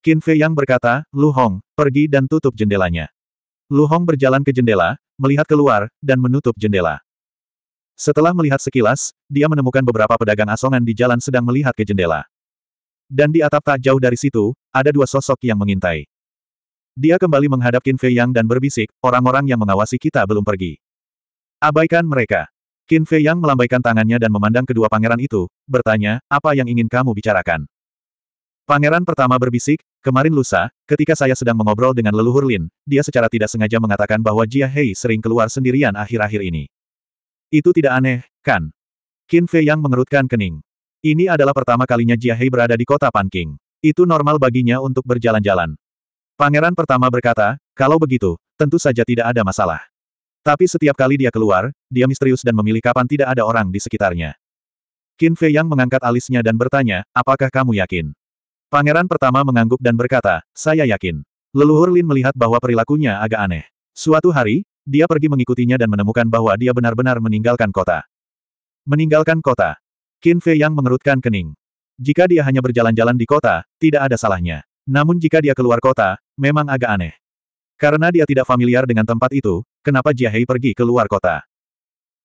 Qin Fei Yang berkata, Lu Hong, pergi dan tutup jendelanya. Lu Hong berjalan ke jendela, melihat keluar, dan menutup jendela. Setelah melihat sekilas, dia menemukan beberapa pedagang asongan di jalan sedang melihat ke jendela. Dan di atap tak jauh dari situ, ada dua sosok yang mengintai. Dia kembali menghadap Qin Fei Yang dan berbisik, orang-orang yang mengawasi kita belum pergi. Abaikan mereka. Qin Fei Yang melambaikan tangannya dan memandang kedua pangeran itu, bertanya, apa yang ingin kamu bicarakan? Pangeran pertama berbisik, kemarin lusa, ketika saya sedang mengobrol dengan leluhur Lin, dia secara tidak sengaja mengatakan bahwa Jia Hei sering keluar sendirian akhir-akhir ini. Itu tidak aneh, kan? Qin Fei Yang mengerutkan kening. Ini adalah pertama kalinya Jia Hei berada di kota Panking. Itu normal baginya untuk berjalan-jalan. Pangeran pertama berkata, kalau begitu, tentu saja tidak ada masalah. Tapi setiap kali dia keluar, dia misterius dan memilih kapan tidak ada orang di sekitarnya. Qin Fei Yang mengangkat alisnya dan bertanya, apakah kamu yakin? Pangeran pertama mengangguk dan berkata, saya yakin. Leluhur Lin melihat bahwa perilakunya agak aneh. Suatu hari, dia pergi mengikutinya dan menemukan bahwa dia benar-benar meninggalkan kota. Meninggalkan kota. Qin Fei yang mengerutkan kening. Jika dia hanya berjalan-jalan di kota, tidak ada salahnya. Namun jika dia keluar kota, memang agak aneh. Karena dia tidak familiar dengan tempat itu, kenapa Jia Hei pergi keluar kota?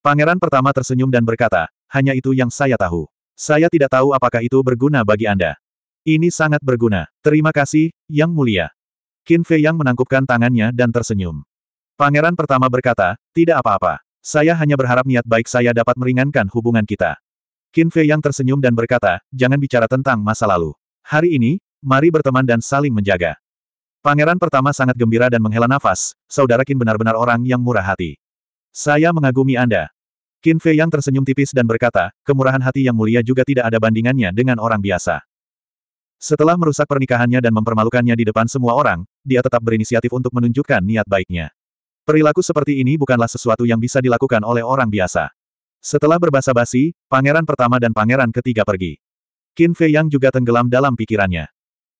Pangeran pertama tersenyum dan berkata, hanya itu yang saya tahu. Saya tidak tahu apakah itu berguna bagi Anda. Ini sangat berguna. Terima kasih, Yang Mulia. Qin Fei yang menangkupkan tangannya dan tersenyum. Pangeran pertama berkata, tidak apa-apa. Saya hanya berharap niat baik saya dapat meringankan hubungan kita. Qin Fei yang tersenyum dan berkata, jangan bicara tentang masa lalu. Hari ini, mari berteman dan saling menjaga. Pangeran pertama sangat gembira dan menghela nafas, saudara Qin benar-benar orang yang murah hati. Saya mengagumi Anda. Qin Fei yang tersenyum tipis dan berkata, kemurahan hati yang mulia juga tidak ada bandingannya dengan orang biasa. Setelah merusak pernikahannya dan mempermalukannya di depan semua orang, dia tetap berinisiatif untuk menunjukkan niat baiknya. Perilaku seperti ini bukanlah sesuatu yang bisa dilakukan oleh orang biasa. Setelah berbasa-basi, pangeran pertama dan pangeran ketiga pergi. Qin Fei Yang juga tenggelam dalam pikirannya.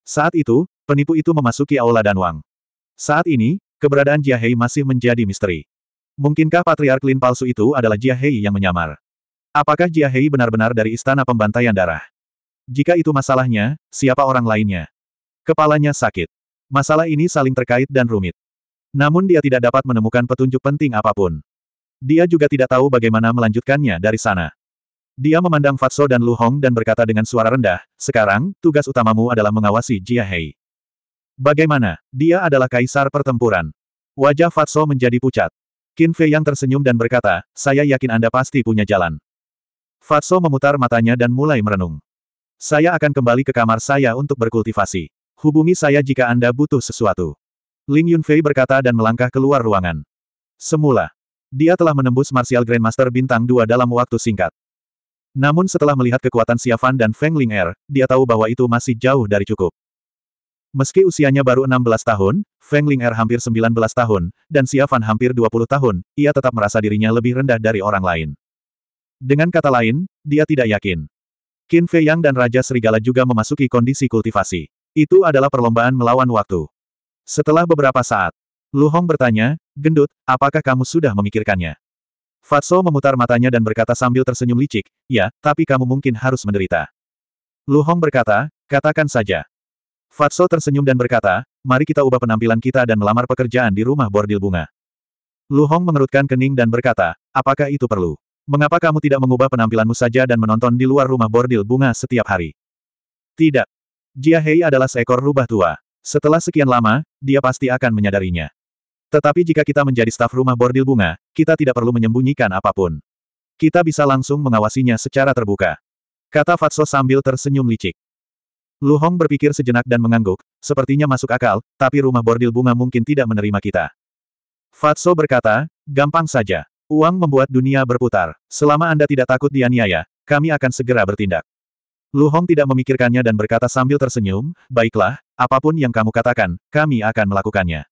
Saat itu, penipu itu memasuki Aula Danwang. Saat ini, keberadaan Jia Hei masih menjadi misteri. Mungkinkah Patriark Lin palsu itu adalah Jia Hei yang menyamar? Apakah Jia Hei benar-benar dari Istana Pembantaian Darah? Jika itu masalahnya, siapa orang lainnya? Kepalanya sakit. Masalah ini saling terkait dan rumit. Namun dia tidak dapat menemukan petunjuk penting apa pun. Dia juga tidak tahu bagaimana melanjutkannya dari sana. Dia memandang Fatso dan Lu Hong dan berkata dengan suara rendah, sekarang, tugas utamamu adalah mengawasi Jia Hei. Bagaimana? Dia adalah kaisar pertempuran. Wajah Fatso menjadi pucat. Qin Fei yang tersenyum dan berkata, saya yakin Anda pasti punya jalan. Fatso memutar matanya dan mulai merenung. Saya akan kembali ke kamar saya untuk berkultivasi. Hubungi saya jika Anda butuh sesuatu. Ling Yunfei berkata dan melangkah keluar ruangan. Semula, dia telah menembus Martial Grandmaster Bintang 2 dalam waktu singkat. Namun setelah melihat kekuatan Fan dan Feng Ling Er, dia tahu bahwa itu masih jauh dari cukup. Meski usianya baru 16 tahun, Feng Ling Er hampir 19 tahun, dan Fan hampir 20 tahun, ia tetap merasa dirinya lebih rendah dari orang lain. Dengan kata lain, dia tidak yakin. Qin Fei Yang dan Raja Serigala juga memasuki kondisi kultivasi. Itu adalah perlombaan melawan waktu. Setelah beberapa saat, Lu Hong bertanya, Gendut, apakah kamu sudah memikirkannya? Fatso memutar matanya dan berkata sambil tersenyum licik, ya, tapi kamu mungkin harus menderita. Lu Hong berkata, katakan saja. Fatso tersenyum dan berkata, mari kita ubah penampilan kita dan melamar pekerjaan di rumah bordil bunga. Lu Hong mengerutkan kening dan berkata, apakah itu perlu? Mengapa kamu tidak mengubah penampilanmu saja dan menonton di luar rumah bordil bunga setiap hari? Tidak. Jia Hei adalah seekor rubah tua. Setelah sekian lama, dia pasti akan menyadarinya. Tetapi jika kita menjadi staf rumah bordil bunga, kita tidak perlu menyembunyikan apa pun. Kita bisa langsung mengawasinya secara terbuka. Kata Fatso sambil tersenyum licik. Lu Hong berpikir sejenak dan mengangguk, sepertinya masuk akal, tapi rumah bordil bunga mungkin tidak menerima kita. Fatso berkata, gampang saja. Uang membuat dunia berputar. Selama Anda tidak takut dianiaya, kami akan segera bertindak. Lu Hong tidak memikirkannya dan berkata sambil tersenyum, baiklah, Apa pun yang kamu katakan, kami akan melakukannya.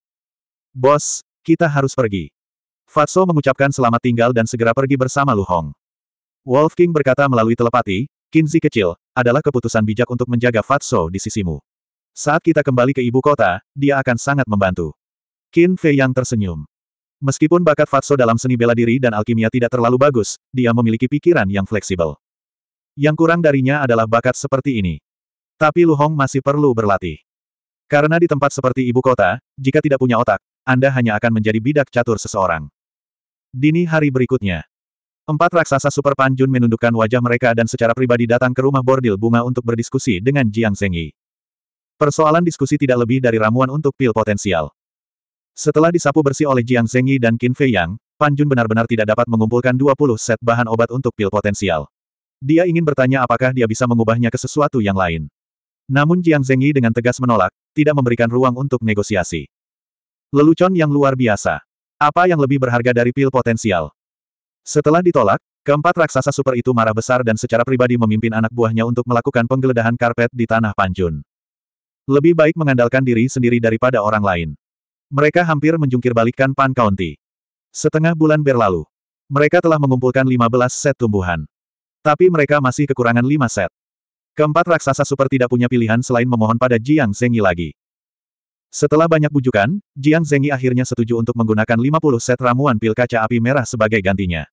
Bos, kita harus pergi. Fatso mengucapkan selamat tinggal dan segera pergi bersama Lu Hong. Wolf King berkata melalui telepati, Kinzi kecil, adalah keputusan bijak untuk menjaga Fatso di sisimu. Saat kita kembali ke ibu kota, dia akan sangat membantu. Qin Fei yang tersenyum. Meskipun bakat Fatso dalam seni bela diri dan alkimia tidak terlalu bagus, dia memiliki pikiran yang fleksibel. Yang kurang darinya adalah bakat seperti ini. Tapi Lu Hong masih perlu berlatih. Karena di tempat seperti ibu kota, jika tidak punya otak, Anda hanya akan menjadi bidak catur seseorang. Dini hari berikutnya. Empat raksasa Super Panjun menundukkan wajah mereka dan secara pribadi datang ke rumah bordil bunga untuk berdiskusi dengan Jiang Zengyi. Persoalan diskusi tidak lebih dari ramuan untuk pil potensial. Setelah disapu bersih oleh Jiang Zengyi dan Qin Fei Yang, Pan Jun benar-benar tidak dapat mengumpulkan 20 set bahan obat untuk pil potensial. Dia ingin bertanya apakah dia bisa mengubahnya ke sesuatu yang lain. Namun Jiang Zengyi dengan tegas menolak, tidak memberikan ruang untuk negosiasi. Lelucon yang luar biasa. Apa yang lebih berharga dari pil potensial? Setelah ditolak, keempat raksasa super itu marah besar dan secara pribadi memimpin anak buahnya untuk melakukan penggeledahan karpet di tanah Panjun. Lebih baik mengandalkan diri sendiri daripada orang lain. Mereka hampir menjungkir balikkan Pan County. Setengah bulan berlalu. Mereka telah mengumpulkan 15 set tumbuhan. Tapi mereka masih kekurangan 5 set. Keempat raksasa super tidak punya pilihan selain memohon pada Jiang Zengyi lagi. Setelah banyak bujukan, Jiang Zengyi akhirnya setuju untuk menggunakan 50 set ramuan pil kaca api merah sebagai gantinya.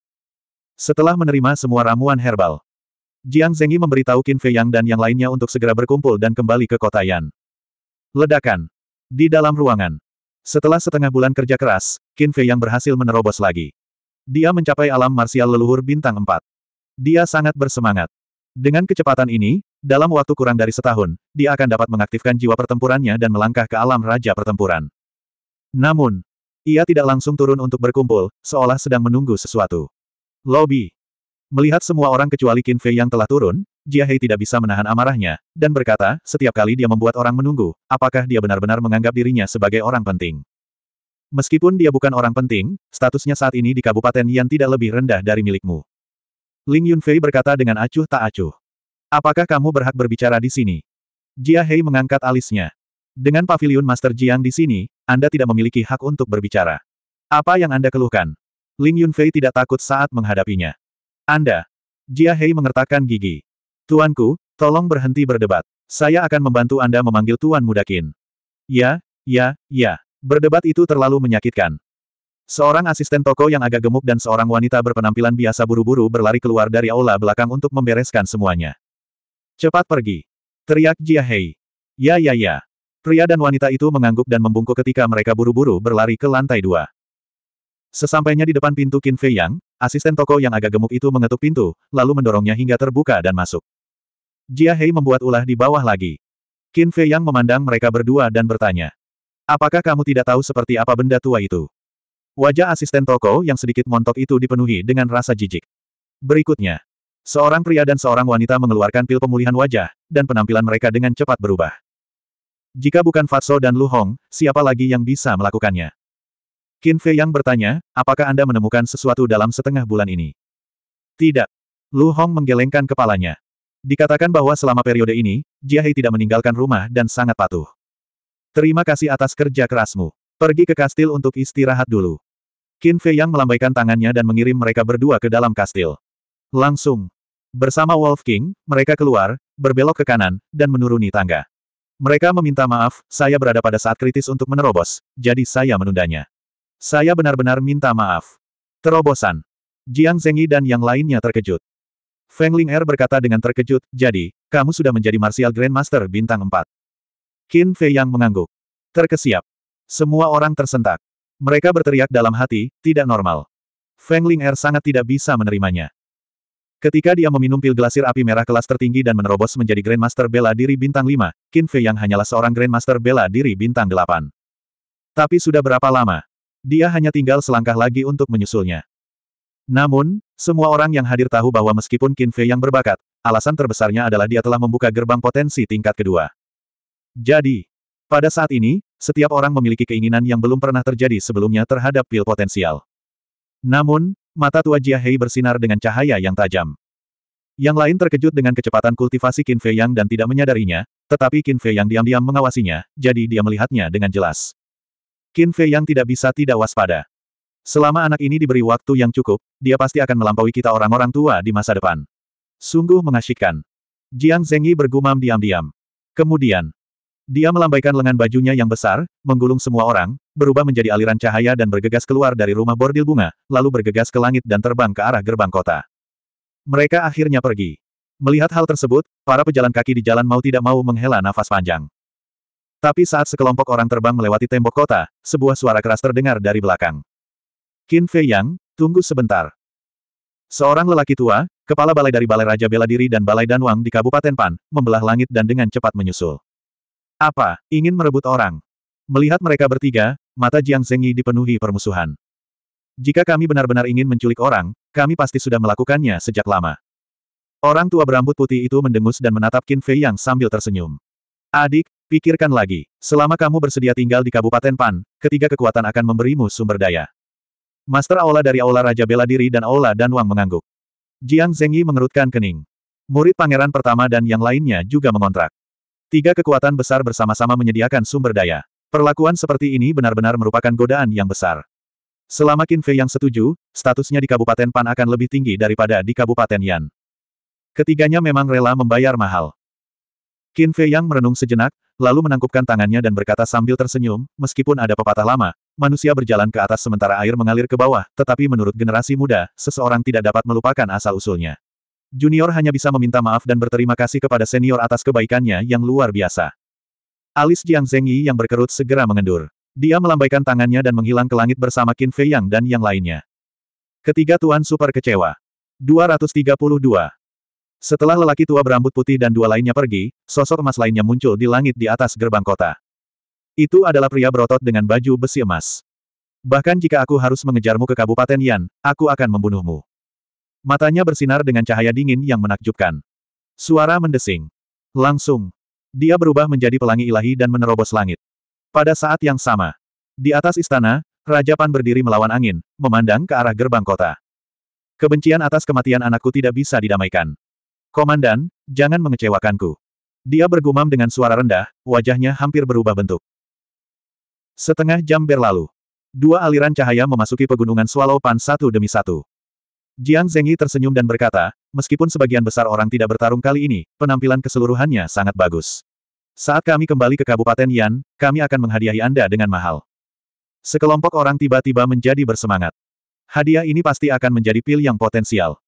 Setelah menerima semua ramuan herbal, Jiang Zengyi memberitahu Qin Fei Yang dan yang lainnya untuk segera berkumpul dan kembali ke kota Yan. Ledakan. Di dalam ruangan. Setelah setengah bulan kerja keras, Qin Fei yang berhasil menerobos lagi. Dia mencapai alam marsial leluhur bintang 4. Dia sangat bersemangat. Dengan kecepatan ini, dalam waktu kurang dari setahun, dia akan dapat mengaktifkan jiwa pertempurannya dan melangkah ke alam raja pertempuran. Namun, ia tidak langsung turun untuk berkumpul, seolah sedang menunggu sesuatu. Lobby. Melihat semua orang kecuali Qin Fei yang telah turun, Jia Hei tidak bisa menahan amarahnya, dan berkata, setiap kali dia membuat orang menunggu, apakah dia benar-benar menganggap dirinya sebagai orang penting. Meskipun dia bukan orang penting, statusnya saat ini di Kabupaten Yan tidak lebih rendah dari milikmu. Ling Yunfei berkata dengan acuh tak acuh. Apakah kamu berhak berbicara di sini? Jia Hei mengangkat alisnya. Dengan pavilion Master Jiang di sini, Anda tidak memiliki hak untuk berbicara. Apa yang Anda keluhkan? Ling Yunfei tidak takut saat menghadapinya. Anda. Jia Hei mengertakkan gigi. Tuanku, tolong berhenti berdebat. Saya akan membantu Anda memanggil Tuan Mudakin. Ya, ya, ya. Berdebat itu terlalu menyakitkan. Seorang asisten toko yang agak gemuk dan seorang wanita berpenampilan biasa buru-buru berlari keluar dari aula belakang untuk membereskan semuanya. Cepat pergi. Teriak Jia Hei. Ya ya ya. Pria dan wanita itu mengangguk dan membungkuk ketika mereka buru-buru berlari ke lantai dua. Sesampainya di depan pintu Qin Fei Yang, asisten toko yang agak gemuk itu mengetuk pintu, lalu mendorongnya hingga terbuka dan masuk. Jia Hei membuat ulah di bawah lagi. Qin Fei yang memandang mereka berdua dan bertanya. Apakah kamu tidak tahu seperti apa benda tua itu? Wajah asisten toko yang sedikit montok itu dipenuhi dengan rasa jijik. Berikutnya, seorang pria dan seorang wanita mengeluarkan pil pemulihan wajah, dan penampilan mereka dengan cepat berubah. Jika bukan Fatso dan Lu Hong, siapa lagi yang bisa melakukannya? Qin Fei yang bertanya, apakah Anda menemukan sesuatu dalam setengah bulan ini? Tidak. Lu Hong menggelengkan kepalanya. Dikatakan bahwa selama periode ini, Jia Hei tidak meninggalkan rumah dan sangat patuh. Terima kasih atas kerja kerasmu. Pergi ke kastil untuk istirahat dulu. Qin Fei yang melambaikan tangannya dan mengirim mereka berdua ke dalam kastil. Langsung. Bersama Wolf King, mereka keluar, berbelok ke kanan, dan menuruni tangga. Mereka meminta maaf, saya berada pada saat kritis untuk menerobos, jadi saya menundanya. Saya benar-benar minta maaf. Terobosan. Jiang Zengyi dan yang lainnya terkejut. Feng Ling Er berkata dengan terkejut, jadi, kamu sudah menjadi Martial Grandmaster bintang 4. Qin Fei yang mengangguk. Terkesiap. Semua orang tersentak. Mereka berteriak dalam hati, tidak normal. Feng Ling Er sangat tidak bisa menerimanya. Ketika dia meminum pil glasir api merah kelas tertinggi dan menerobos menjadi Grandmaster bela diri bintang 5, Qin Fei yang hanyalah seorang Grandmaster bela diri bintang 8. Tapi sudah berapa lama? Dia hanya tinggal selangkah lagi untuk menyusulnya. Namun, semua orang yang hadir tahu bahwa meskipun Qin Fei yang berbakat, alasan terbesarnya adalah dia telah membuka gerbang potensi tingkat kedua. Jadi, pada saat ini, setiap orang memiliki keinginan yang belum pernah terjadi sebelumnya terhadap pil potensial. Namun, mata tua Jia Hei bersinar dengan cahaya yang tajam. Yang lain terkejut dengan kecepatan kultivasi Qin Fei Yang dan tidak menyadarinya, tetapi Qin Fei Yang diam-diam mengawasinya, jadi dia melihatnya dengan jelas. Qin Fei Yang tidak bisa tidak waspada. Selama anak ini diberi waktu yang cukup, dia pasti akan melampaui kita orang-orang tua di masa depan. Sungguh mengasyikkan. Jiang Zengyi bergumam diam-diam. Kemudian, dia melambaikan lengan bajunya yang besar, menggulung semua orang, berubah menjadi aliran cahaya dan bergegas keluar dari rumah bordil bunga, lalu bergegas ke langit dan terbang ke arah gerbang kota. Mereka akhirnya pergi. Melihat hal tersebut, para pejalan kaki di jalan mau tidak mau menghela nafas panjang. Tapi saat sekelompok orang terbang melewati tembok kota, sebuah suara keras terdengar dari belakang. Qin Fei Yang, tunggu sebentar. Seorang lelaki tua, kepala balai dari Balai Raja Bela Diri dan Balai Danwang di Kabupaten Pan, membelah langit dan dengan cepat menyusul. Apa, ingin merebut orang? Melihat mereka bertiga, mata Jiang Zengyi dipenuhi permusuhan. Jika kami benar-benar ingin menculik orang, kami pasti sudah melakukannya sejak lama. Orang tua berambut putih itu mendengus dan menatap Qin Fei Yang sambil tersenyum. Adik, Pikirkan lagi, selama kamu bersedia tinggal di Kabupaten Pan, ketiga kekuatan akan memberimu sumber daya. Master Aula dari Aula Raja Bela Diri dan Aula Danwang mengangguk. Jiang Zengyi mengerutkan kening. Murid pangeran pertama dan yang lainnya juga mengontrak. Tiga kekuatan besar bersama-sama menyediakan sumber daya. Perlakuan seperti ini benar-benar merupakan godaan yang besar. Selama Qin Fei yang setuju, statusnya di Kabupaten Pan akan lebih tinggi daripada di Kabupaten Yan. Ketiganya memang rela membayar mahal. Qin Fei yang merenung sejenak, lalu menangkupkan tangannya dan berkata sambil tersenyum, meskipun ada pepatah lama, manusia berjalan ke atas sementara air mengalir ke bawah, tetapi menurut generasi muda, seseorang tidak dapat melupakan asal-usulnya. Junior hanya bisa meminta maaf dan berterima kasih kepada senior atas kebaikannya yang luar biasa. Alis Jiang Zengyi yang berkerut segera mengendur. Dia melambaikan tangannya dan menghilang ke langit bersama Qin Fei Yang dan yang lainnya. Ketiga Tuan Super kecewa. 232. Setelah lelaki tua berambut putih dan dua lainnya pergi, sosok emas lainnya muncul di langit di atas gerbang kota. Itu adalah pria berotot dengan baju besi emas. Bahkan jika aku harus mengejarmu ke Kabupaten Yan, aku akan membunuhmu. Matanya bersinar dengan cahaya dingin yang menakjubkan. Suara mendesing. Langsung. Dia berubah menjadi pelangi ilahi dan menerobos langit. Pada saat yang sama. Di atas istana, Raja Pan berdiri melawan angin, memandang ke arah gerbang kota. Kebencian atas kematian anakku tidak bisa didamaikan. Komandan, jangan mengecewakanku. Dia bergumam dengan suara rendah, wajahnya hampir berubah bentuk. Setengah jam berlalu. Dua aliran cahaya memasuki pegunungan Swallow Pan satu demi satu. Jiang Zengyi tersenyum dan berkata, meskipun sebagian besar orang tidak bertarung kali ini, penampilan keseluruhannya sangat bagus. Saat kami kembali ke Kabupaten Yan, kami akan menghadiahi Anda dengan mahal. Sekelompok orang tiba-tiba menjadi bersemangat. Hadiah ini pasti akan menjadi pil yang potensial.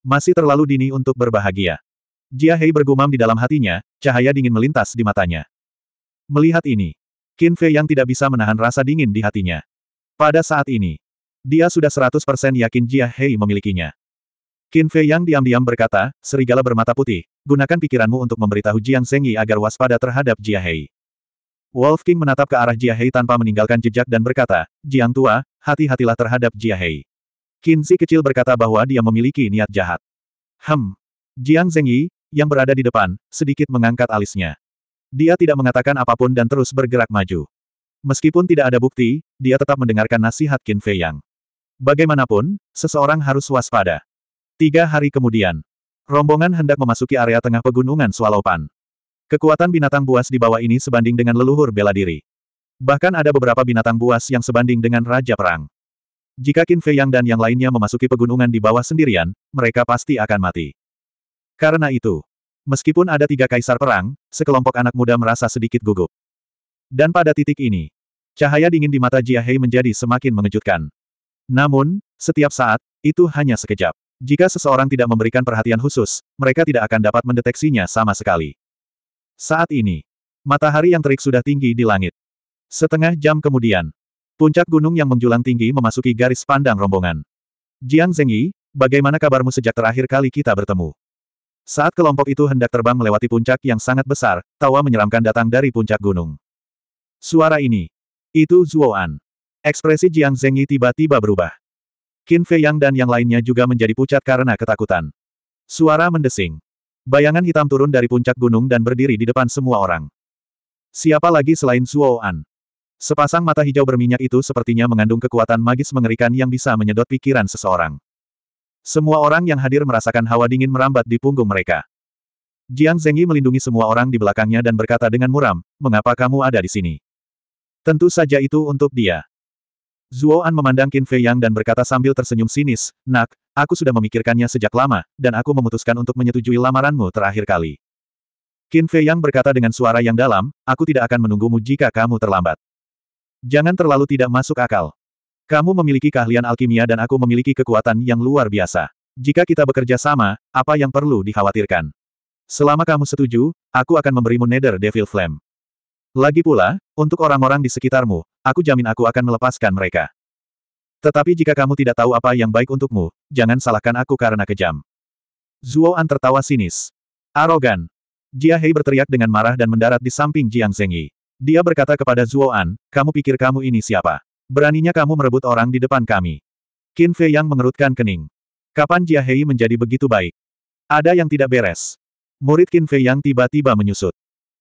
Masih terlalu dini untuk berbahagia. Jia Hei bergumam di dalam hatinya, cahaya dingin melintas di matanya. Melihat ini, Qin Fei yang tidak bisa menahan rasa dingin di hatinya. Pada saat ini, dia sudah 100% yakin Jia Hei memilikinya. Qin Fei yang diam-diam berkata, serigala bermata putih, gunakan pikiranmu untuk memberitahu Jiang Zengyi agar waspada terhadap Jia Hei. Wolf King menatap ke arah Jia Hei tanpa meninggalkan jejak dan berkata, Jiang tua, hati-hatilah terhadap Jia Hei. Qinzi kecil berkata bahwa dia memiliki niat jahat. Hem. Jiang Zengyi, yang berada di depan, sedikit mengangkat alisnya. Dia tidak mengatakan apa pun dan terus bergerak maju. Meskipun tidak ada bukti, dia tetap mendengarkan nasihat Qin Fei Yang. Bagaimanapun, seseorang harus waspada. Tiga hari kemudian, rombongan hendak memasuki area tengah pegunungan Swalopan. Kekuatan binatang buas di bawah ini sebanding dengan leluhur bela diri. Bahkan ada beberapa binatang buas yang sebanding dengan Raja Perang. Jika Qin Fei Yang dan yang lainnya memasuki pegunungan di bawah sendirian, mereka pasti akan mati. Karena itu, meskipun ada tiga kaisar perang, sekelompok anak muda merasa sedikit gugup. Dan pada titik ini, cahaya dingin di mata Jia Hei menjadi semakin mengejutkan. Namun, setiap saat, itu hanya sekejap. Jika seseorang tidak memberikan perhatian khusus, mereka tidak akan dapat mendeteksinya sama sekali. Saat ini, matahari yang terik sudah tinggi di langit. Setengah jam kemudian, Puncak gunung yang menjulang tinggi memasuki garis pandang rombongan. Jiang Zengyi, bagaimana kabarmu sejak terakhir kali kita bertemu? Saat kelompok itu hendak terbang melewati puncak yang sangat besar, tawa menyeramkan datang dari puncak gunung. Suara ini. Itu Zuoan. Ekspresi Jiang Zengyi tiba-tiba berubah. Qin Fei Yang dan yang lainnya juga menjadi pucat karena ketakutan. Suara mendesing. Bayangan hitam turun dari puncak gunung dan berdiri di depan semua orang. Siapa lagi selain Zuoan? Sepasang mata hijau berminyak itu sepertinya mengandung kekuatan magis mengerikan yang bisa menyedot pikiran seseorang. Semua orang yang hadir merasakan hawa dingin merambat di punggung mereka. Jiang Zengyi melindungi semua orang di belakangnya dan berkata dengan muram, mengapa kamu ada di sini? Tentu saja itu untuk dia. Zuoan memandang Qin Fei Yang dan berkata sambil tersenyum sinis, Nak, aku sudah memikirkannya sejak lama, dan aku memutuskan untuk menyetujui lamaranmu terakhir kali. Qin Fei Yang berkata dengan suara yang dalam, aku tidak akan menunggumu jika kamu terlambat. Jangan terlalu tidak masuk akal. Kamu memiliki keahlian alkimia dan aku memiliki kekuatan yang luar biasa. Jika kita bekerja sama, apa yang perlu dikhawatirkan? Selama kamu setuju, aku akan memberimu Nether Devil Flame. Lagi pula, untuk orang-orang di sekitarmu, aku jamin aku akan melepaskan mereka. Tetapi jika kamu tidak tahu apa yang baik untukmu, jangan salahkan aku karena kejam. Zuo An tertawa sinis. Arogan. Jia Hei berteriak dengan marah dan mendarat di samping Jiang Zengyi. Dia berkata kepada Zuo An, kamu pikir kamu ini siapa? Beraninya kamu merebut orang di depan kami. Qin Fei yang mengerutkan kening. Kapan Jia Hei menjadi begitu baik? Ada yang tidak beres. Murid Qin Fei yang tiba-tiba menyusut.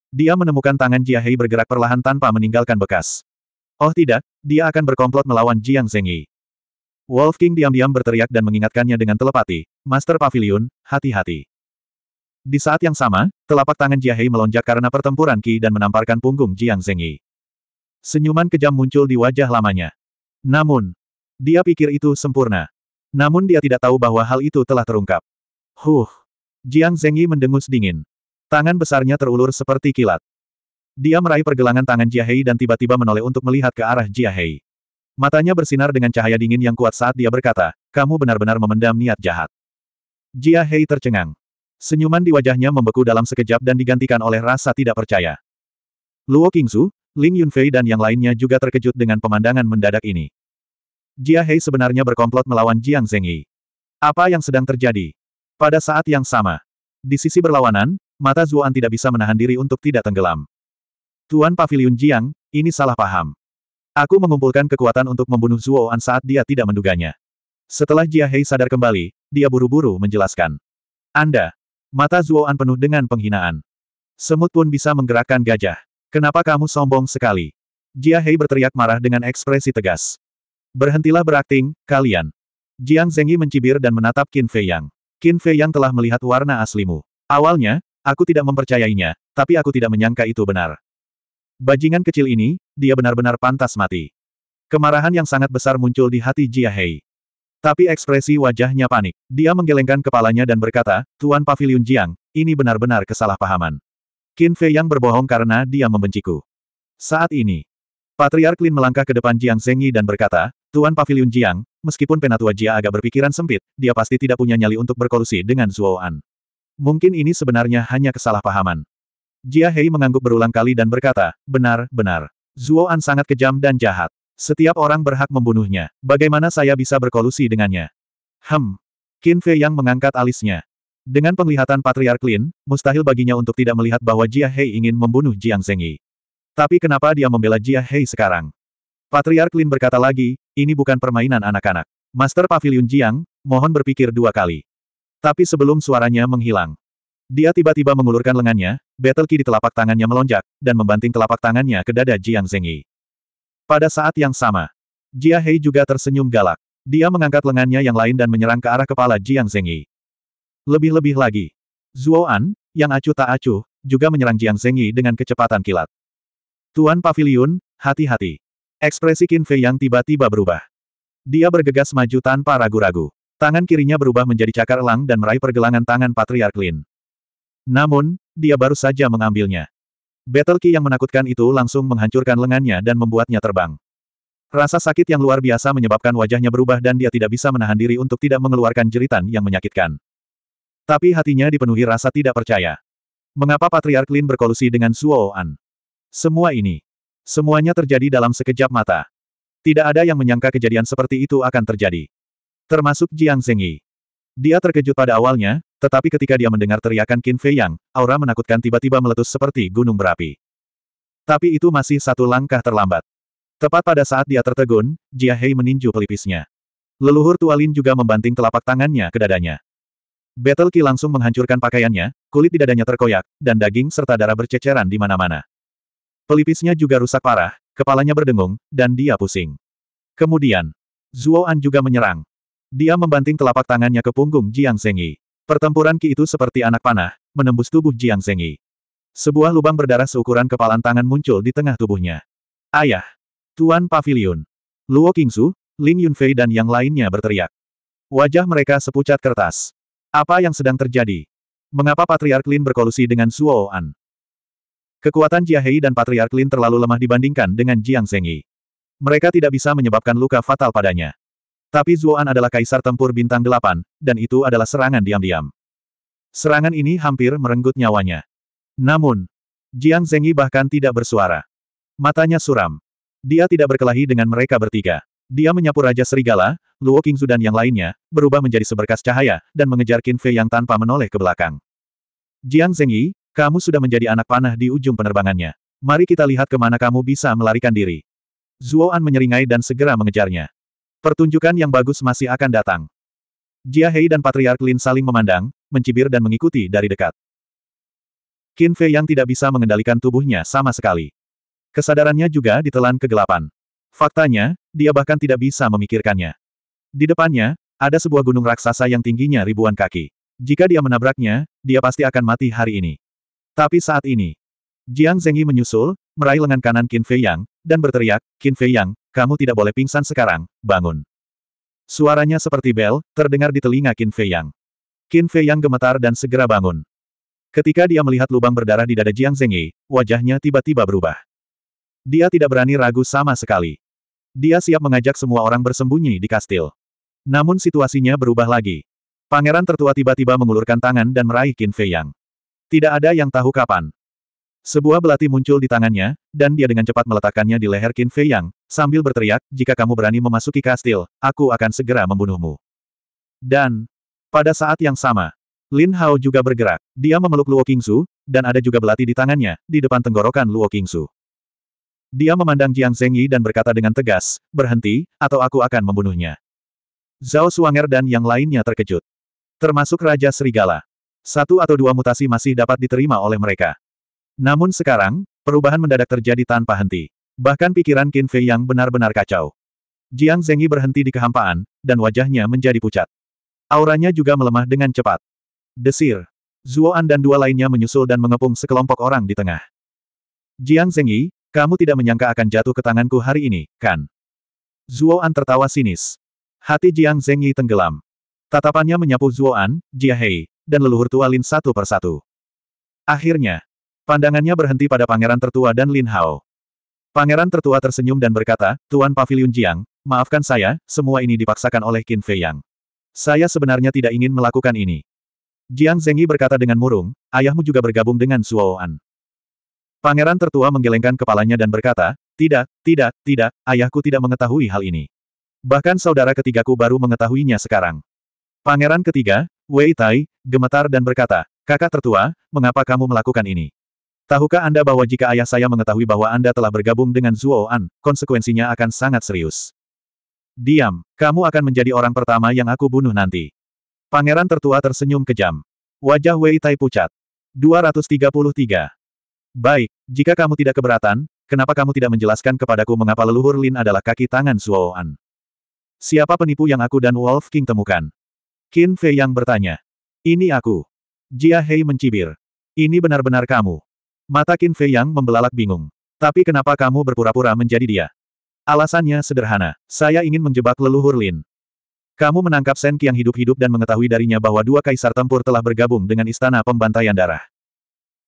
Dia menemukan tangan Jia Hei bergerak perlahan tanpa meninggalkan bekas. Oh tidak, dia akan berkomplot melawan Jiang Zengyi. Wolf King diam-diam berteriak dan mengingatkannya dengan telepati, Master Pavilion, hati-hati. Di saat yang sama, telapak tangan Jia Hei melonjak karena pertempuran Qi dan menamparkan punggung Jiang Zengyi. Senyuman kejam muncul di wajah lamanya. Namun, dia pikir itu sempurna. Namun dia tidak tahu bahwa hal itu telah terungkap. Huh! Jiang Zengyi mendengus dingin. Tangan besarnya terulur seperti kilat. Dia meraih pergelangan tangan Jia Hei dan tiba-tiba menoleh untuk melihat ke arah Jia Hei. Matanya bersinar dengan cahaya dingin yang kuat saat dia berkata, kamu benar-benar memendam niat jahat. Jia Hei tercengang. Senyuman di wajahnya membeku dalam sekejap dan digantikan oleh rasa tidak percaya. Luo Qingzu, Ling Yunfei dan yang lainnya juga terkejut dengan pemandangan mendadak ini. Jia Hei sebenarnya berkomplot melawan Jiang Zengyi. Apa yang sedang terjadi? Pada saat yang sama, di sisi berlawanan, mata Zuan tidak bisa menahan diri untuk tidak tenggelam. Tuan Pavilion Jiang, ini salah paham. Aku mengumpulkan kekuatan untuk membunuh Zuo An saat dia tidak menduganya. Setelah Jia Hei sadar kembali, dia buru-buru menjelaskan. Anda. Mata Zuo An penuh dengan penghinaan. Semut pun bisa menggerakkan gajah. Kenapa kamu sombong sekali? Jia Hei berteriak marah dengan ekspresi tegas. Berhentilah berakting, kalian. Jiang Zengyi mencibir dan menatap Qin Fei Yang. Qin Fei Yang telah melihat warna aslimu. Awalnya, aku tidak mempercayainya, tapi aku tidak menyangka itu benar. Bajingan kecil ini, dia benar-benar pantas mati. Kemarahan yang sangat besar muncul di hati Jia Hei. Tapi ekspresi wajahnya panik. Dia menggelengkan kepalanya dan berkata, Tuan Pavilion Jiang, ini benar-benar kesalahpahaman. Qin Fei yang berbohong karena dia membenciku. Saat ini, Patriark Lin melangkah ke depan Jiang Zengyi dan berkata, Tuan Pavilion Jiang, meskipun penatua Jia agak berpikiran sempit, dia pasti tidak punya nyali untuk berkolusi dengan Zuo An. Mungkin ini sebenarnya hanya kesalahpahaman. Jia Hei mengangguk berulang kali dan berkata, benar, benar. Zuo An sangat kejam dan jahat. Setiap orang berhak membunuhnya. Bagaimana saya bisa berkolusi dengannya? Hem. Qin Fei yang mengangkat alisnya. Dengan penglihatan Patriark Lin, mustahil baginya untuk tidak melihat bahwa Jia Hei ingin membunuh Jiang Zengyi. Tapi kenapa dia membela Jia Hei sekarang? Patriark Lin berkata lagi, ini bukan permainan anak-anak. Master Pavilion Jiang, mohon berpikir dua kali. Tapi sebelum suaranya menghilang, dia tiba-tiba mengulurkan lengannya, battle key di telapak tangannya melonjak, dan membanting telapak tangannya ke dada Jiang Zengyi. Pada saat yang sama, Jia Hei juga tersenyum galak. Dia mengangkat lengannya yang lain dan menyerang ke arah kepala Jiang Zengyi. Lebih-lebih lagi, Zuo An, yang acuh tak acuh, juga menyerang Jiang Zengyi dengan kecepatan kilat. Tuan Pavilion, hati-hati. Ekspresi Qin Fei yang tiba-tiba berubah. Dia bergegas maju tanpa ragu-ragu. Tangan kirinya berubah menjadi cakar elang dan meraih pergelangan tangan Patriark Lin. Namun, dia baru saja mengambilnya. Battle Key yang menakutkan itu langsung menghancurkan lengannya dan membuatnya terbang. Rasa sakit yang luar biasa menyebabkan wajahnya berubah dan dia tidak bisa menahan diri untuk tidak mengeluarkan jeritan yang menyakitkan. Tapi hatinya dipenuhi rasa tidak percaya. Mengapa Patriark Lin berkolusi dengan Suo An? Semua ini. Semuanya terjadi dalam sekejap mata. Tidak ada yang menyangka kejadian seperti itu akan terjadi. Termasuk Jiang Zengyi. Dia terkejut pada awalnya, tetapi ketika dia mendengar teriakan Qin Fei Yang, aura menakutkan tiba-tiba meletus seperti gunung berapi. Tapi itu masih satu langkah terlambat. Tepat pada saat dia tertegun, Jia Hei meninju pelipisnya. Leluhur Tualin juga membanting telapak tangannya ke dadanya. Battle Ki langsung menghancurkan pakaiannya, kulit di dadanya terkoyak, dan daging serta darah berceceran di mana-mana. Pelipisnya juga rusak parah, kepalanya berdengung, dan dia pusing. Kemudian, Zuo An juga menyerang. Dia membanting telapak tangannya ke punggung Jiang Zengyi. Pertempuran Ki itu seperti anak panah, menembus tubuh Jiang Zengyi. Sebuah lubang berdarah seukuran kepalan tangan muncul di tengah tubuhnya. Ayah! Tuan Pavilion! Luo Qingsu, Ling Yunfei dan yang lainnya berteriak. Wajah mereka sepucat kertas. Apa yang sedang terjadi? Mengapa Patriark Lin berkolusi dengan Suo An? Kekuatan Jia Hei dan Patriark Lin terlalu lemah dibandingkan dengan Jiang Zengyi. Mereka tidak bisa menyebabkan luka fatal padanya. Tapi Zuoan adalah kaisar tempur bintang delapan, dan itu adalah serangan diam-diam. Serangan ini hampir merenggut nyawanya. Namun, Jiang Zengyi bahkan tidak bersuara. Matanya suram. Dia tidak berkelahi dengan mereka bertiga. Dia menyapu Raja Serigala, Luo Qingzu dan yang lainnya, berubah menjadi seberkas cahaya, dan mengejar Qin Fei yang tanpa menoleh ke belakang. Jiang Zengyi, kamu sudah menjadi anak panah di ujung penerbangannya. Mari kita lihat ke mana kamu bisa melarikan diri. Zuo An menyeringai dan segera mengejarnya. Pertunjukan yang bagus masih akan datang. Jia Hei dan Patriark Lin saling memandang, mencibir dan mengikuti dari dekat. Qin Fei yang tidak bisa mengendalikan tubuhnya sama sekali. Kesadarannya juga ditelan kegelapan. Faktanya, dia bahkan tidak bisa memikirkannya. Di depannya, ada sebuah gunung raksasa yang tingginya ribuan kaki. Jika dia menabraknya, dia pasti akan mati hari ini. Tapi saat ini, Jiang Zengyi menyusul, meraih lengan kanan Qin Fei Yang, dan berteriak, Qin Fei Yang, kamu tidak boleh pingsan sekarang, bangun. Suaranya seperti bel, terdengar di telinga Qin Fei Yang. Qin Fei Yang gemetar dan segera bangun. Ketika dia melihat lubang berdarah di dada Jiang Zengyi, wajahnya tiba-tiba berubah. Dia tidak berani ragu sama sekali. Dia siap mengajak semua orang bersembunyi di kastil. Namun situasinya berubah lagi. Pangeran tertua tiba-tiba mengulurkan tangan dan meraih Qin Fei Yang. Tidak ada yang tahu kapan. Sebuah belati muncul di tangannya, dan dia dengan cepat meletakkannya di leher Qin Fei Yang, sambil berteriak, jika kamu berani memasuki kastil, aku akan segera membunuhmu. Dan, pada saat yang sama, Lin Hao juga bergerak. Dia memeluk Luo Qingsu, dan ada juga belati di tangannya, di depan tenggorokan Luo Qingsu. Dia memandang Jiang Zengyi dan berkata dengan tegas, berhenti, atau aku akan membunuhnya. Zhao Suanger dan yang lainnya terkejut. Termasuk Raja Serigala. Satu atau dua mutasi masih dapat diterima oleh mereka. Namun sekarang, perubahan mendadak terjadi tanpa henti. Bahkan pikiran Qin Fei yang benar-benar kacau. Jiang Zengyi berhenti di kehampaan, dan wajahnya menjadi pucat. Auranya juga melemah dengan cepat. Desir. Zuoan dan dua lainnya menyusul dan mengepung sekelompok orang di tengah. Jiang Zengyi, kamu tidak menyangka akan jatuh ke tanganku hari ini, kan? Zuoan tertawa sinis. Hati Jiang Zengyi tenggelam. Tatapannya menyapu Zuoan, Jia Hei, dan leluhur tua Lin satu persatu. Akhirnya, pandangannya berhenti pada pangeran tertua dan Lin Hao. Pangeran tertua tersenyum dan berkata, Tuan Pavilion Jiang, maafkan saya, semua ini dipaksakan oleh Qin Fei Yang. Saya sebenarnya tidak ingin melakukan ini. Jiang Zengyi berkata dengan murung, ayahmu juga bergabung dengan Zuoan. Pangeran tertua menggelengkan kepalanya dan berkata, tidak, tidak, tidak, ayahku tidak mengetahui hal ini. Bahkan saudara ketigaku baru mengetahuinya sekarang. Pangeran ketiga, Wei Tai, gemetar dan berkata, kakak tertua, mengapa kamu melakukan ini? Tahukah Anda bahwa jika ayah saya mengetahui bahwa Anda telah bergabung dengan Zuo An, konsekuensinya akan sangat serius. Diam, kamu akan menjadi orang pertama yang aku bunuh nanti. Pangeran tertua tersenyum kejam. Wajah Wei Tai pucat. 233. Baik, jika kamu tidak keberatan, kenapa kamu tidak menjelaskan kepadaku mengapa leluhur Lin adalah kaki tangan Zuoan? Siapa penipu yang aku dan Wolf King temukan? Qin Fei yang bertanya. Ini aku. Jia Hei mencibir. Ini benar-benar kamu. Mata Qin Fei yang membelalak bingung. Tapi kenapa kamu berpura-pura menjadi dia? Alasannya sederhana. Saya ingin menjebak leluhur Lin. Kamu menangkap Sen Qiang hidup-hidup dan mengetahui darinya bahwa dua kaisar tempur telah bergabung dengan istana pembantaian darah.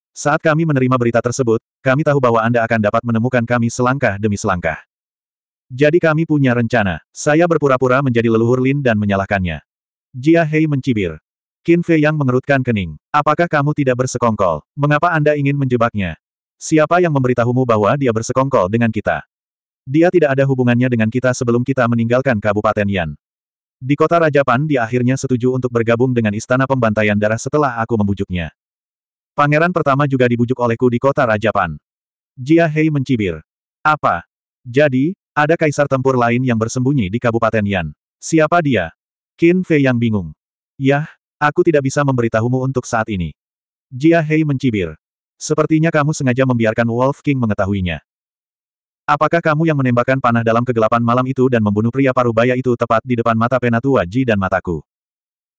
Saat kami menerima berita tersebut, kami tahu bahwa Anda akan dapat menemukan kami selangkah demi selangkah. Jadi kami punya rencana. Saya berpura-pura menjadi leluhur Lin dan menyalahkannya. Jia Hei mencibir. Qin Fei yang mengerutkan kening. Apakah kamu tidak bersekongkol? Mengapa Anda ingin menjebaknya? Siapa yang memberitahumu bahwa dia bersekongkol dengan kita? Dia tidak ada hubungannya dengan kita sebelum kita meninggalkan Kabupaten Yan. Di kota Rajapan dia akhirnya setuju untuk bergabung dengan Istana Pembantaian Darah setelah aku membujuknya. Pangeran pertama juga dibujuk olehku di kota Rajapan. Jia Hei mencibir. Apa? Jadi, ada kaisar tempur lain yang bersembunyi di Kabupaten Yan. Siapa dia? Qin Fei yang bingung. Yah, aku tidak bisa memberitahumu untuk saat ini. Jia Hei mencibir. Sepertinya kamu sengaja membiarkan Wolf King mengetahuinya. Apakah kamu yang menembakkan panah dalam kegelapan malam itu dan membunuh pria parubaya itu tepat di depan mata penatua Ji dan mataku?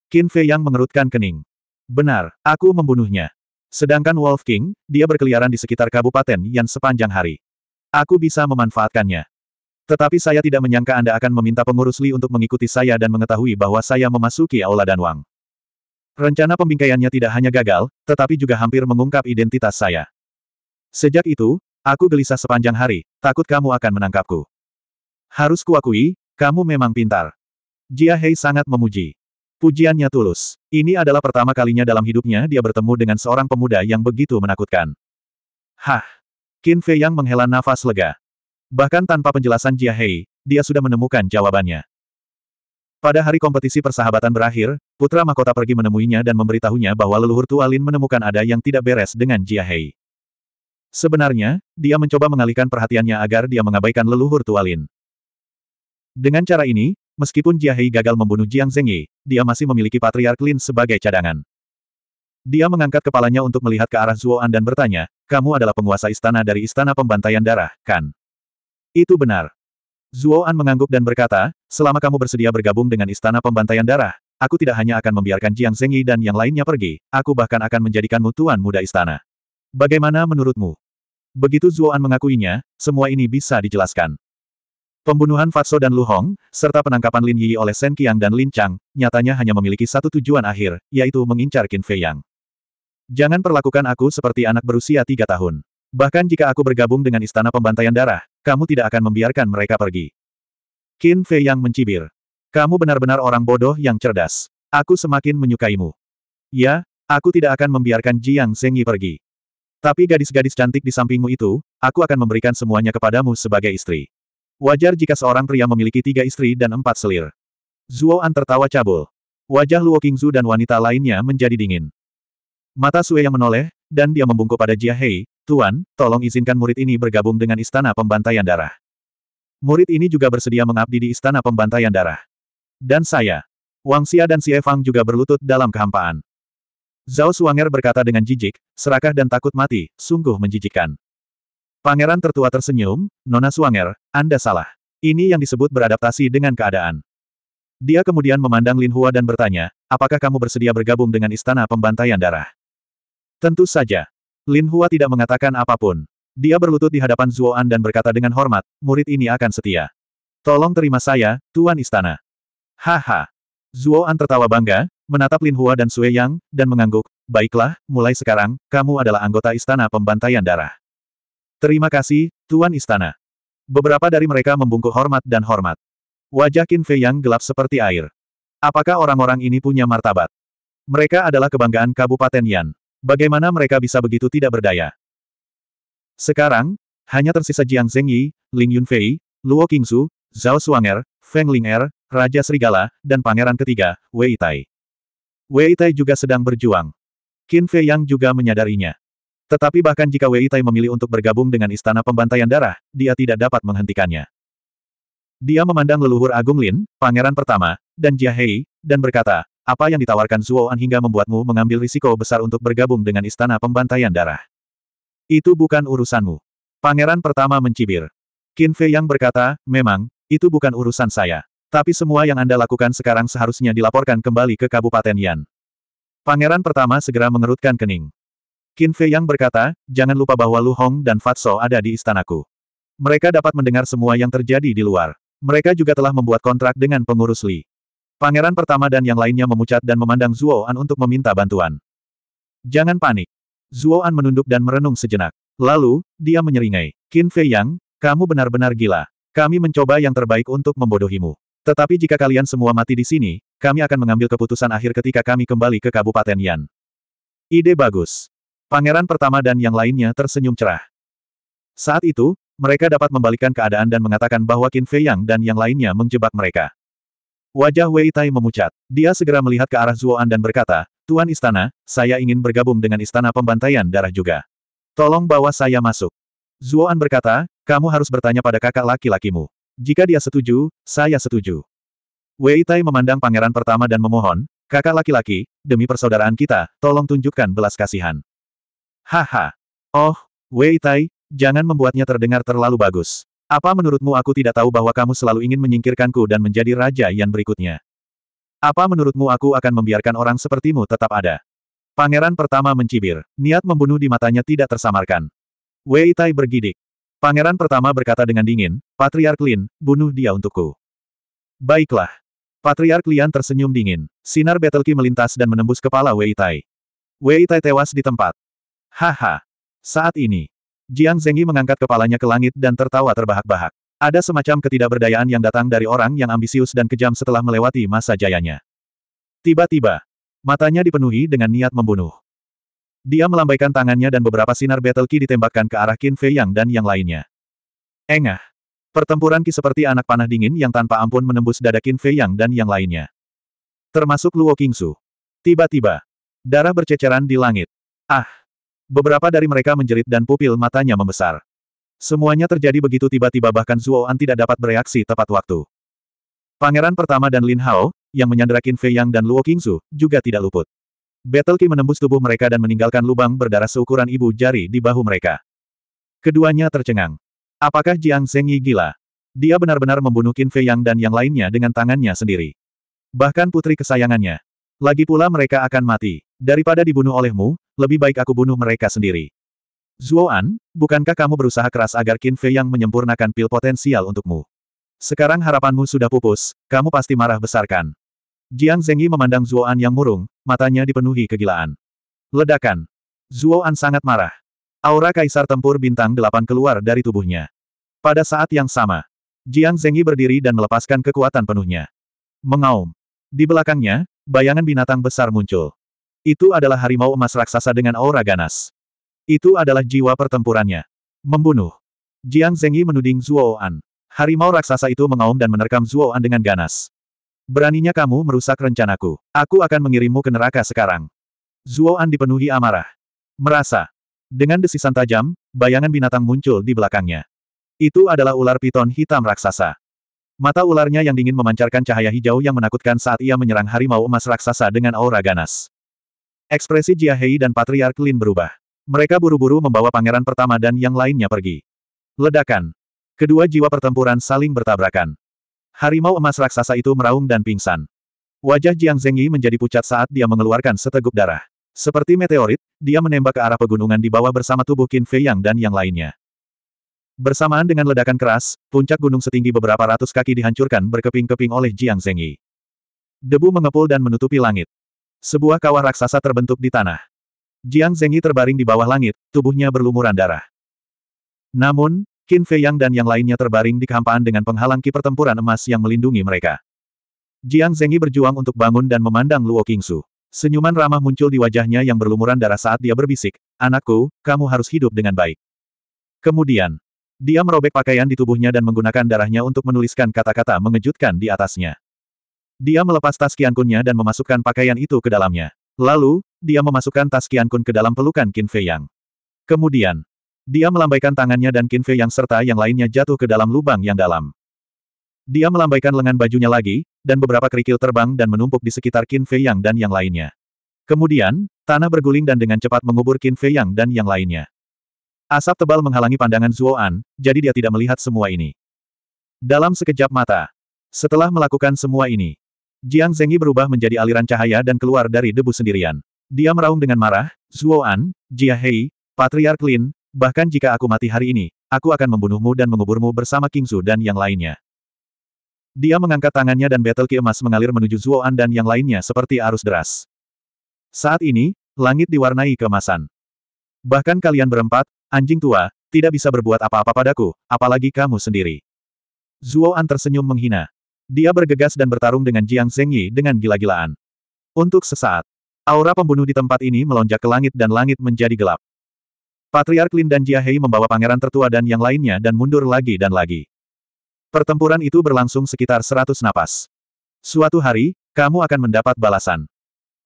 Qin Fei yang mengerutkan kening. Benar, aku membunuhnya. Sedangkan Wolf King, dia berkeliaran di sekitar kabupaten Yan sepanjang hari. Aku bisa memanfaatkannya. Tetapi saya tidak menyangka Anda akan meminta pengurus Li untuk mengikuti saya dan mengetahui bahwa saya memasuki Aula Danwang. Rencana pembingkaiannya tidak hanya gagal, tetapi juga hampir mengungkap identitas saya. Sejak itu, aku gelisah sepanjang hari, takut kamu akan menangkapku. Harus kuakui, kamu memang pintar. Jia Hei sangat memuji. Pujiannya tulus. Ini adalah pertama kalinya dalam hidupnya dia bertemu dengan seorang pemuda yang begitu menakutkan. Hah! Qin Fei Yang menghela nafas lega. Bahkan tanpa penjelasan Jia Hei, dia sudah menemukan jawabannya. Pada hari kompetisi persahabatan berakhir, putra mahkota pergi menemuinya dan memberitahunya bahwa leluhur Tualin menemukan ada yang tidak beres dengan Jia Hei. Sebenarnya, dia mencoba mengalihkan perhatiannya agar dia mengabaikan leluhur Tualin. Dengan cara ini, meskipun Jia Hei gagal membunuh Jiang Zhengyi, dia masih memiliki Patriark Lin sebagai cadangan. Dia mengangkat kepalanya untuk melihat ke arah Zuoan dan bertanya, kamu adalah penguasa istana dari Istana Pembantaian Darah, kan? Itu benar. Zuoan mengangguk dan berkata, selama kamu bersedia bergabung dengan Istana Pembantaian Darah, aku tidak hanya akan membiarkan Jiang Zhengyi dan yang lainnya pergi, aku bahkan akan menjadikanmu tuan muda istana. Bagaimana menurutmu? Begitu Zuoan mengakuinya, semua ini bisa dijelaskan. Pembunuhan Fatso dan Lu Hong, serta penangkapan Lin Yi oleh Shen Qiang dan Lin Chang, nyatanya hanya memiliki satu tujuan akhir, yaitu mengincar Qin Fei Yang. Jangan perlakukan aku seperti anak berusia tiga tahun. Bahkan jika aku bergabung dengan Istana Pembantaian Darah, kamu tidak akan membiarkan mereka pergi. Qin Fei yang mencibir. Kamu benar-benar orang bodoh yang cerdas. Aku semakin menyukaimu. Ya, aku tidak akan membiarkan Jiang Zhengyi pergi. Tapi gadis-gadis cantik di sampingmu itu, aku akan memberikan semuanya kepadamu sebagai istri. Wajar jika seorang pria memiliki tiga istri dan empat selir. Zuo An tertawa cabul. Wajah Luo Qingzu dan wanita lainnya menjadi dingin. Mata Sue yang menoleh, dan dia membungkuk pada Jia Hei, Tuan, tolong izinkan murid ini bergabung dengan Istana Pembantaian Darah. Murid ini juga bersedia mengabdi di Istana Pembantaian Darah. Dan saya. Wang Xia dan Xie Fang juga berlutut dalam kehampaan. Zhao Suanger berkata dengan jijik, serakah dan takut mati, sungguh menjijikkan. Pangeran tertua tersenyum, Nona Suanger, Anda salah. Ini yang disebut beradaptasi dengan keadaan. Dia kemudian memandang Lin Hua dan bertanya, apakah kamu bersedia bergabung dengan Istana Pembantaian Darah? Tentu saja. Lin Hua tidak mengatakan apa pun. Dia berlutut di hadapan Zuoan dan berkata dengan hormat, murid ini akan setia. Tolong terima saya, Tuan Istana. Haha. Zuoan tertawa bangga, menatap Lin Hua dan Sui Yang, dan mengangguk, baiklah, mulai sekarang, kamu adalah anggota Istana Pembantaian Darah. Terima kasih, Tuan Istana. Beberapa dari mereka membungkuk hormat dan hormat. Wajah Qin Fei Yang gelap seperti air. Apakah orang-orang ini punya martabat? Mereka adalah kebanggaan Kabupaten Yan. Bagaimana mereka bisa begitu tidak berdaya? Sekarang, hanya tersisa Jiang Zhengyi, Ling Yunfei, Luo Qingzu, Zhao Suanger, Feng Ling'er, Raja Serigala, dan pangeran ketiga, Wei Tai. Wei Tai juga sedang berjuang. Qin Fei Yang juga menyadarinya. Tetapi bahkan jika Wei Tai memilih untuk bergabung dengan Istana Pembantaian Darah, dia tidak dapat menghentikannya. Dia memandang leluhur Agung Lin, pangeran pertama, dan Jia Hei, dan berkata, apa yang ditawarkan Zuo An hingga membuatmu mengambil risiko besar untuk bergabung dengan Istana Pembantaian Darah? Itu bukan urusanmu. Pangeran pertama mencibir. Qin Fei yang berkata, memang, itu bukan urusan saya. Tapi semua yang Anda lakukan sekarang seharusnya dilaporkan kembali ke Kabupaten Yan. Pangeran pertama segera mengerutkan kening. Qin Fei yang berkata, jangan lupa bahwa Lu Hong dan Fatso ada di istanaku. Mereka dapat mendengar semua yang terjadi di luar. Mereka juga telah membuat kontrak dengan pengurus Li. Pangeran pertama dan yang lainnya memucat dan memandang Zuo An untuk meminta bantuan. Jangan panik. Zuo An menunduk dan merenung sejenak. Lalu, dia menyeringai. Qin Fei Yang, kamu benar-benar gila. Kami mencoba yang terbaik untuk membodohimu. Tetapi jika kalian semua mati di sini, kami akan mengambil keputusan akhir ketika kami kembali ke Kabupaten Yan. Ide bagus. Pangeran pertama dan yang lainnya tersenyum cerah. Saat itu, mereka dapat membalikan keadaan dan mengatakan bahwa Qin Fei Yang dan yang lainnya menjebak mereka. Wajah Wei Tai memucat. Dia segera melihat ke arah Zuoan dan berkata, Tuan Istana, saya ingin bergabung dengan Istana Pembantaian Darah juga. Tolong bawa saya masuk. Zuoan berkata, kamu harus bertanya pada kakak laki-lakimu. Jika dia setuju, saya setuju. Wei Tai memandang pangeran pertama dan memohon, kakak laki-laki, demi persaudaraan kita, tolong tunjukkan belas kasihan. Haha. Oh, Wei Tai, jangan membuatnya terdengar terlalu bagus. Apa menurutmu aku tidak tahu bahwa kamu selalu ingin menyingkirkanku dan menjadi raja yang berikutnya? Apa menurutmu aku akan membiarkan orang sepertimu tetap ada? Pangeran pertama mencibir. Niat membunuh di matanya tidak tersamarkan. Wei Tai bergidik. Pangeran pertama berkata dengan dingin, Patriark Lin, bunuh dia untukku. Baiklah. Patriark Lian tersenyum dingin. Sinar Battle Ki melintas dan menembus kepala Wei Tai. Wei Tai tewas di tempat. Haha. Saat ini, Jiang Zengyi mengangkat kepalanya ke langit dan tertawa terbahak-bahak. Ada semacam ketidakberdayaan yang datang dari orang yang ambisius dan kejam setelah melewati masa jayanya. Tiba-tiba, matanya dipenuhi dengan niat membunuh. Dia melambaikan tangannya dan beberapa sinar battle ki ditembakkan ke arah Qin Fei Yang dan yang lainnya. Engah. Pertempuran ki seperti anak panah dingin yang tanpa ampun menembus dada Qin Fei Yang dan yang lainnya. Termasuk Luo Qingsu. Tiba-tiba, darah berceceran di langit. Ah! Beberapa dari mereka menjerit dan pupil matanya membesar. Semuanya terjadi begitu tiba-tiba bahkan Zuo An tidak dapat bereaksi tepat waktu. Pangeran pertama dan Lin Hao, yang menyandera Qin Fei Yang dan Luo Qingsu, juga tidak luput. Battle Ki menembus tubuh mereka dan meninggalkan lubang berdarah seukuran ibu jari di bahu mereka. Keduanya tercengang. Apakah Jiang Zhengyi gila? Dia benar-benar membunuh Qin Fei Yang dan yang lainnya dengan tangannya sendiri. Bahkan putri kesayangannya. Lagi pula mereka akan mati. Daripada dibunuh olehmu, lebih baik aku bunuh mereka sendiri. Zuoan, bukankah kamu berusaha keras agar Qin Fei Yang menyempurnakan pil potensial untukmu? Sekarang harapanmu sudah pupus, kamu pasti marah besar kan? Jiang Zengyi memandang Zuoan yang murung, matanya dipenuhi kegilaan. Ledakan. Zuoan sangat marah. Aura Kaisar Tempur Bintang Delapan keluar dari tubuhnya. Pada saat yang sama, Jiang Zengyi berdiri dan melepaskan kekuatan penuhnya. Mengaum. Di belakangnya, bayangan binatang besar muncul. Itu adalah harimau emas raksasa dengan aura ganas. Itu adalah jiwa pertempurannya. Membunuh. Jiang Zengyi menuding Zuoan. Harimau raksasa itu mengaum dan menerkam Zuoan dengan ganas. Beraninya kamu merusak rencanaku. Aku akan mengirimmu ke neraka sekarang. Zuoan dipenuhi amarah. Merasa. Dengan desisan tajam, bayangan binatang muncul di belakangnya. Itu adalah ular piton hitam raksasa. Mata ularnya yang dingin memancarkan cahaya hijau yang menakutkan saat ia menyerang harimau emas raksasa dengan aura ganas. Ekspresi Jia Hei dan Patriark Lin berubah. Mereka buru-buru membawa pangeran pertama dan yang lainnya pergi. Ledakan. Kedua jiwa pertempuran saling bertabrakan. Harimau emas raksasa itu meraung dan pingsan. Wajah Jiang Zengyi menjadi pucat saat dia mengeluarkan seteguk darah. Seperti meteorit, dia menembak ke arah pegunungan di bawah bersama tubuh Qin Fei Yang dan yang lainnya. Bersamaan dengan ledakan keras, puncak gunung setinggi beberapa ratus kaki dihancurkan berkeping-keping oleh Jiang Zengyi. Debu mengepul dan menutupi langit. Sebuah kawah raksasa terbentuk di tanah. Jiang Zengyi terbaring di bawah langit, tubuhnya berlumuran darah. Namun, Qin Fei Yang dan yang lainnya terbaring di kehampaan dengan penghalang ki pertempuran emas yang melindungi mereka. Jiang Zengyi berjuang untuk bangun dan memandang Luo Qingsu. Senyuman ramah muncul di wajahnya yang berlumuran darah saat dia berbisik, Anakku, kamu harus hidup dengan baik. Kemudian, dia merobek pakaian di tubuhnya dan menggunakan darahnya untuk menuliskan kata-kata mengejutkan di atasnya. Dia melepas tas Qiankunnya dan memasukkan pakaian itu ke dalamnya. Lalu, dia memasukkan tas Qiankun ke dalam pelukan Qin Fei Yang. Kemudian, dia melambaikan tangannya dan Qin Fei yang serta yang lainnya jatuh ke dalam lubang yang dalam. Dia melambaikan lengan bajunya lagi, dan beberapa kerikil terbang dan menumpuk di sekitar Qin Fei Yang dan yang lainnya. Kemudian, tanah berguling dan dengan cepat mengubur Qin Fei Yang dan yang lainnya. Asap tebal menghalangi pandangan Zuoan, jadi dia tidak melihat semua ini. Dalam sekejap mata, setelah melakukan semua ini, Jiang Zengyi berubah menjadi aliran cahaya dan keluar dari debu sendirian. Dia meraung dengan marah, Zuoan, Jia Hei, Patriark Lin, Bahkan jika aku mati hari ini, aku akan membunuhmu dan menguburmu bersama King Su dan yang lainnya. Dia mengangkat tangannya dan battle ki emas mengalir menuju Zuoan dan yang lainnya seperti arus deras. Saat ini, langit diwarnai keemasan. Bahkan kalian berempat, anjing tua, tidak bisa berbuat apa-apa padaku, apalagi kamu sendiri. Zuoan tersenyum menghina. Dia bergegas dan bertarung dengan Jiang Zengyi dengan gila-gilaan. Untuk sesaat, aura pembunuh di tempat ini melonjak ke langit dan langit menjadi gelap. Patriark Lin dan Jia Hei membawa pangeran tertua dan yang lainnya dan mundur lagi dan lagi. Pertempuran itu berlangsung sekitar seratus napas. Suatu hari, kamu akan mendapat balasan.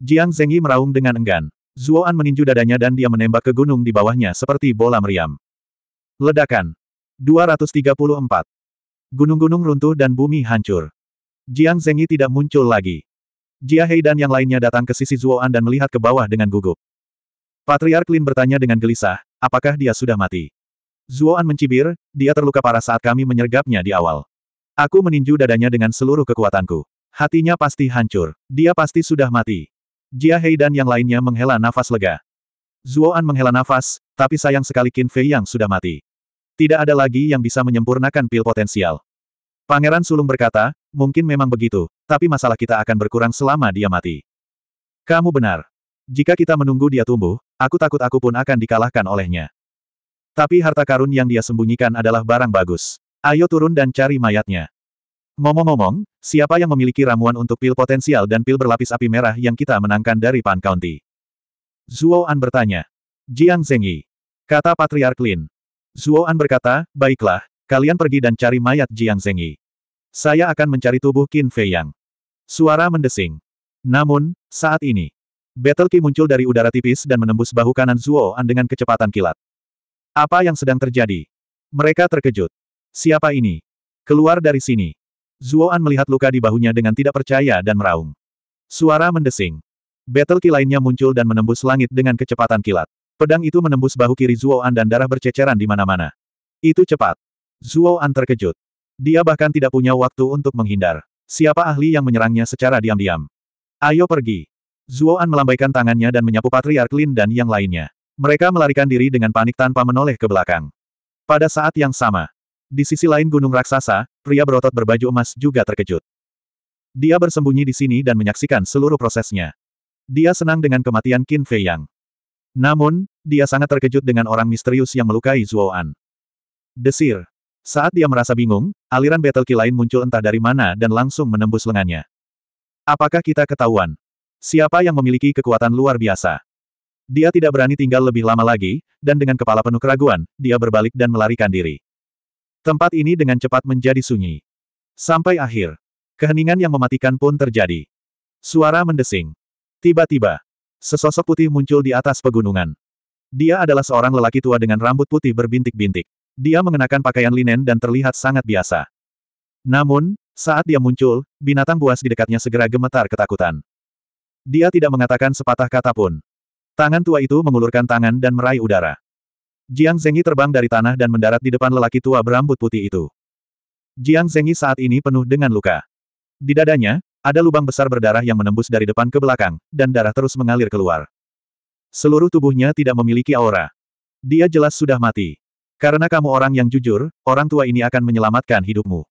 Jiang Zengyi meraung dengan enggan. Zuoan meninju dadanya dan dia menembak ke gunung di bawahnya seperti bola meriam. Ledakan. 234. Gunung-gunung runtuh dan bumi hancur. Jiang Zengyi tidak muncul lagi. Jia Hei dan yang lainnya datang ke sisi Zuoan dan melihat ke bawah dengan gugup. Patriark Lin bertanya dengan gelisah, Apakah dia sudah mati? Zuoan mencibir, dia terluka parah saat kami menyergapnya di awal. Aku meninju dadanya dengan seluruh kekuatanku. Hatinya pasti hancur. Dia pasti sudah mati. Jia Hei dan yang lainnya menghela nafas lega. Zuoan menghela nafas, tapi sayang sekali Qin Fei yang sudah mati. Tidak ada lagi yang bisa menyempurnakan pil potensial. Pangeran Sulung berkata, mungkin memang begitu, tapi masalah kita akan berkurang selama dia mati. Kamu benar. Jika kita menunggu dia tumbuh, aku takut aku pun akan dikalahkan olehnya. Tapi harta karun yang dia sembunyikan adalah barang bagus. Ayo turun dan cari mayatnya. Ngomong-ngomong, siapa yang memiliki ramuan untuk pil potensial dan pil berlapis api merah yang kita menangkan dari Pan County? Zuo An bertanya. Jiang Zengyi. Kata Patriark Lin. Zuo An berkata, baiklah, kalian pergi dan cari mayat Jiang Zengyi. Saya akan mencari tubuh Qin Fei Yang. Suara mendesing. Namun, saat ini, Battle Ki muncul dari udara tipis dan menembus bahu kanan Zuo An dengan kecepatan kilat. Apa yang sedang terjadi? Mereka terkejut. Siapa ini? Keluar dari sini. Zuo An melihat luka di bahunya dengan tidak percaya dan meraung. Suara mendesing. Battle Ki lainnya muncul dan menembus langit dengan kecepatan kilat. Pedang itu menembus bahu kiri Zuo An dan darah berceceran di mana-mana. Itu cepat. Zuo An terkejut. Dia bahkan tidak punya waktu untuk menghindar. Siapa ahli yang menyerangnya secara diam-diam? Ayo pergi. Zuo An melambaikan tangannya dan menyapu Patriark Lin dan yang lainnya. Mereka melarikan diri dengan panik tanpa menoleh ke belakang. Pada saat yang sama, di sisi lain gunung raksasa, pria berotot berbaju emas juga terkejut. Dia bersembunyi di sini dan menyaksikan seluruh prosesnya. Dia senang dengan kematian Qin Fei Yang. Namun, dia sangat terkejut dengan orang misterius yang melukai Zuo An. Desir. Saat dia merasa bingung, aliran battle ki lain muncul entah dari mana dan langsung menembus lengannya. Apakah kita ketahuan? Siapa yang memiliki kekuatan luar biasa? Dia tidak berani tinggal lebih lama lagi, dan dengan kepala penuh keraguan, dia berbalik dan melarikan diri. Tempat ini dengan cepat menjadi sunyi. Sampai akhir, keheningan yang mematikan pun terjadi. Suara mendesing. Tiba-tiba, sesosok putih muncul di atas pegunungan. Dia adalah seorang lelaki tua dengan rambut putih berbintik-bintik. Dia mengenakan pakaian linen dan terlihat sangat biasa. Namun, saat dia muncul, binatang buas di dekatnya segera gemetar ketakutan. Dia tidak mengatakan sepatah kata pun. Tangan tua itu mengulurkan tangan dan meraih udara. Jiang Zengyi terbang dari tanah dan mendarat di depan lelaki tua berambut putih itu. Jiang Zengyi saat ini penuh dengan luka. Di dadanya, ada lubang besar berdarah yang menembus dari depan ke belakang, dan darah terus mengalir keluar. Seluruh tubuhnya tidak memiliki aura. Dia jelas sudah mati. Karena kamu orang yang jujur, orang tua ini akan menyelamatkan hidupmu.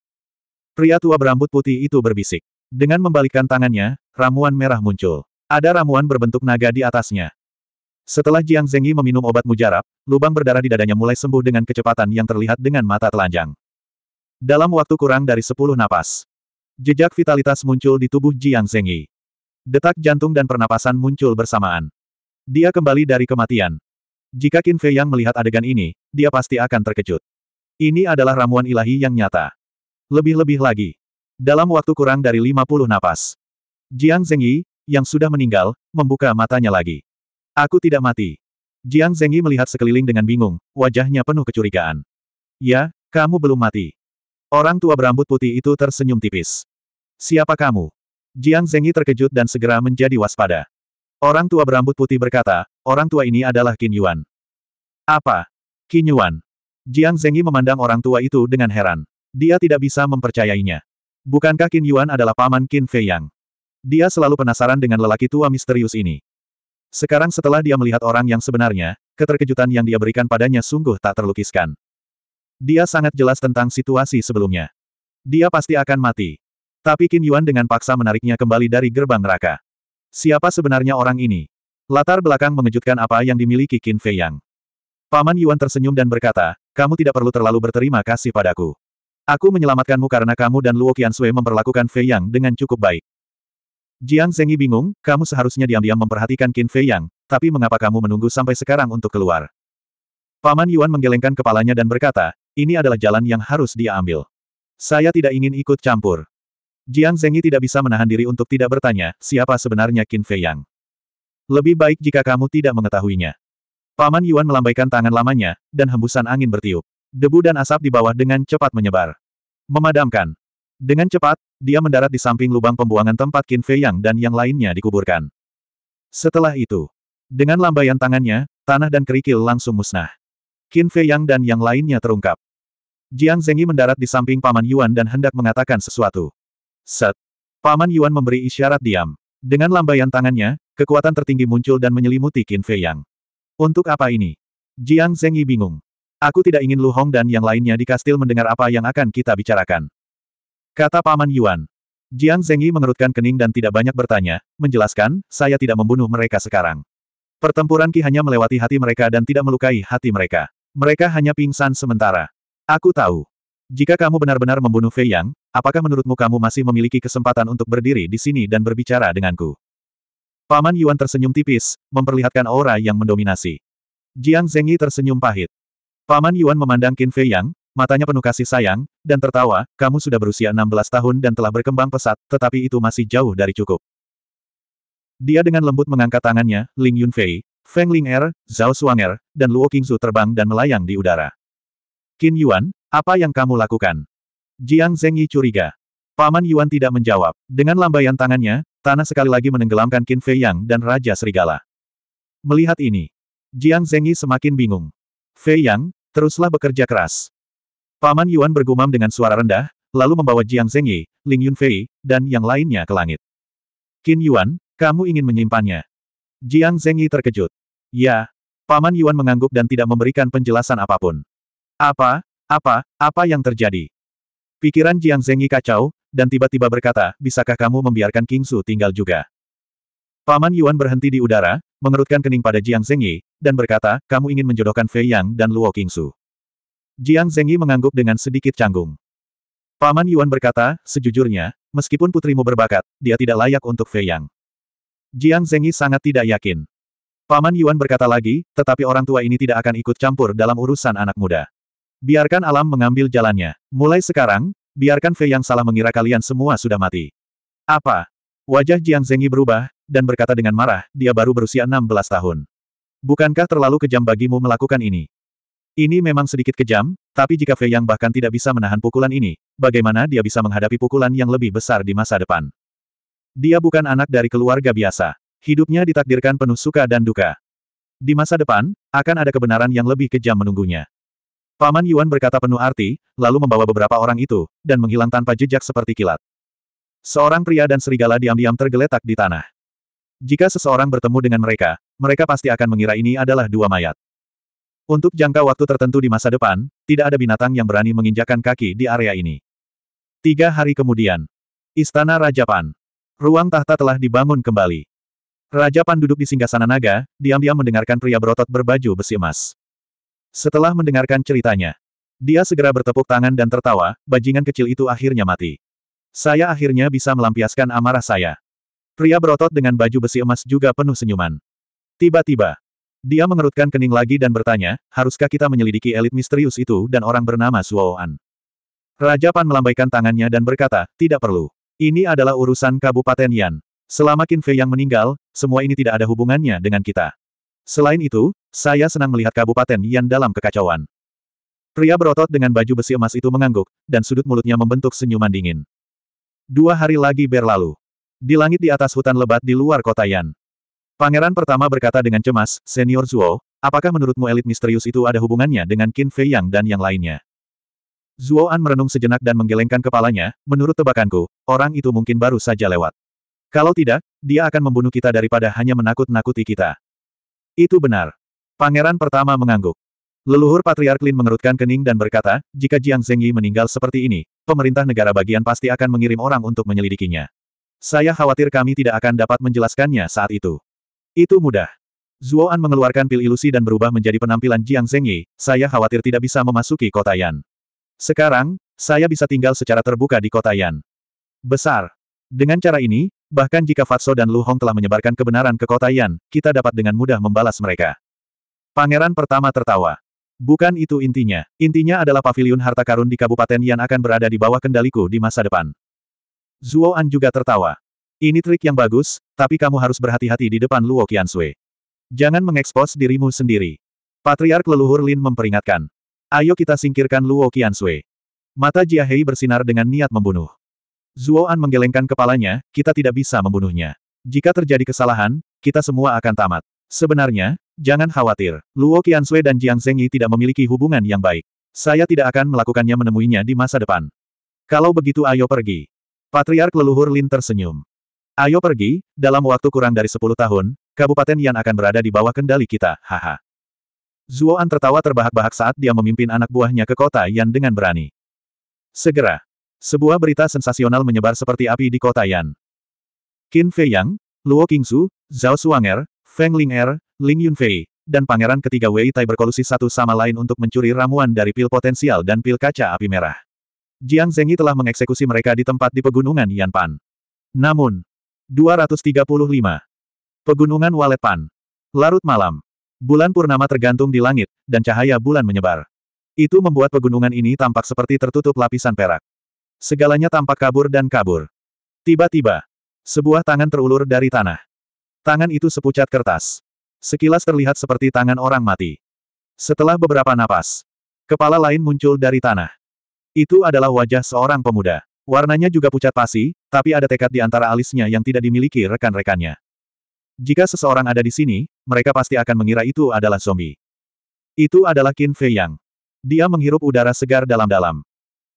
Pria tua berambut putih itu berbisik. Dengan membalikkan tangannya, ramuan merah muncul. Ada ramuan berbentuk naga di atasnya. Setelah Jiang Zengyi meminum obat mujarab, lubang berdarah di dadanya mulai sembuh dengan kecepatan yang terlihat dengan mata telanjang. Dalam waktu kurang dari sepuluh napas, jejak vitalitas muncul di tubuh Jiang Zengyi. Detak jantung dan pernapasan muncul bersamaan. Dia kembali dari kematian. Jika Qin Fei Yang melihat adegan ini, dia pasti akan terkejut. Ini adalah ramuan ilahi yang nyata. Lebih-lebih lagi, dalam waktu kurang dari 50 napas. Jiang Zengyi, yang sudah meninggal, membuka matanya lagi. Aku tidak mati. Jiang Zengyi melihat sekeliling dengan bingung, wajahnya penuh kecurigaan. Ya, kamu belum mati. Orang tua berambut putih itu tersenyum tipis. Siapa kamu? Jiang Zengyi terkejut dan segera menjadi waspada. Orang tua berambut putih berkata, orang tua ini adalah Qin Yuan. Apa? Qin Yuan. Jiang Zengyi memandang orang tua itu dengan heran. Dia tidak bisa mempercayainya. Bukankah Qin Yuan adalah paman Qin Fei Yang? Dia selalu penasaran dengan lelaki tua misterius ini. Sekarang setelah dia melihat orang yang sebenarnya, keterkejutan yang dia berikan padanya sungguh tak terlukiskan. Dia sangat jelas tentang situasi sebelumnya. Dia pasti akan mati. Tapi Qin Yuan dengan paksa menariknya kembali dari gerbang neraka. Siapa sebenarnya orang ini? Latar belakang mengejutkan apa yang dimiliki Qin Fei Yang. Paman Yuan tersenyum dan berkata, kamu tidak perlu terlalu berterima kasih padaku. Aku menyelamatkanmu karena kamu dan Luo Qiansui memperlakukan Fei Yang dengan cukup baik. Jiang Zengyi bingung, kamu seharusnya diam-diam memperhatikan Qin Fei Yang, tapi mengapa kamu menunggu sampai sekarang untuk keluar? Paman Yuan menggelengkan kepalanya dan berkata, ini adalah jalan yang harus dia ambil. Saya tidak ingin ikut campur. Jiang Zengyi tidak bisa menahan diri untuk tidak bertanya, siapa sebenarnya Qin Fei Yang. Lebih baik jika kamu tidak mengetahuinya. Paman Yuan melambaikan tangan lamanya, dan hembusan angin bertiup. Debu dan asap di bawah dengan cepat menyebar. Memadamkan. Dengan cepat, dia mendarat di samping lubang pembuangan tempat Qin Fei Yang dan yang lainnya dikuburkan. Setelah itu, dengan lambaian tangannya, tanah dan kerikil langsung musnah. Qin Fei Yang dan yang lainnya terungkap. Jiang Zengyi mendarat di samping Paman Yuan dan hendak mengatakan sesuatu. Set. Paman Yuan memberi isyarat diam. Dengan lambaian tangannya, kekuatan tertinggi muncul dan menyelimuti Qin Fei Yang. Untuk apa ini? Jiang Zengyi bingung. Aku tidak ingin Lu Hong dan yang lainnya di kastil mendengar apa yang akan kita bicarakan. Kata Paman Yuan. Jiang Zengyi mengerutkan kening dan tidak banyak bertanya, menjelaskan, saya tidak membunuh mereka sekarang. Pertempuran Ki hanya melewati hati mereka dan tidak melukai hati mereka. Mereka hanya pingsan sementara. Aku tahu. Jika kamu benar-benar membunuh Fei Yang, apakah menurutmu kamu masih memiliki kesempatan untuk berdiri di sini dan berbicara denganku? Paman Yuan tersenyum tipis, memperlihatkan aura yang mendominasi. Jiang Zengyi tersenyum pahit. Paman Yuan memandang Qin Fei Yang, matanya penuh kasih sayang, dan tertawa, kamu sudah berusia 16 tahun dan telah berkembang pesat, tetapi itu masih jauh dari cukup. Dia dengan lembut mengangkat tangannya, Ling Yunfei, Feng Ling Er, Zhao Suanger, dan Luo Qingzu terbang dan melayang di udara. Qin Yuan, apa yang kamu lakukan? Jiang Zengyi curiga. Paman Yuan tidak menjawab. Dengan lambaian tangannya, tanah sekali lagi menenggelamkan Qin Fei Yang dan Raja Serigala. Melihat ini, Jiang Zengyi semakin bingung. Fei Yang, teruslah bekerja keras. Paman Yuan bergumam dengan suara rendah, lalu membawa Jiang Zengyi, Ling Yunfei, dan yang lainnya ke langit. Qin Yuan, kamu ingin menyimpannya. Jiang Zengyi terkejut. Ya. Paman Yuan mengangguk dan tidak memberikan penjelasan apa pun. Apa, apa, apa yang terjadi? Pikiran Jiang Zengyi kacau, dan tiba-tiba berkata, bisakah kamu membiarkan King Su tinggal juga? Paman Yuan berhenti di udara, mengerutkan kening pada Jiang Zengyi, dan berkata, kamu ingin menjodohkan Fei Yang dan Luo Qingsu. Jiang Zengyi mengangguk dengan sedikit canggung. Paman Yuan berkata, sejujurnya, meskipun putrimu berbakat, dia tidak layak untuk Fei Yang. Jiang Zengyi sangat tidak yakin. Paman Yuan berkata lagi, tetapi orang tua ini tidak akan ikut campur dalam urusan anak muda. Biarkan alam mengambil jalannya. Mulai sekarang, biarkan Fei Yang salah mengira kalian semua sudah mati. Apa? Wajah Jiang Zengyi berubah, dan berkata dengan marah, dia baru berusia 16 tahun. Bukankah terlalu kejam bagimu melakukan ini? Ini memang sedikit kejam, tapi jika Fei Yang bahkan tidak bisa menahan pukulan ini, bagaimana dia bisa menghadapi pukulan yang lebih besar di masa depan? Dia bukan anak dari keluarga biasa. Hidupnya ditakdirkan penuh suka dan duka. Di masa depan, akan ada kebenaran yang lebih kejam menunggunya. Paman Yuan berkata penuh arti, lalu membawa beberapa orang itu, dan menghilang tanpa jejak seperti kilat. Seorang pria dan serigala diam-diam tergeletak di tanah. Jika seseorang bertemu dengan mereka, mereka pasti akan mengira ini adalah dua mayat. Untuk jangka waktu tertentu di masa depan, tidak ada binatang yang berani menginjakan kaki di area ini. Tiga hari kemudian, Istana Raja Pan. Ruang tahta telah dibangun kembali. Raja Pan duduk di singgasana naga, diam-diam mendengarkan pria berotot berbaju besi emas. Setelah mendengarkan ceritanya, dia segera bertepuk tangan dan tertawa, bajingan kecil itu akhirnya mati. Saya akhirnya bisa melampiaskan amarah saya. Pria berotot dengan baju besi emas juga penuh senyuman. Tiba-tiba, dia mengerutkan kening lagi dan bertanya, haruskah kita menyelidiki elit misterius itu dan orang bernama Zuoan? Raja Pan melambaikan tangannya dan berkata, tidak perlu. Ini adalah urusan Kabupaten Yan. Selama Qin Fei yang meninggal, semua ini tidak ada hubungannya dengan kita. Selain itu, saya senang melihat Kabupaten Yan dalam kekacauan. Pria berotot dengan baju besi emas itu mengangguk, dan sudut mulutnya membentuk senyuman dingin. Dua hari lagi berlalu. Di langit di atas hutan lebat di luar kota Yan. Pangeran pertama berkata dengan cemas, Senior Zuo, apakah menurutmu elit misterius itu ada hubungannya dengan Qin Fei Yang dan yang lainnya? Zuo An merenung sejenak dan menggelengkan kepalanya, menurut tebakanku, orang itu mungkin baru saja lewat. Kalau tidak, dia akan membunuh kita daripada hanya menakut-nakuti kita. Itu benar. Pangeran pertama mengangguk. Leluhur Patriark Lin mengerutkan kening dan berkata, jika Jiang Zengyi meninggal seperti ini, pemerintah negara bagian pasti akan mengirim orang untuk menyelidikinya. Saya khawatir kami tidak akan dapat menjelaskannya saat itu. Itu mudah. Zuoan mengeluarkan pil ilusi dan berubah menjadi penampilan Jiang Zengyi, saya khawatir tidak bisa memasuki kota Yan. Sekarang, saya bisa tinggal secara terbuka di kota Yan. Besar. Dengan cara ini, bahkan jika Fatso dan Lu Hong telah menyebarkan kebenaran ke kota Yan, kita dapat dengan mudah membalas mereka. Pangeran pertama tertawa. Bukan itu intinya. Intinya adalah paviliun harta karun di Kabupaten Yan akan berada di bawah kendaliku di masa depan. Zuo An juga tertawa. Ini trik yang bagus, tapi kamu harus berhati-hati di depan Luo Qiansui. Jangan mengekspos dirimu sendiri. Patriark leluhur Lin memperingatkan. Ayo kita singkirkan Luo Qiansui. Mata Jia Hei bersinar dengan niat membunuh. Zuo An menggelengkan kepalanya, kita tidak bisa membunuhnya. Jika terjadi kesalahan, kita semua akan tamat. Sebenarnya, jangan khawatir. Luo Qiansui dan Jiang Zengyi tidak memiliki hubungan yang baik. Saya tidak akan melakukannya menemuinya di masa depan. Kalau begitu ayo pergi. Patriark leluhur Lin tersenyum. Ayo pergi, dalam waktu kurang dari 10 tahun, Kabupaten Yan akan berada di bawah kendali kita, haha. Zuoan tertawa terbahak-bahak saat dia memimpin anak buahnya ke kota Yan dengan berani. Segera, sebuah berita sensasional menyebar seperti api di kota Yan. Qin Fei Yang, Luo Qingsu, Zhao Suanger, Feng Ling Er, Ling Yunfei, dan pangeran ketiga Wei Tai berkolusi satu sama lain untuk mencuri ramuan dari pil potensial dan pil kaca api merah. Jiang Zengyi telah mengeksekusi mereka di tempat di pegunungan Yanpan. Namun, 235. Pegunungan Walet Pan. Larut malam. Bulan purnama tergantung di langit, dan cahaya bulan menyebar. Itu membuat pegunungan ini tampak seperti tertutup lapisan perak. Segalanya tampak kabur dan kabur. Tiba-tiba, sebuah tangan terulur dari tanah. Tangan itu sepucat kertas. Sekilas terlihat seperti tangan orang mati. Setelah beberapa napas, kepala lain muncul dari tanah. Itu adalah wajah seorang pemuda. Warnanya juga pucat pasi, tapi ada tekad di antara alisnya yang tidak dimiliki rekan-rekannya. Jika seseorang ada di sini, mereka pasti akan mengira itu adalah zombie. Itu adalah Qin Fei Yang. Dia menghirup udara segar dalam-dalam.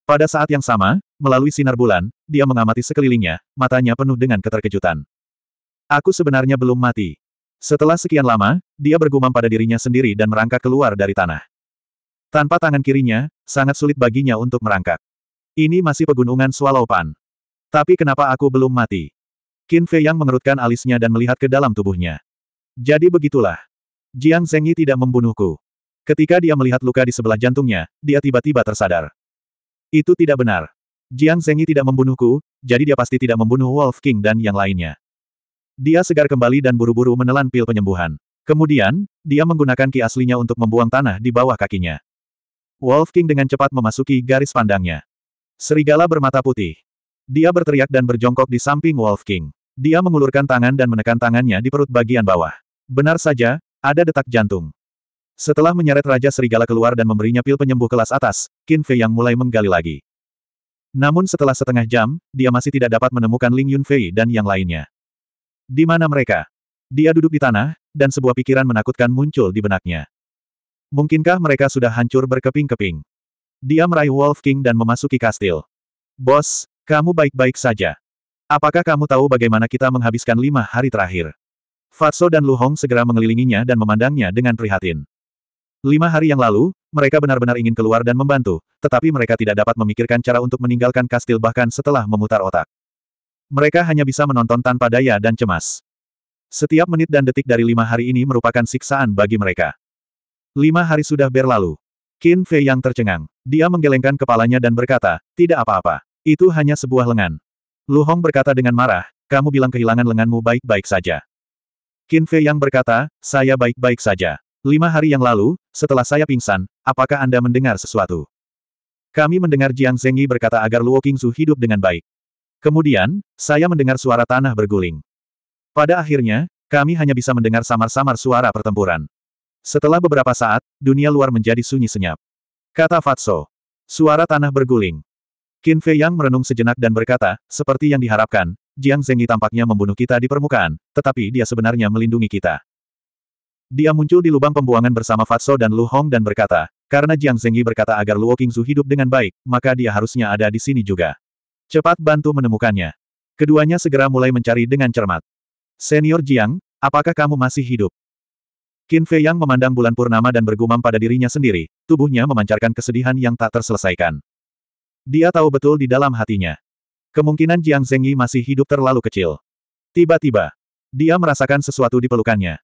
Pada saat yang sama, melalui sinar bulan, dia mengamati sekelilingnya, matanya penuh dengan keterkejutan. Aku sebenarnya belum mati. Setelah sekian lama, dia bergumam pada dirinya sendiri dan merangkak keluar dari tanah. Tanpa tangan kirinya, sangat sulit baginya untuk merangkak. Ini masih pegunungan Swallow Pan. Tapi kenapa aku belum mati? Qin Fei Yang mengerutkan alisnya dan melihat ke dalam tubuhnya. Jadi begitulah. Jiang Zengyi tidak membunuhku. Ketika dia melihat luka di sebelah jantungnya, dia tiba-tiba tersadar. Itu tidak benar. Jiang Zengyi tidak membunuhku, jadi dia pasti tidak membunuh Wolf King dan yang lainnya. Dia segar kembali dan buru-buru menelan pil penyembuhan. Kemudian, dia menggunakan ki aslinya untuk membuang tanah di bawah kakinya. Wolf King dengan cepat memasuki garis pandangnya. Serigala bermata putih. Dia berteriak dan berjongkok di samping Wolf King. Dia mengulurkan tangan dan menekan tangannya di perut bagian bawah. Benar saja, ada detak jantung. Setelah menyeret Raja Serigala keluar dan memberinya pil penyembuh kelas atas, Qin Fei yang mulai menggali lagi. Namun setelah setengah jam, dia masih tidak dapat menemukan Ling Yunfei dan yang lainnya. Di mana mereka? Dia duduk di tanah, dan sebuah pikiran menakutkan muncul di benaknya. Mungkinkah mereka sudah hancur berkeping-keping? Dia meraih Wolf King dan memasuki kastil. Bos, kamu baik-baik saja. Apakah kamu tahu bagaimana kita menghabiskan lima hari terakhir? Fatso dan Lu Hong segera mengelilinginya dan memandangnya dengan prihatin. Lima hari yang lalu, mereka benar-benar ingin keluar dan membantu, tetapi mereka tidak dapat memikirkan cara untuk meninggalkan kastil bahkan setelah memutar otak. Mereka hanya bisa menonton tanpa daya dan cemas. Setiap menit dan detik dari lima hari ini merupakan siksaan bagi mereka. Lima hari sudah berlalu. Qin Fei yang tercengang. Dia menggelengkan kepalanya dan berkata, tidak apa-apa. Itu hanya sebuah lengan. Lu Hong berkata dengan marah, kamu bilang kehilangan lenganmu baik-baik saja. Qin Fei yang berkata, saya baik-baik saja. Lima hari yang lalu, setelah saya pingsan, apakah Anda mendengar sesuatu? Kami mendengar Jiang Zengyi berkata agar Luo Qingzu hidup dengan baik. Kemudian, saya mendengar suara tanah berguling. Pada akhirnya, kami hanya bisa mendengar samar-samar suara pertempuran. Setelah beberapa saat, dunia luar menjadi sunyi senyap. Kata Fatso. Suara tanah berguling. Qin Fei Yang merenung sejenak dan berkata, seperti yang diharapkan, Jiang Zengyi tampaknya membunuh kita di permukaan, tetapi dia sebenarnya melindungi kita. Dia muncul di lubang pembuangan bersama Fatso dan Lu Hong dan berkata, karena Jiang Zengyi berkata agar Luo Qingzu hidup dengan baik, maka dia harusnya ada di sini juga. Cepat bantu menemukannya. Keduanya segera mulai mencari dengan cermat. Senior Jiang, apakah kamu masih hidup? Qin Fei Yang memandang bulan purnama dan bergumam pada dirinya sendiri, tubuhnya memancarkan kesedihan yang tak terselesaikan. Dia tahu betul di dalam hatinya. Kemungkinan Jiang Zengyi masih hidup terlalu kecil. Tiba-tiba, dia merasakan sesuatu di pelukannya.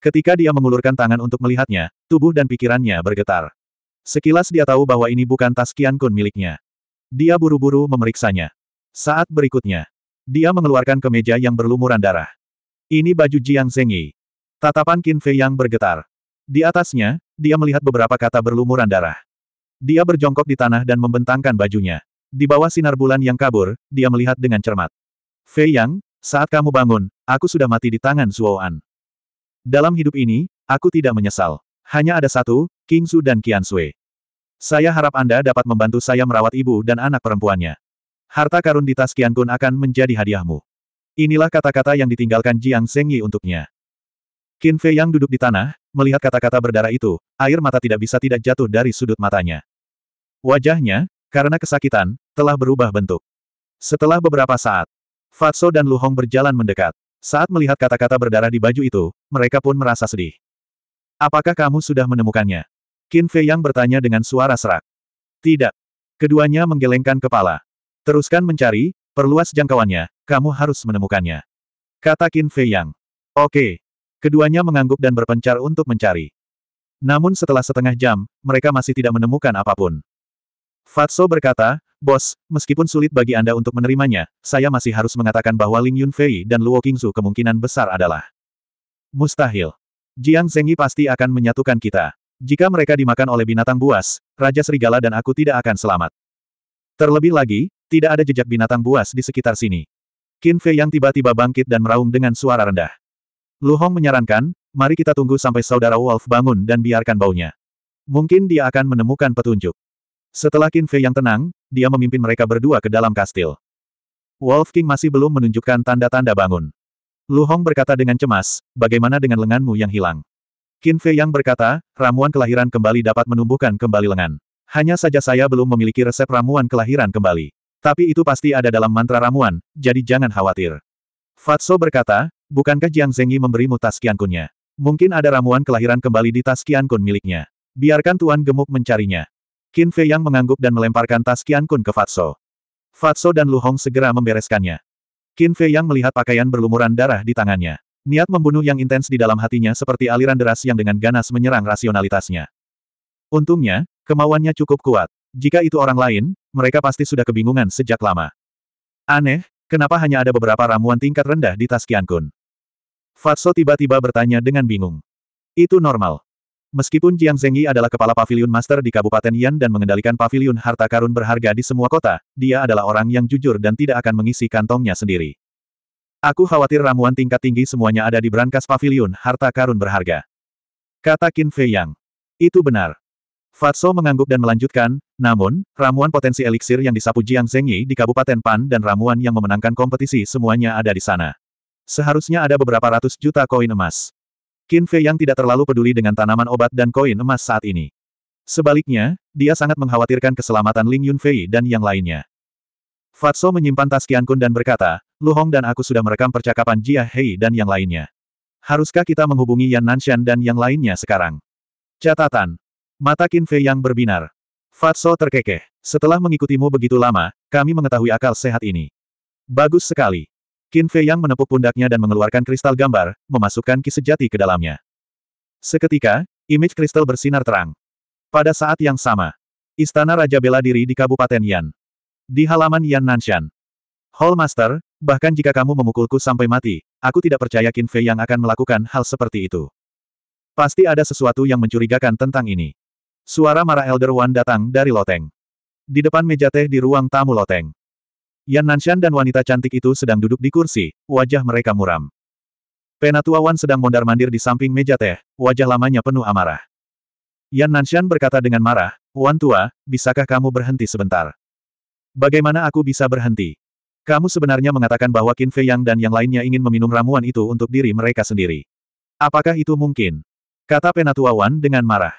Ketika dia mengulurkan tangan untuk melihatnya, tubuh dan pikirannya bergetar. Sekilas dia tahu bahwa ini bukan tas Qian Kun miliknya. Dia buru-buru memeriksanya. Saat berikutnya, dia mengeluarkan kemeja yang berlumuran darah. Ini baju Jiang Zengyi. Tatapan Qin Fei yang bergetar. Di atasnya, dia melihat beberapa kata berlumuran darah. Dia berjongkok di tanah dan membentangkan bajunya. Di bawah sinar bulan yang kabur, dia melihat dengan cermat. Fei Yang, saat kamu bangun, aku sudah mati di tangan An. Dalam hidup ini, aku tidak menyesal. Hanya ada satu, King Su dan Qian Sui. Saya harap Anda dapat membantu saya merawat ibu dan anak perempuannya. Harta karun di tas Qian Kun akan menjadi hadiahmu. Inilah kata-kata yang ditinggalkan Jiang Zengyi untuknya. Qin Fei yang duduk di tanah, melihat kata-kata berdarah itu, air mata tidak bisa tidak jatuh dari sudut matanya. Wajahnya, karena kesakitan, telah berubah bentuk. Setelah beberapa saat, Fatso dan Lu Hong berjalan mendekat. Saat melihat kata-kata berdarah di baju itu, mereka pun merasa sedih. Apakah kamu sudah menemukannya? Qin Fei yang bertanya dengan suara serak. Tidak. Keduanya menggelengkan kepala. Teruskan mencari, perluas jangkauannya, kamu harus menemukannya. Kata Qin Fei Yang. Oke, Keduanya mengangguk dan berpencar untuk mencari. Namun setelah setengah jam, mereka masih tidak menemukan apa pun. Fatso berkata, Bos, meskipun sulit bagi Anda untuk menerimanya, saya masih harus mengatakan bahwa Ling Yunfei dan Luo Qingzu kemungkinan besar adalah Mustahil. Jiang Zengyi pasti akan menyatukan kita. Jika mereka dimakan oleh binatang buas, Raja Serigala dan aku tidak akan selamat. Terlebih lagi, tidak ada jejak binatang buas di sekitar sini. Qin Fei yang tiba-tiba bangkit dan meraung dengan suara rendah. Lu Hong menyarankan, mari kita tunggu sampai saudara Wolf bangun dan biarkan baunya. Mungkin dia akan menemukan petunjuk. Setelah Qin Fei yang tenang, dia memimpin mereka berdua ke dalam kastil. Wolf King masih belum menunjukkan tanda-tanda bangun. Lu Hong berkata dengan cemas, bagaimana dengan lenganmu yang hilang? Qin Fei Yang berkata, ramuan kelahiran kembali dapat menumbuhkan kembali lengan. Hanya saja saya belum memiliki resep ramuan kelahiran kembali. Tapi itu pasti ada dalam mantra ramuan, jadi jangan khawatir. Fatso berkata, bukankah Jiang Zengyi memberimu tas Qiankunnya? Mungkin ada ramuan kelahiran kembali di tas Qiankun miliknya. Biarkan Tuan Gemuk mencarinya. Qin Fei Yang mengangguk dan melemparkan tas Qiankun ke Fatso. Fatso dan Lu Hong segera membereskannya. Qin Fei Yang melihat pakaian berlumuran darah di tangannya. Niat membunuh yang intens di dalam hatinya seperti aliran deras yang dengan ganas menyerang rasionalitasnya. Untungnya, kemauannya cukup kuat. Jika itu orang lain, mereka pasti sudah kebingungan sejak lama. Aneh, kenapa hanya ada beberapa ramuan tingkat rendah di tas Qian Kun? Fatso tiba-tiba bertanya dengan bingung. Itu normal. Meskipun Jiang Zengyi adalah kepala pavilion master di Kabupaten Yan dan mengendalikan pavilion harta karun berharga di semua kota, dia adalah orang yang jujur dan tidak akan mengisi kantongnya sendiri. Aku khawatir ramuan tingkat tinggi semuanya ada di brankas pavilion harta karun berharga. Kata Qin Fei Yang. Itu benar. Fatso mengangguk dan melanjutkan, namun, ramuan potensi eliksir yang disapu Jiang Zengyi di Kabupaten Pan dan ramuan yang memenangkan kompetisi semuanya ada di sana. Seharusnya ada beberapa ratus juta koin emas. Qin Fei yang tidak terlalu peduli dengan tanaman obat dan koin emas saat ini. Sebaliknya, dia sangat mengkhawatirkan keselamatan Ling Yunfei dan yang lainnya. Fatso menyimpan tas Qian Kun dan berkata, Lu Hong dan aku sudah merekam percakapan Jia Hei dan yang lainnya. Haruskah kita menghubungi Yan Nanshan dan yang lainnya sekarang? Catatan. Mata Qin Fei yang berbinar. Fatso terkekeh. Setelah mengikutimu begitu lama, kami mengetahui akal sehat ini. Bagus sekali. Qin Fei Yang menepuk pundaknya dan mengeluarkan kristal gambar, memasukkan ki sejati ke dalamnya. Seketika, image kristal bersinar terang. Pada saat yang sama, Istana Raja bela diri di Kabupaten Yan. Di halaman Yan Nanshan. Hall Master, bahkan jika kamu memukulku sampai mati, aku tidak percaya Qin Fei Yang akan melakukan hal seperti itu. Pasti ada sesuatu yang mencurigakan tentang ini. Suara marah Elder Wan datang dari loteng. Di depan meja teh di ruang tamu loteng. Yan Nanshan dan wanita cantik itu sedang duduk di kursi, wajah mereka muram. Penatua Wan sedang mondar-mandir di samping meja teh, wajah lamanya penuh amarah. Yan Nanshan berkata dengan marah, Wan tua, bisakah kamu berhenti sebentar? Bagaimana aku bisa berhenti? Kamu sebenarnya mengatakan bahwa Qin Fei Yang dan yang lainnya ingin meminum ramuan itu untuk diri mereka sendiri. Apakah itu mungkin? Kata Penatua Wan dengan marah.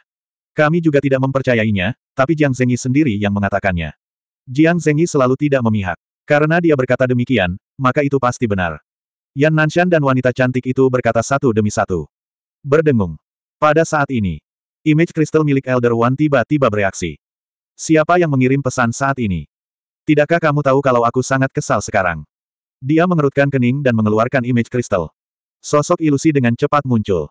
Kami juga tidak mempercayainya, tapi Jiang Zengyi sendiri yang mengatakannya. Jiang Zengyi selalu tidak memihak. Karena dia berkata demikian, maka itu pasti benar. Yan Nanshan dan wanita cantik itu berkata satu demi satu. Berdengung. Pada saat ini, image kristal milik Elder One tiba-tiba bereaksi. Siapa yang mengirim pesan saat ini? Tidakkah kamu tahu kalau aku sangat kesal sekarang? Dia mengerutkan kening dan mengeluarkan image kristal. Sosok ilusi dengan cepat muncul.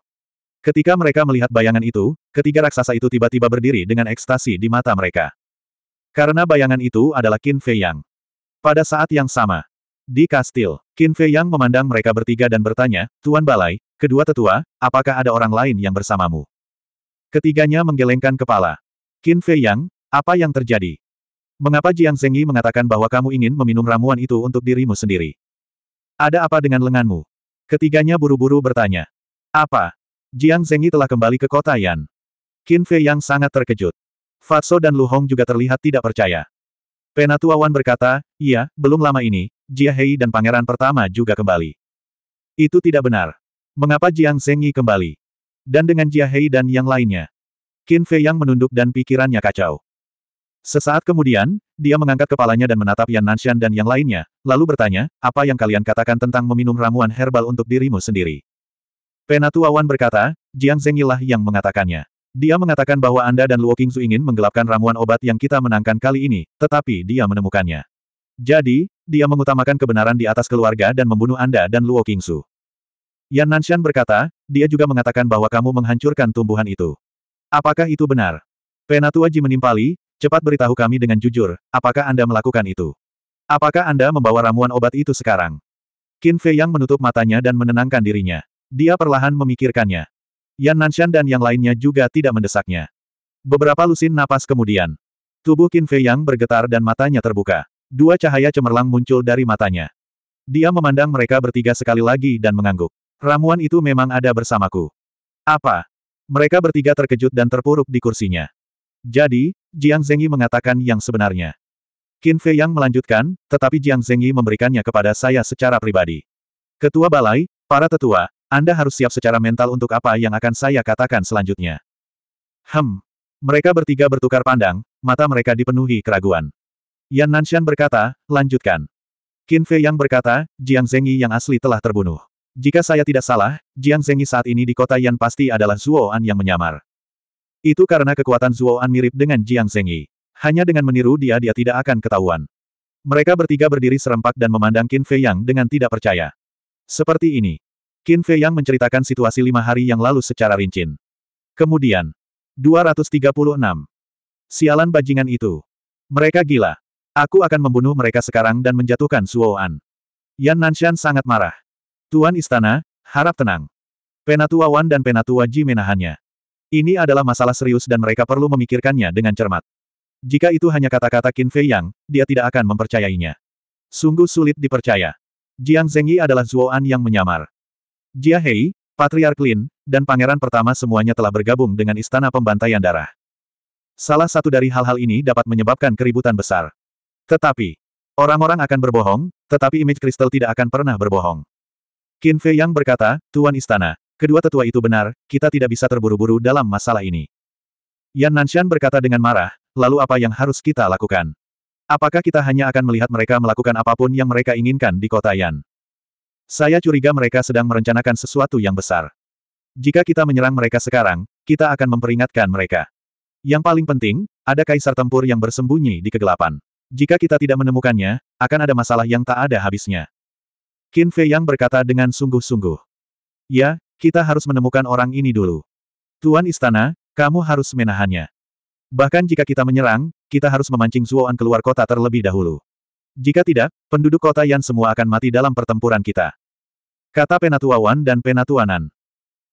Ketika mereka melihat bayangan itu, ketiga raksasa itu tiba-tiba berdiri dengan ekstasi di mata mereka. Karena bayangan itu adalah Qin Fei Yang. Pada saat yang sama, di kastil, Qin Fei Yang memandang mereka bertiga dan bertanya, Tuan Balai, kedua tetua, apakah ada orang lain yang bersamamu? Ketiganya menggelengkan kepala. Qin Fei Yang, apa yang terjadi? Mengapa Jiang Zengyi mengatakan bahwa kamu ingin meminum ramuan itu untuk dirimu sendiri? Ada apa dengan lenganmu? Ketiganya buru-buru bertanya. Apa? Jiang Zengyi telah kembali ke kota Yan. Qin Fei Yang sangat terkejut. Fatso dan Lu Hong juga terlihat tidak percaya. Penatua Wan berkata, iya, belum lama ini, Jia Hei dan pangeran pertama juga kembali. Itu tidak benar. Mengapa Jiang Zengyi kembali? Dan dengan Jia Hei dan yang lainnya? Qin Fei yang menunduk dan pikirannya kacau. Sesaat kemudian, dia mengangkat kepalanya dan menatap Yan Nanshan dan yang lainnya, lalu bertanya, apa yang kalian katakan tentang meminum ramuan herbal untuk dirimu sendiri? Penatua Wan berkata, Jiang Zengyi lah yang mengatakannya. Dia mengatakan bahwa Anda dan Luo Qingzu ingin menggelapkan ramuan obat yang kita menangkan kali ini, tetapi dia menemukannya. Jadi, dia mengutamakan kebenaran di atas keluarga dan membunuh Anda dan Luo Qingzu. Yan Nanshan berkata, dia juga mengatakan bahwa kamu menghancurkan tumbuhan itu. Apakah itu benar? Penatua Ji menimpali, cepat beritahu kami dengan jujur, apakah Anda melakukan itu? Apakah Anda membawa ramuan obat itu sekarang? Qin Fei yang menutup matanya dan menenangkan dirinya. Dia perlahan memikirkannya. Yan Nanshan dan yang lainnya juga tidak mendesaknya. Beberapa lusin napas kemudian. Tubuh Qin Fei Yang bergetar dan matanya terbuka. Dua cahaya cemerlang muncul dari matanya. Dia memandang mereka bertiga sekali lagi dan mengangguk. Ramuan itu memang ada bersamaku. Apa? Mereka bertiga terkejut dan terpuruk di kursinya. Jadi, Jiang Zengyi mengatakan yang sebenarnya. Qin Fei Yang melanjutkan, tetapi Jiang Zengyi memberikannya kepada saya secara pribadi. Ketua Balai, para tetua, Anda harus siap secara mental untuk apa yang akan saya katakan selanjutnya. Hem. Mereka bertiga bertukar pandang, mata mereka dipenuhi keraguan. Yan Nanshan berkata, lanjutkan. Qin Fei Yang berkata, Jiang Zengyi yang asli telah terbunuh. Jika saya tidak salah, Jiang Zengyi saat ini di kota Yan pasti adalah Zuo An yang menyamar. Itu karena kekuatan Zuo An mirip dengan Jiang Zengyi. Hanya dengan meniru dia dia tidak akan ketahuan. Mereka bertiga berdiri serempak dan memandang Qin Fei Yang dengan tidak percaya. Seperti ini. Qin Fei Yang menceritakan situasi lima hari yang lalu secara rincin. Kemudian. 236. Sialan bajingan itu. Mereka gila. Aku akan membunuh mereka sekarang dan menjatuhkan Suo An. Yan Nanshan sangat marah. Tuan Istana, harap tenang. Penatua Wan dan Penatua Ji menahannya. Ini adalah masalah serius dan mereka perlu memikirkannya dengan cermat. Jika itu hanya kata-kata Qin Fei Yang, dia tidak akan mempercayainya. Sungguh sulit dipercaya. Jiang Zengyi adalah Zuoan yang menyamar. Jia Hei, Patriark Lin, dan Pangeran pertama semuanya telah bergabung dengan Istana Pembantaian Darah. Salah satu dari hal-hal ini dapat menyebabkan keributan besar. Tetapi, orang-orang akan berbohong, tetapi image kristal tidak akan pernah berbohong. Qin Fei Yang berkata, Tuan Istana, kedua tetua itu benar, kita tidak bisa terburu-buru dalam masalah ini. Yan Nanshan berkata dengan marah, lalu apa yang harus kita lakukan? Apakah kita hanya akan melihat mereka melakukan apa pun yang mereka inginkan di kota Yan? Saya curiga mereka sedang merencanakan sesuatu yang besar. Jika kita menyerang mereka sekarang, kita akan memperingatkan mereka. Yang paling penting, ada kaisar tempur yang bersembunyi di kegelapan. Jika kita tidak menemukannya, akan ada masalah yang tak ada habisnya. Qin Fei Yang berkata dengan sungguh-sungguh. Ya, kita harus menemukan orang ini dulu. Tuan Istana, kamu harus menahannya. Bahkan jika kita menyerang, kita harus memancing Zuoan keluar kota terlebih dahulu. Jika tidak, penduduk kota Yan semua akan mati dalam pertempuran kita. Kata Penatua Wan dan Penatua Nan.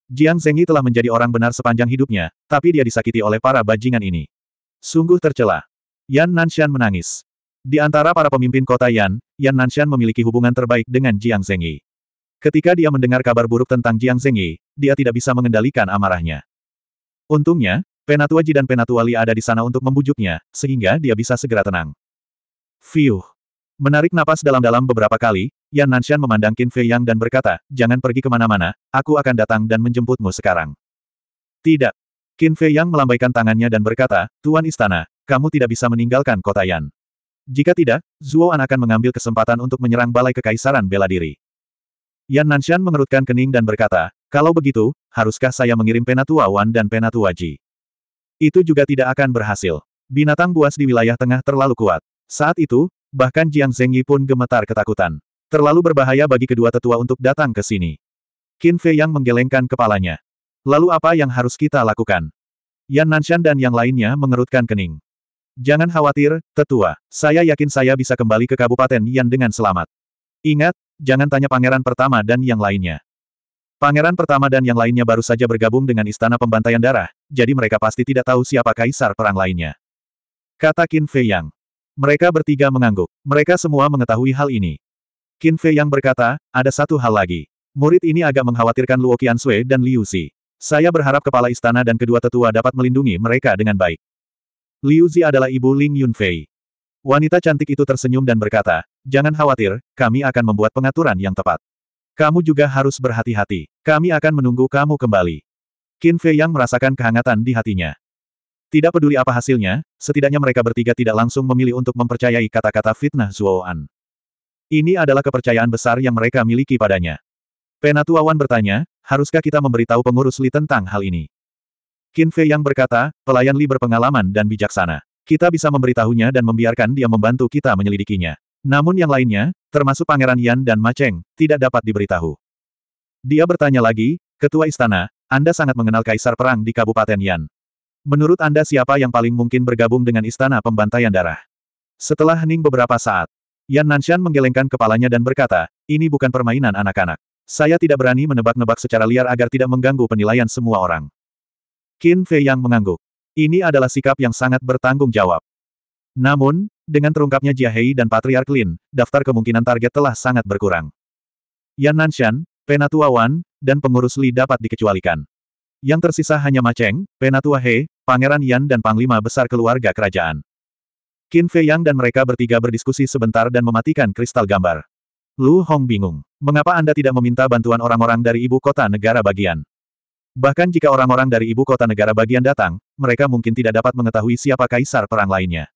Jiang Zengyi telah menjadi orang benar sepanjang hidupnya, tapi dia disakiti oleh para bajingan ini. Sungguh tercela. Yan Nanshan menangis. Di antara para pemimpin kota Yan, Yan Nanshan memiliki hubungan terbaik dengan Jiang Zengyi. Ketika dia mendengar kabar buruk tentang Jiang Zengyi, dia tidak bisa mengendalikan amarahnya. Untungnya, Penatua Ji dan Penatua Li ada di sana untuk membujuknya, sehingga dia bisa segera tenang. Fiuh. Menarik napas dalam-dalam beberapa kali, Yan Nanshan memandang Qin Fei Yang dan berkata, jangan pergi ke mana-mana, aku akan datang dan menjemputmu sekarang. Tidak. Qin Fei Yang melambaikan tangannya dan berkata, Tuan Istana, kamu tidak bisa meninggalkan kota Yan. Jika tidak, Zuo An akan mengambil kesempatan untuk menyerang balai kekaisaran bela diri. Yan Nanshan mengerutkan kening dan berkata, kalau begitu, haruskah saya mengirim Penatua Wan dan Penatua Ji? Itu juga tidak akan berhasil. Binatang buas di wilayah tengah terlalu kuat. Saat itu, bahkan Jiang Zengyi pun gemetar ketakutan. Terlalu berbahaya bagi kedua tetua untuk datang ke sini. Qin Fei yang menggelengkan kepalanya. Lalu apa yang harus kita lakukan? Yan Nanshan dan yang lainnya mengerutkan kening. Jangan khawatir, tetua. Saya yakin saya bisa kembali ke Kabupaten Yan dengan selamat. Ingat, jangan tanya pangeran pertama dan yang lainnya. Pangeran pertama dan yang lainnya baru saja bergabung dengan Istana Pembantaian Darah, jadi mereka pasti tidak tahu siapa kaisar perang lainnya. Kata Qin Fei Yang. Mereka bertiga mengangguk. Mereka semua mengetahui hal ini. Qin Fei Yang berkata, ada satu hal lagi. Murid ini agak mengkhawatirkan Luo Qiansui dan Liu Zi. Saya berharap kepala istana dan kedua tetua dapat melindungi mereka dengan baik. Liu Zi adalah ibu Ling Yunfei. Wanita cantik itu tersenyum dan berkata, jangan khawatir, kami akan membuat pengaturan yang tepat. Kamu juga harus berhati-hati. Kami akan menunggu kamu kembali. Qin Fei yang merasakan kehangatan di hatinya. Tidak peduli apa hasilnya, setidaknya mereka bertiga tidak langsung memilih untuk mempercayai kata-kata fitnah Zuoan. Ini adalah kepercayaan besar yang mereka miliki padanya. Penatua Wan bertanya, haruskah kita memberitahu pengurus Li tentang hal ini? Qin Fei yang berkata, pelayan Li berpengalaman dan bijaksana. Kita bisa memberitahunya dan membiarkan dia membantu kita menyelidikinya. Namun yang lainnya, termasuk Pangeran Yan dan Macheng, tidak dapat diberitahu. Dia bertanya lagi, Ketua Istana, Anda sangat mengenal Kaisar Perang di Kabupaten Yan. Menurut Anda siapa yang paling mungkin bergabung dengan Istana Pembantaian Darah? Setelah hening beberapa saat, Yan Nanshan menggelengkan kepalanya dan berkata, ini bukan permainan anak-anak. Saya tidak berani menebak-nebak secara liar agar tidak mengganggu penilaian semua orang. Qin Fei yang mengangguk. Ini adalah sikap yang sangat bertanggung jawab. Namun, dengan terungkapnya Jia Hei dan Patriark Lin, daftar kemungkinan target telah sangat berkurang. Yan Nanshan, Penatua Wan, dan pengurus Li dapat dikecualikan. Yang tersisa hanya Ma Cheng, Penatua He, Pangeran Yan dan Panglima Besar Keluarga Kerajaan. Qin Fei Yang dan mereka bertiga berdiskusi sebentar dan mematikan kristal gambar. Lu Hong bingung. Mengapa Anda tidak meminta bantuan orang-orang dari ibu kota negara bagian? Bahkan jika orang-orang dari ibu kota negara bagian datang, mereka mungkin tidak dapat mengetahui siapa kaisar perang lainnya.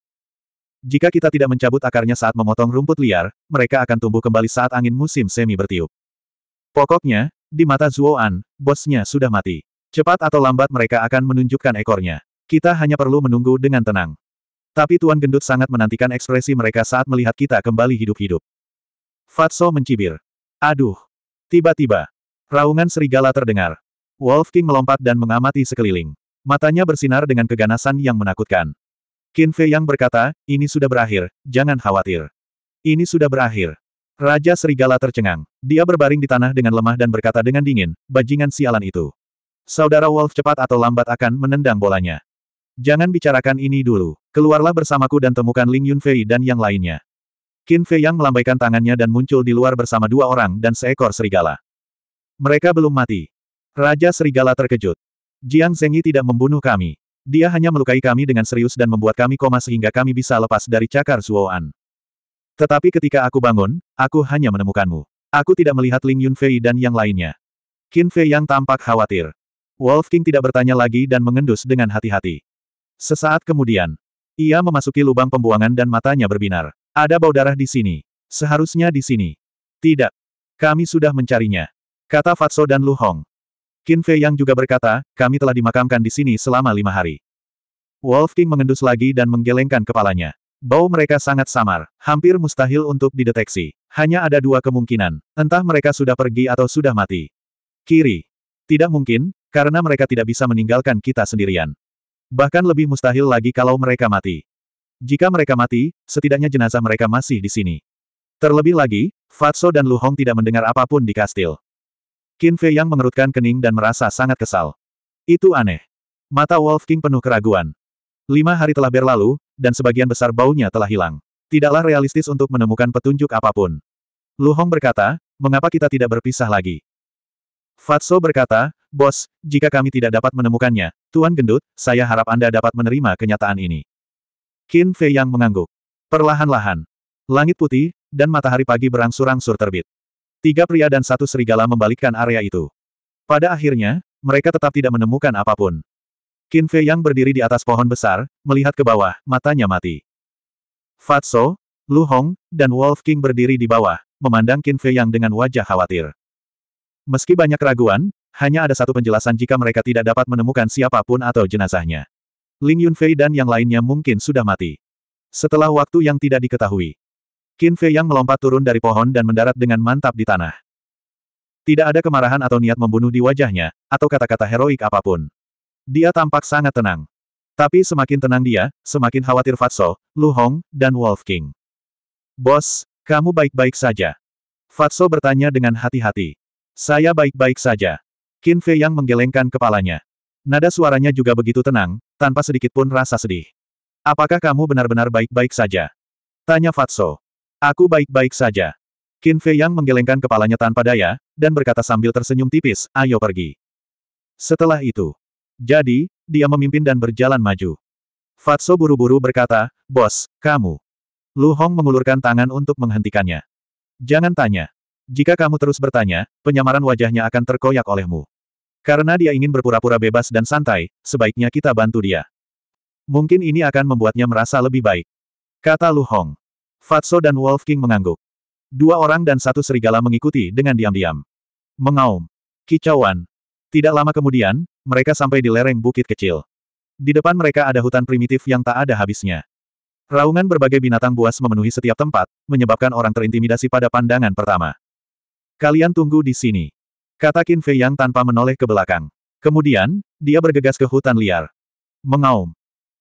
Jika kita tidak mencabut akarnya saat memotong rumput liar, mereka akan tumbuh kembali saat angin musim semi bertiup. Pokoknya, di mata Zuoan, bosnya sudah mati. Cepat atau lambat mereka akan menunjukkan ekornya. Kita hanya perlu menunggu dengan tenang. Tapi Tuan Gendut sangat menantikan ekspresi mereka saat melihat kita kembali hidup-hidup. Fatso mencibir. Aduh. Tiba-tiba. Raungan serigala terdengar. Wolf King melompat dan mengamati sekeliling. Matanya bersinar dengan keganasan yang menakutkan. Qin Fei yang berkata, ini sudah berakhir, jangan khawatir. Ini sudah berakhir. Raja Serigala tercengang. Dia berbaring di tanah dengan lemah dan berkata dengan dingin, bajingan sialan itu. Saudara Wolf cepat atau lambat akan menendang bolanya. Jangan bicarakan ini dulu. Keluarlah bersamaku dan temukan Ling Yunfei dan yang lainnya. Qin Fei Yang melambaikan tangannya dan muncul di luar bersama dua orang dan seekor serigala. Mereka belum mati. Raja Serigala terkejut. Jiang Zengyi tidak membunuh kami. Dia hanya melukai kami dengan serius dan membuat kami koma sehingga kami bisa lepas dari cakar Zuoan. Tetapi ketika aku bangun, aku hanya menemukanmu. Aku tidak melihat Ling Yunfei dan yang lainnya. Qin Fei Yang tampak khawatir. Wolf King tidak bertanya lagi dan mengendus dengan hati-hati. Sesaat kemudian, ia memasuki lubang pembuangan dan matanya berbinar. Ada bau darah di sini. Seharusnya di sini. Tidak. Kami sudah mencarinya. Kata Fatso dan Lu Hong. Qin Fei yang juga berkata, kami telah dimakamkan di sini selama lima hari. Wolf King mengendus lagi dan menggelengkan kepalanya. Bau mereka sangat samar, hampir mustahil untuk dideteksi. Hanya ada dua kemungkinan, entah mereka sudah pergi atau sudah mati. Kiri. Tidak mungkin, karena mereka tidak bisa meninggalkan kita sendirian. Bahkan lebih mustahil lagi kalau mereka mati. Jika mereka mati, setidaknya jenazah mereka masih di sini. Terlebih lagi, Fatso dan Lu Hong tidak mendengar apa pun di kastil. Qin Fei yang mengerutkan kening dan merasa sangat kesal. Itu aneh. Mata Wolf King penuh keraguan. Lima hari telah berlalu, dan sebagian besar baunya telah hilang. Tidaklah realistis untuk menemukan petunjuk apa pun. Lu Hong berkata, mengapa kita tidak berpisah lagi? Fatso berkata, Bos, jika kami tidak dapat menemukannya, Tuan Gendut, saya harap Anda dapat menerima kenyataan ini. Qin Fei yang mengangguk. Perlahan-lahan. Langit putih, dan matahari pagi berangsur-angsur terbit. Tiga pria dan satu serigala membalikkan area itu. Pada akhirnya, mereka tetap tidak menemukan apa pun. Qin Fei yang berdiri di atas pohon besar, melihat ke bawah, matanya mati. Fatso, Lu Hong, dan Wolf King berdiri di bawah, memandang Qin Fei yang dengan wajah khawatir. Meski banyak keraguan, hanya ada satu penjelasan jika mereka tidak dapat menemukan siapa pun atau jenazahnya. Ling Yunfei dan yang lainnya mungkin sudah mati. Setelah waktu yang tidak diketahui. Qin Fei yang melompat turun dari pohon dan mendarat dengan mantap di tanah. Tidak ada kemarahan atau niat membunuh di wajahnya, atau kata-kata heroik apa pun. Dia tampak sangat tenang. Tapi semakin tenang dia, semakin khawatir Fatso, Lu Hong, dan Wolf King. Bos, kamu baik-baik saja. Fatso bertanya dengan hati-hati. Saya baik-baik saja. Qin Fei yang menggelengkan kepalanya. Nada suaranya juga begitu tenang, tanpa sedikit pun rasa sedih. Apakah kamu benar-benar baik-baik saja? Tanya Fatso. Aku baik-baik saja. Qin Fei yang menggelengkan kepalanya tanpa daya, dan berkata sambil tersenyum tipis, ayo pergi. Setelah itu. Jadi, dia memimpin dan berjalan maju. Fatso buru-buru berkata, Bos, kamu. Lu Hong mengulurkan tangan untuk menghentikannya. Jangan tanya. Jika kamu terus bertanya, penyamaran wajahnya akan terkoyak olehmu. Karena dia ingin berpura-pura bebas dan santai, sebaiknya kita bantu dia. Mungkin ini akan membuatnya merasa lebih baik. Kata Lu Hong. Fatso dan Wolf King mengangguk. Dua orang dan satu serigala mengikuti dengan diam-diam. Mengaum. Kicauan. Tidak lama kemudian, mereka sampai di lereng bukit kecil. Di depan mereka ada hutan primitif yang tak ada habisnya. Raungan berbagai binatang buas memenuhi setiap tempat, menyebabkan orang terintimidasi pada pandangan pertama. Kalian tunggu di sini. Kata Qin Fei Yang tanpa menoleh ke belakang. Kemudian, dia bergegas ke hutan liar. Mengaum.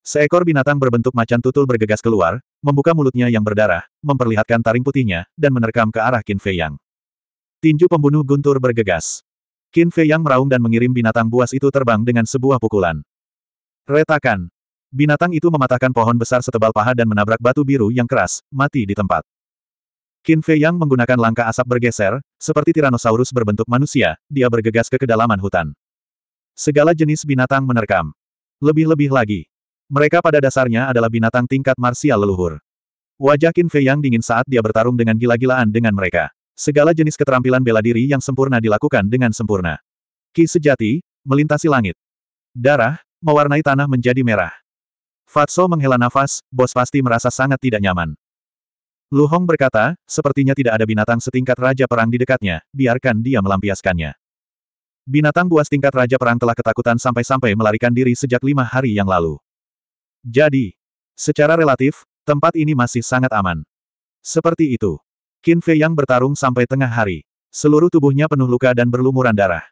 Seekor binatang berbentuk macan tutul bergegas keluar, membuka mulutnya yang berdarah, memperlihatkan taring putihnya, dan menerkam ke arah Qin Fei Yang. Tinju pembunuh guntur bergegas. Qin Fei yang meraung dan mengirim binatang buas itu terbang dengan sebuah pukulan. Retakan. Binatang itu mematahkan pohon besar setebal paha dan menabrak batu biru yang keras, mati di tempat. Qin Fei yang menggunakan langkah asap bergeser, seperti Tyrannosaurus berbentuk manusia, dia bergegas ke kedalaman hutan. Segala jenis binatang menerkam. Lebih-lebih lagi. Mereka pada dasarnya adalah binatang tingkat marsial leluhur. Wajah Qin Fei yang dingin saat dia bertarung dengan gila-gilaan dengan mereka. Segala jenis keterampilan bela diri yang sempurna dilakukan dengan sempurna. Ki sejati, melintasi langit. Darah, mewarnai tanah menjadi merah. Fatso menghela nafas, bos pasti merasa sangat tidak nyaman. Lu Hong berkata, sepertinya tidak ada binatang setingkat Raja Perang di dekatnya, biarkan dia melampiaskannya. Binatang buas tingkat Raja Perang telah ketakutan sampai-sampai melarikan diri sejak lima hari yang lalu. Jadi, secara relatif, tempat ini masih sangat aman. Seperti itu. Qin Fei yang bertarung sampai tengah hari. Seluruh tubuhnya penuh luka dan berlumuran darah.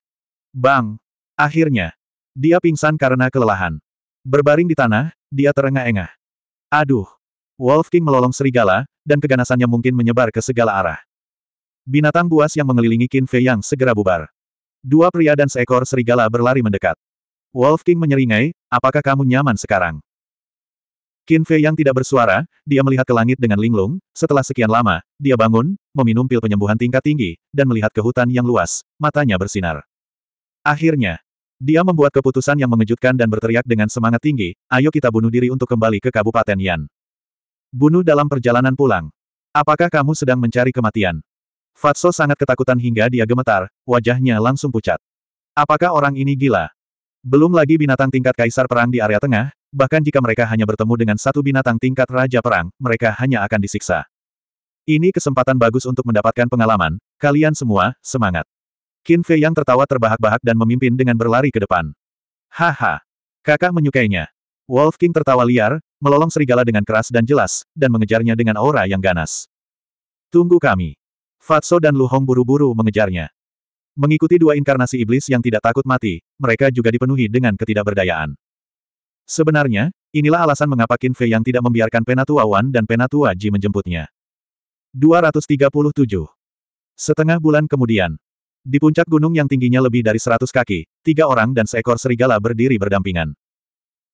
Bang! Akhirnya, dia pingsan karena kelelahan. Berbaring di tanah, dia terengah-engah. Aduh! Wolf King melolong serigala, dan keganasannya mungkin menyebar ke segala arah. Binatang buas yang mengelilingi Qin Fei yang segera bubar. Dua pria dan seekor serigala berlari mendekat. Wolf King menyeringai, apakah kamu nyaman sekarang? Qin Fei yang tidak bersuara, dia melihat ke langit dengan linglung, setelah sekian lama, dia bangun, meminum pil penyembuhan tingkat tinggi, dan melihat ke hutan yang luas, matanya bersinar. Akhirnya, dia membuat keputusan yang mengejutkan dan berteriak dengan semangat tinggi, ayo kita bunuh diri untuk kembali ke Kabupaten Yan. Bunuh dalam perjalanan pulang. Apakah kamu sedang mencari kematian? Fatso sangat ketakutan hingga dia gemetar, wajahnya langsung pucat. Apakah orang ini gila? Belum lagi binatang tingkat kaisar perang di area tengah, Bahkan jika mereka hanya bertemu dengan satu binatang tingkat Raja Perang, mereka hanya akan disiksa. Ini kesempatan bagus untuk mendapatkan pengalaman, kalian semua, semangat. Qin Fei yang tertawa terbahak-bahak dan memimpin dengan berlari ke depan. Haha. Kakak menyukainya. Wolf King tertawa liar, melolong serigala dengan keras dan jelas, dan mengejarnya dengan aura yang ganas. Tunggu kami. Fatso dan Lu Hong buru-buru mengejarnya. Mengikuti dua inkarnasi iblis yang tidak takut mati, mereka juga dipenuhi dengan ketidakberdayaan. Sebenarnya, inilah alasan mengapa Qin Fei yang tidak membiarkan Penatua Wan dan Penatua Ji menjemputnya. 237. Setengah bulan kemudian. Di puncak gunung yang tingginya lebih dari 100 kaki, tiga orang dan seekor serigala berdiri berdampingan.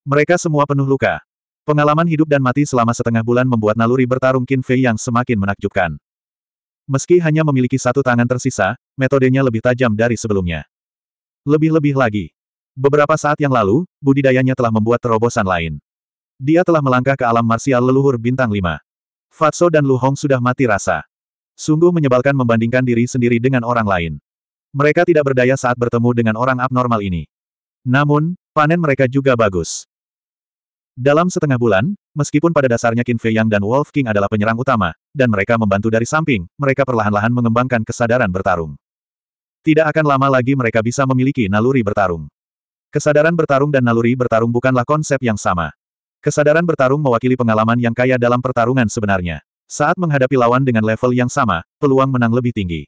Mereka semua penuh luka. Pengalaman hidup dan mati selama setengah bulan membuat naluri bertarung Qin Fei yang semakin menakjubkan. Meski hanya memiliki satu tangan tersisa, metodenya lebih tajam dari sebelumnya. Lebih-lebih lagi, Beberapa saat yang lalu, budidayanya telah membuat terobosan lain. Dia telah melangkah ke alam marsial leluhur bintang 5. Fatso dan Lu Hong sudah mati rasa. Sungguh menyebalkan membandingkan diri sendiri dengan orang lain. Mereka tidak berdaya saat bertemu dengan orang abnormal ini. Namun, panen mereka juga bagus. Dalam setengah bulan, meskipun pada dasarnya Qin Fei Yang dan Wolf King adalah penyerang utama, dan mereka membantu dari samping, mereka perlahan-lahan mengembangkan kesadaran bertarung. Tidak akan lama lagi mereka bisa memiliki naluri bertarung. Kesadaran bertarung dan naluri bertarung bukanlah konsep yang sama. Kesadaran bertarung mewakili pengalaman yang kaya dalam pertarungan sebenarnya. Saat menghadapi lawan dengan level yang sama, peluang menang lebih tinggi.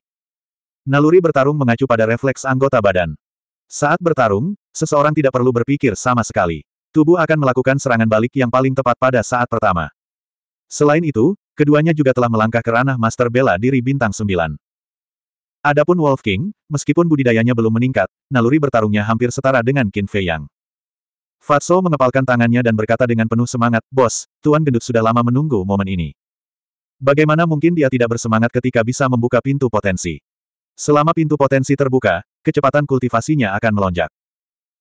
Naluri bertarung mengacu pada refleks anggota badan. Saat bertarung, seseorang tidak perlu berpikir sama sekali. Tubuh akan melakukan serangan balik yang paling tepat pada saat pertama. Selain itu, keduanya juga telah melangkah ke ranah Master Bela Diri Bintang 9. Adapun Wolf King, meskipun budidayanya belum meningkat, naluri bertarungnya hampir setara dengan Qin Fei Yang. Fatso mengepalkan tangannya dan berkata dengan penuh semangat, Bos, Tuan Gendut sudah lama menunggu momen ini. Bagaimana mungkin dia tidak bersemangat ketika bisa membuka pintu potensi? Selama pintu potensi terbuka, kecepatan kultivasinya akan melonjak.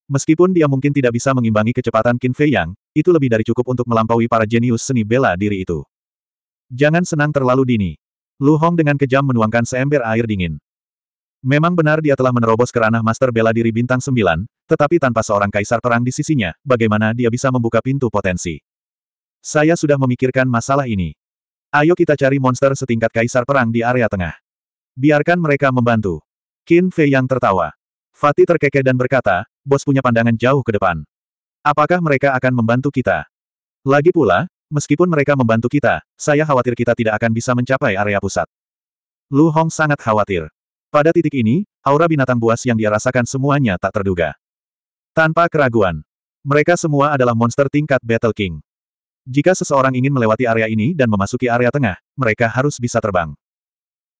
Meskipun dia mungkin tidak bisa mengimbangi kecepatan Qin Fei Yang, itu lebih dari cukup untuk melampaui para jenius seni bela diri itu. Jangan senang terlalu dini. Lu Hong dengan kejam menuangkan seember air dingin. Memang benar dia telah menerobos ke ranah Master Bela Diri Bintang 9, tetapi tanpa seorang kaisar perang di sisinya, bagaimana dia bisa membuka pintu potensi? Saya sudah memikirkan masalah ini. Ayo kita cari monster setingkat kaisar perang di area tengah. Biarkan mereka membantu. Qin Fei yang tertawa. Fatih terkekeh dan berkata, bos punya pandangan jauh ke depan. Apakah mereka akan membantu kita? Lagi pula, meskipun mereka membantu kita, saya khawatir kita tidak akan bisa mencapai area pusat. Lu Hong sangat khawatir. Pada titik ini, aura binatang buas yang dia rasakan semuanya tak terduga. Tanpa keraguan, mereka semua adalah monster tingkat Battle King. Jika seseorang ingin melewati area ini dan memasuki area tengah, mereka harus bisa terbang.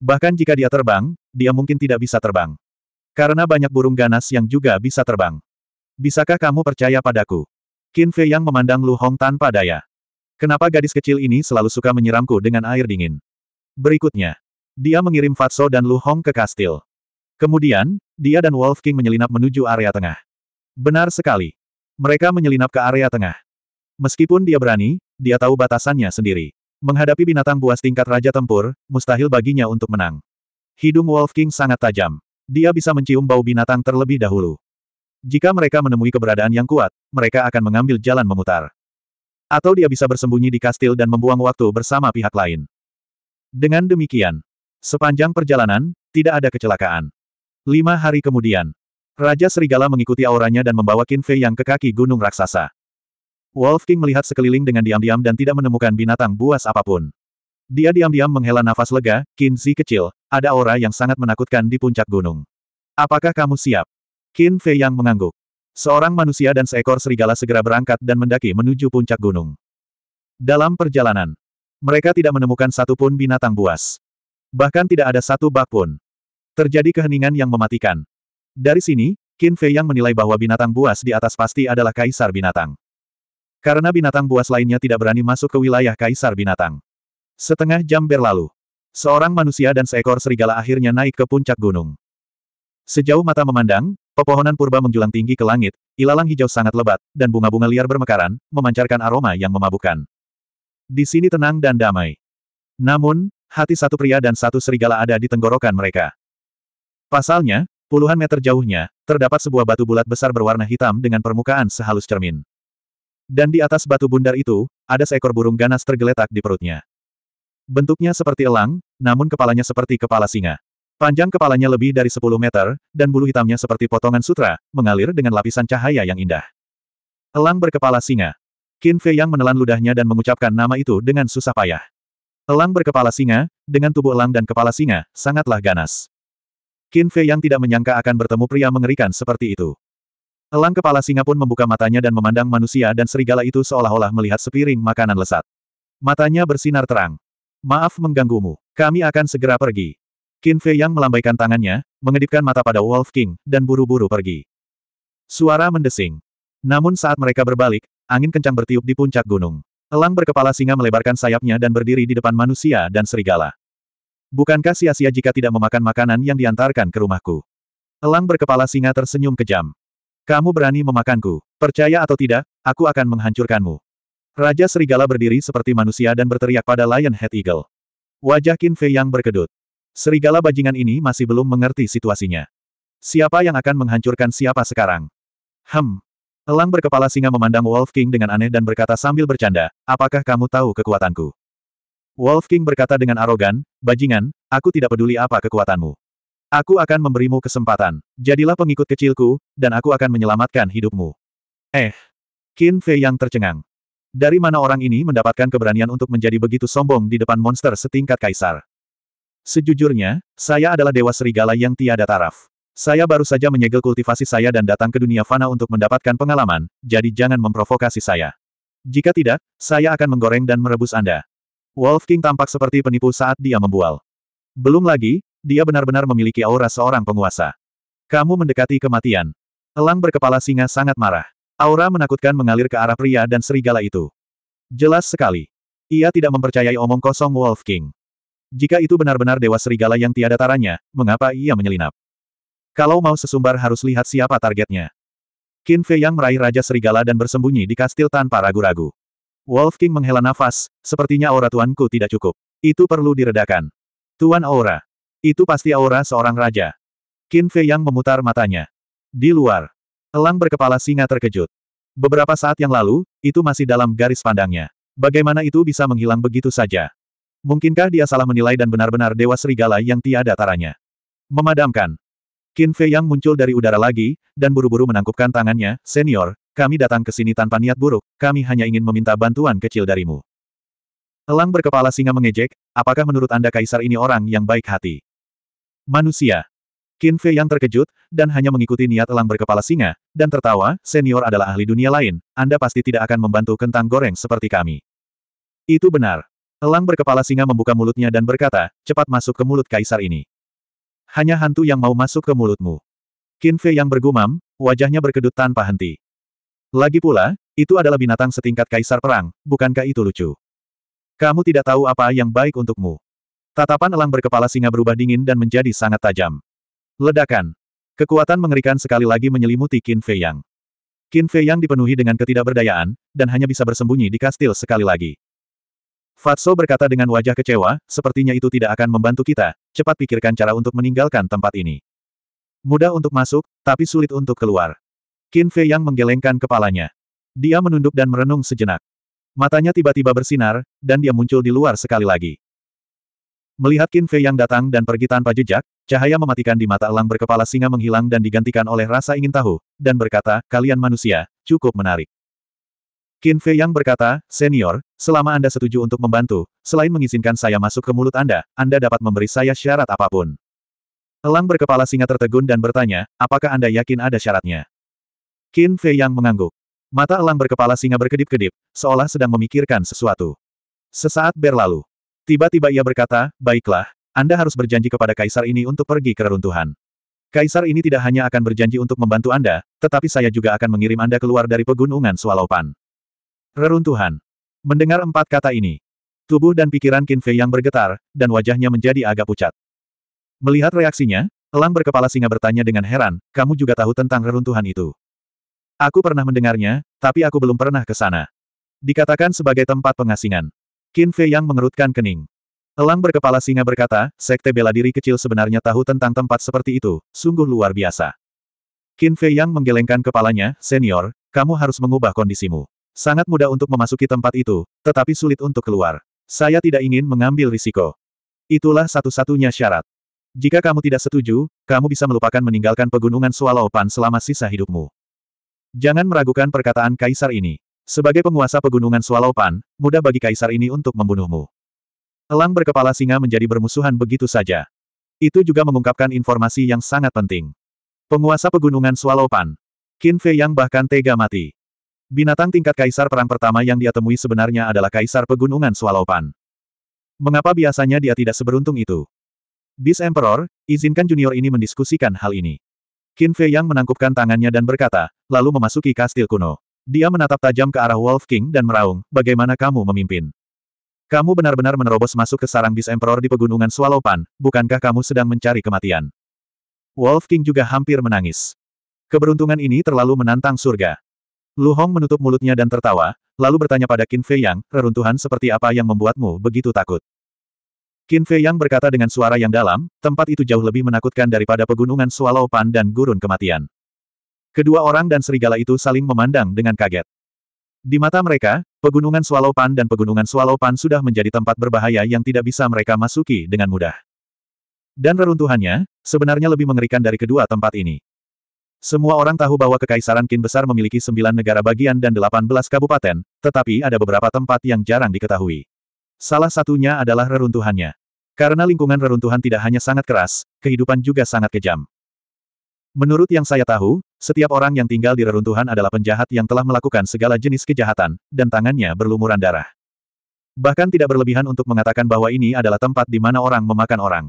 Bahkan jika dia terbang, dia mungkin tidak bisa terbang. Karena banyak burung ganas yang juga bisa terbang. Bisakah kamu percaya padaku? Qin Fei yang memandang Lu Hong tanpa daya. Kenapa gadis kecil ini selalu suka menyiramku dengan air dingin? Berikutnya, dia mengirim Fatso dan Lu Hong ke kastil. Kemudian, dia dan Wolf King menyelinap menuju area tengah. Benar sekali. Mereka menyelinap ke area tengah. Meskipun dia berani, dia tahu batasannya sendiri. Menghadapi binatang buas tingkat Raja Tempur, mustahil baginya untuk menang. Hidung Wolf King sangat tajam. Dia bisa mencium bau binatang terlebih dahulu. Jika mereka menemui keberadaan yang kuat, mereka akan mengambil jalan memutar. Atau dia bisa bersembunyi di kastil dan membuang waktu bersama pihak lain. Dengan demikian, sepanjang perjalanan, tidak ada kecelakaan. Lima hari kemudian, Raja Serigala mengikuti auranya dan membawa Qin Fei yang ke kaki gunung raksasa. Wolf King melihat sekeliling dengan diam-diam dan tidak menemukan binatang buas apa pun. Dia diam-diam menghela nafas lega, Qin Zi kecil, ada aura yang sangat menakutkan di puncak gunung. Apakah kamu siap? Qin Fei yang mengangguk. Seorang manusia dan seekor serigala segera berangkat dan mendaki menuju puncak gunung. Dalam perjalanan, mereka tidak menemukan satu pun binatang buas. Bahkan tidak ada satu bak pun. Terjadi keheningan yang mematikan. Dari sini, Qin Fei yang menilai bahwa binatang buas di atas pasti adalah kaisar binatang. Karena binatang buas lainnya tidak berani masuk ke wilayah kaisar binatang. Setengah jam berlalu. Seorang manusia dan seekor serigala akhirnya naik ke puncak gunung. Sejauh mata memandang, pepohonan purba menjulang tinggi ke langit, ilalang hijau sangat lebat, dan bunga-bunga liar bermekaran, memancarkan aroma yang memabukkan. Di sini tenang dan damai. Namun, hati satu pria dan satu serigala ada di tenggorokan mereka. Pasalnya, Puluhan meter jauhnya, terdapat sebuah batu bulat besar berwarna hitam dengan permukaan sehalus cermin. Dan di atas batu bundar itu, ada seekor burung ganas tergeletak di perutnya. Bentuknya seperti elang, namun kepalanya seperti kepala singa. Panjang kepalanya lebih dari 10 meter, dan bulu hitamnya seperti potongan sutra, mengalir dengan lapisan cahaya yang indah. Elang berkepala singa. Qin Fei yang menelan ludahnya dan mengucapkan nama itu dengan susah payah. Elang berkepala singa, dengan tubuh elang dan kepala singa, sangatlah ganas. Qin Fei yang tidak menyangka akan bertemu pria mengerikan seperti itu. Elang kepala singa pun membuka matanya dan memandang manusia dan serigala itu seolah-olah melihat sepiring makanan lesat. Matanya bersinar terang. Maaf mengganggumu. Kami akan segera pergi. Qin Fei yang melambaikan tangannya, mengedipkan mata pada Wolf King, dan buru-buru pergi. Suara mendesing. Namun saat mereka berbalik, angin kencang bertiup di puncak gunung. Elang berkepala singa melebarkan sayapnya dan berdiri di depan manusia dan serigala. Bukankah sia-sia jika tidak memakan makanan yang diantarkan ke rumahku? Elang berkepala singa tersenyum kejam. Kamu berani memakanku. Percaya atau tidak, aku akan menghancurkanmu. Raja Serigala berdiri seperti manusia dan berteriak pada Lion Head Eagle. Wajah Qin Fei yang berkedut. Serigala bajingan ini masih belum mengerti situasinya. Siapa yang akan menghancurkan siapa sekarang? Hem. Elang berkepala singa memandang Wolf King dengan aneh dan berkata sambil bercanda, apakah kamu tahu kekuatanku? Wolf King berkata dengan arogan, Bajingan, aku tidak peduli apa kekuatanmu. Aku akan memberimu kesempatan. Jadilah pengikut kecilku, dan aku akan menyelamatkan hidupmu. Eh. Qin Fei yang tercengang. Dari mana orang ini mendapatkan keberanian untuk menjadi begitu sombong di depan monster setingkat kaisar? Sejujurnya, saya adalah dewa serigala yang tiada taraf. Saya baru saja menyegel kultivasi saya dan datang ke dunia fana untuk mendapatkan pengalaman, jadi jangan memprovokasi saya. Jika tidak, saya akan menggoreng dan merebus Anda. Wolf King tampak seperti penipu saat dia membual. Belum lagi, dia benar-benar memiliki aura seorang penguasa. Kamu mendekati kematian. Elang berkepala singa sangat marah. Aura menakutkan mengalir ke arah pria dan serigala itu. Jelas sekali. Ia tidak mempercayai omong kosong Wolf King. Jika itu benar-benar dewa serigala yang tiada taranya, mengapa ia menyelinap? Kalau mau sesumbar harus lihat siapa targetnya. Qin Fei yang meraih Raja Serigala dan bersembunyi di kastil tanpa ragu-ragu. Wolf King menghela nafas, sepertinya aura tuanku tidak cukup. Itu perlu diredakan. Tuan aura. Itu pasti aura seorang raja. Qin Fei yang memutar matanya. Di luar. Elang berkepala singa terkejut. Beberapa saat yang lalu, itu masih dalam garis pandangnya. Bagaimana itu bisa menghilang begitu saja? Mungkinkah dia salah menilai dan benar-benar dewa serigala yang tiada taranya? Memadamkan. Qin Fei yang muncul dari udara lagi, dan buru-buru menangkupkan tangannya, senior, kami datang ke sini tanpa niat buruk, kami hanya ingin meminta bantuan kecil darimu. Elang berkepala singa mengejek, apakah menurut Anda kaisar ini orang yang baik hati? Manusia. Qin Fei yang terkejut, dan hanya mengikuti niat elang berkepala singa, dan tertawa, senior adalah ahli dunia lain, Anda pasti tidak akan membantu kentang goreng seperti kami. Itu benar. Elang berkepala singa membuka mulutnya dan berkata, cepat masuk ke mulut kaisar ini. Hanya hantu yang mau masuk ke mulutmu. Qin Fei yang bergumam, wajahnya berkedut tanpa henti. Lagi pula, itu adalah binatang setingkat kaisar perang, bukankah itu lucu? Kamu tidak tahu apa yang baik untukmu. Tatapan elang berkepala singa berubah dingin dan menjadi sangat tajam. Ledakan. Kekuatan mengerikan sekali lagi menyelimuti Qin Fei Yang. Qin Fei Yang dipenuhi dengan ketidakberdayaan, dan hanya bisa bersembunyi di kastil sekali lagi. Fatso berkata dengan wajah kecewa, sepertinya itu tidak akan membantu kita, cepat pikirkan cara untuk meninggalkan tempat ini. Mudah untuk masuk, tapi sulit untuk keluar. Qin Fei Yang menggelengkan kepalanya. Dia menunduk dan merenung sejenak. Matanya tiba-tiba bersinar, dan dia muncul di luar sekali lagi. Melihat Qin Fei yang datang dan pergi tanpa jejak, cahaya mematikan di mata elang berkepala singa menghilang dan digantikan oleh rasa ingin tahu, dan berkata, kalian manusia, cukup menarik. Qin Fei yang berkata, senior, selama Anda setuju untuk membantu, selain mengizinkan saya masuk ke mulut Anda, Anda dapat memberi saya syarat apa pun. Elang berkepala singa tertegun dan bertanya, apakah Anda yakin ada syaratnya? Qin Fei yang mengangguk. Mata elang berkepala singa berkedip-kedip, seolah sedang memikirkan sesuatu. Sesaat berlalu. Tiba-tiba ia berkata, baiklah, Anda harus berjanji kepada kaisar ini untuk pergi ke reruntuhan. Kaisar ini tidak hanya akan berjanji untuk membantu Anda, tetapi saya juga akan mengirim Anda keluar dari pegunungan Swallopan. Reruntuhan. Mendengar empat kata ini, tubuh dan pikiran Qin Fei yang bergetar, dan wajahnya menjadi agak pucat. Melihat reaksinya, elang berkepala singa bertanya dengan heran, kamu juga tahu tentang reruntuhan itu. Aku pernah mendengarnya, tapi aku belum pernah ke sana. Dikatakan sebagai tempat pengasingan. Qin Fei yang mengerutkan kening. Elang berkepala singa berkata, sekte bela diri kecil sebenarnya tahu tentang tempat seperti itu, sungguh luar biasa. Qin Fei yang menggelengkan kepalanya, senior, kamu harus mengubah kondisimu. Sangat mudah untuk memasuki tempat itu, tetapi sulit untuk keluar. Saya tidak ingin mengambil risiko. Itulah satu-satunya syarat. Jika kamu tidak setuju, kamu bisa melupakan meninggalkan pegunungan Swallow Pan selama sisa hidupmu. Jangan meragukan perkataan kaisar ini. Sebagai penguasa pegunungan Swallow-Pan, mudah bagi kaisar ini untuk membunuhmu. Elang berkepala singa menjadi bermusuhan begitu saja. Itu juga mengungkapkan informasi yang sangat penting. Penguasa pegunungan Swallow-Pan. Qin Fei yang bahkan tega mati. Binatang tingkat kaisar perang pertama yang dia temui sebenarnya adalah kaisar pegunungan Swallow-Pan. Mengapa biasanya dia tidak seberuntung itu? Beast Emperor, izinkan junior ini mendiskusikan hal ini. Qin Fei yang menangkupkan tangannya dan berkata, lalu memasuki kastil kuno. Dia menatap tajam ke arah Wolf King dan meraung, bagaimana kamu memimpin? Kamu benar-benar menerobos masuk ke sarang bis Emperor di pegunungan Swallopan, bukankah kamu sedang mencari kematian? Wolf King juga hampir menangis. Keberuntungan ini terlalu menantang surga. Lu Hong menutup mulutnya dan tertawa, lalu bertanya pada Qin Fei Yang, reruntuhan seperti apa yang membuatmu begitu takut? Qin Fei Yang berkata dengan suara yang dalam, tempat itu jauh lebih menakutkan daripada pegunungan Swallow dan gurun kematian. Kedua orang dan serigala itu saling memandang dengan kaget. Di mata mereka, pegunungan Swallow dan pegunungan Swallow sudah menjadi tempat berbahaya yang tidak bisa mereka masuki dengan mudah. Dan reruntuhannya, sebenarnya lebih mengerikan dari kedua tempat ini. Semua orang tahu bahwa Kekaisaran Qin Besar memiliki sembilan negara bagian dan delapan belas kabupaten, tetapi ada beberapa tempat yang jarang diketahui. Salah satunya adalah reruntuhannya. Karena lingkungan reruntuhan tidak hanya sangat keras, kehidupan juga sangat kejam. Menurut yang saya tahu, setiap orang yang tinggal di reruntuhan adalah penjahat yang telah melakukan segala jenis kejahatan, dan tangannya berlumuran darah. Bahkan tidak berlebihan untuk mengatakan bahwa ini adalah tempat di mana orang memakan orang.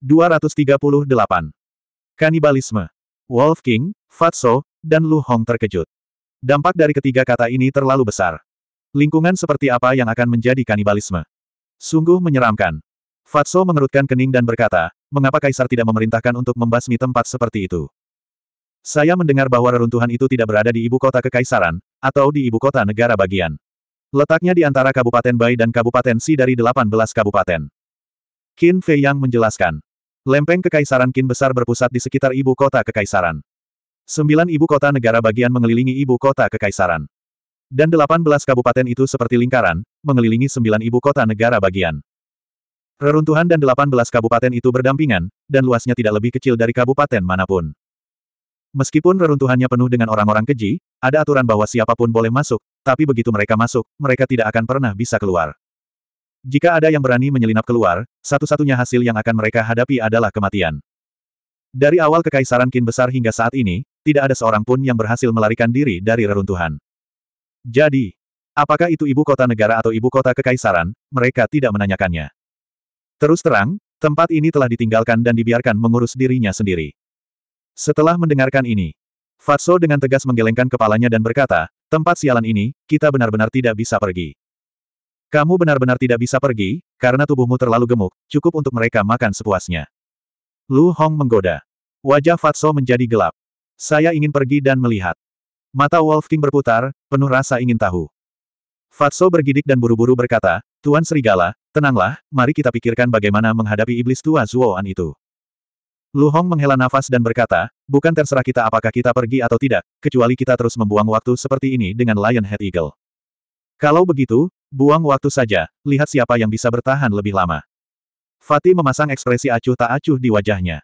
238. Kanibalisme. Wolf King, Fatso, dan Lu Hong terkejut. Dampak dari ketiga kata ini terlalu besar. Lingkungan seperti apa yang akan menjadi kanibalisme? Sungguh menyeramkan. Fatso mengerutkan kening dan berkata, mengapa Kaisar tidak memerintahkan untuk membasmi tempat seperti itu? Saya mendengar bahwa reruntuhan itu tidak berada di ibu kota kekaisaran, atau di ibu kota negara bagian. Letaknya di antara Kabupaten Bai dan Kabupaten Si dari 18 kabupaten. Qin Fei Yang menjelaskan. Lempeng kekaisaran Qin besar berpusat di sekitar ibu kota kekaisaran. Sembilan ibu kota negara bagian mengelilingi ibu kota kekaisaran. Dan 18 kabupaten itu seperti lingkaran, mengelilingi sembilan ibu kota negara bagian. Reruntuhan dan 18 kabupaten itu berdampingan, dan luasnya tidak lebih kecil dari kabupaten mana pun. Meskipun reruntuhannya penuh dengan orang-orang keji, ada aturan bahwa siapa pun boleh masuk, tapi begitu mereka masuk, mereka tidak akan pernah bisa keluar. Jika ada yang berani menyelinap keluar, satu-satunya hasil yang akan mereka hadapi adalah kematian. Dari awal kekaisaran Qin besar hingga saat ini, tidak ada seorang pun yang berhasil melarikan diri dari reruntuhan. Jadi, Apakah itu ibu kota negara atau ibu kota kekaisaran, mereka tidak menanyakannya. Terus terang, tempat ini telah ditinggalkan dan dibiarkan mengurus dirinya sendiri. Setelah mendengarkan ini, Fatso dengan tegas menggelengkan kepalanya dan berkata, tempat sialan ini, kita benar-benar tidak bisa pergi. Kamu benar-benar tidak bisa pergi, karena tubuhmu terlalu gemuk, cukup untuk mereka makan sepuasnya. Lu Hong menggoda. Wajah Fatso menjadi gelap. Saya ingin pergi dan melihat. Mata Wolf King berputar, penuh rasa ingin tahu. Fatso bergidik dan buru-buru berkata, Tuan Serigala, tenanglah, mari kita pikirkan bagaimana menghadapi iblis tua Zuoan itu. Lu Hong menghela nafas dan berkata, bukan terserah kita apakah kita pergi atau tidak, kecuali kita terus membuang waktu seperti ini dengan Lion Head Eagle. Kalau begitu, buang waktu saja, lihat siapa yang bisa bertahan lebih lama. Fatih memasang ekspresi acuh tak acuh di wajahnya.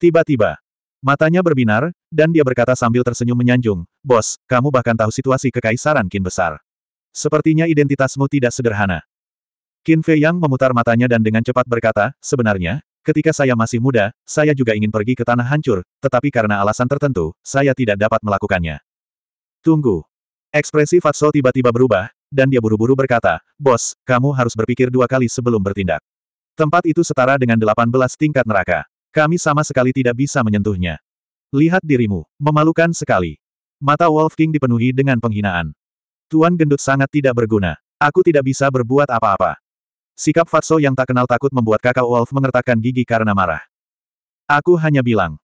Tiba-tiba, matanya berbinar, dan dia berkata sambil tersenyum menyanjung, Bos, kamu bahkan tahu situasi kekaisaran Qin besar. Sepertinya identitasmu tidak sederhana. Qin Fei Yang memutar matanya dan dengan cepat berkata, sebenarnya, ketika saya masih muda, saya juga ingin pergi ke tanah hancur, tetapi karena alasan tertentu, saya tidak dapat melakukannya. Tunggu. Ekspresi Fatso tiba-tiba berubah, dan dia buru-buru berkata, Bos, kamu harus berpikir dua kali sebelum bertindak. Tempat itu setara dengan 18 tingkat neraka. Kami sama sekali tidak bisa menyentuhnya. Lihat dirimu, memalukan sekali. Mata Wolf King dipenuhi dengan penghinaan. Tuan gendut sangat tidak berguna. Aku tidak bisa berbuat apa-apa. Sikap Fatso yang tak kenal takut membuat kakak Wolf mengertakkan gigi karena marah. Aku hanya bilang.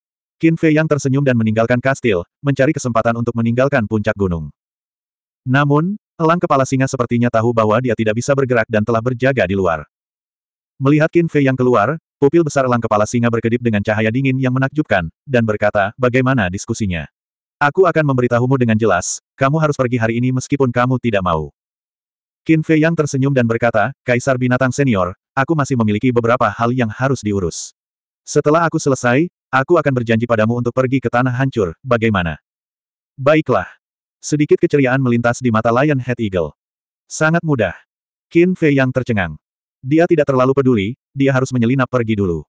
Qin Fei yang tersenyum dan meninggalkan kastil, mencari kesempatan untuk meninggalkan puncak gunung. Namun, elang kepala singa sepertinya tahu bahwa dia tidak bisa bergerak dan telah berjaga di luar. Melihat Qin Fei yang keluar, pupil besar elang kepala singa berkedip dengan cahaya dingin yang menakjubkan, dan berkata, bagaimana diskusinya? Aku akan memberitahumu dengan jelas, kamu harus pergi hari ini meskipun kamu tidak mau. Qin Fei yang tersenyum dan berkata, Kaisar Binatang Senior, aku masih memiliki beberapa hal yang harus diurus. Setelah aku selesai, aku akan berjanji padamu untuk pergi ke tanah hancur, bagaimana? Baiklah. Sedikit keceriaan melintas di mata Lion Head Eagle. Sangat mudah. Qin Fei yang tercengang. Dia tidak terlalu peduli, dia harus menyelinap pergi dulu.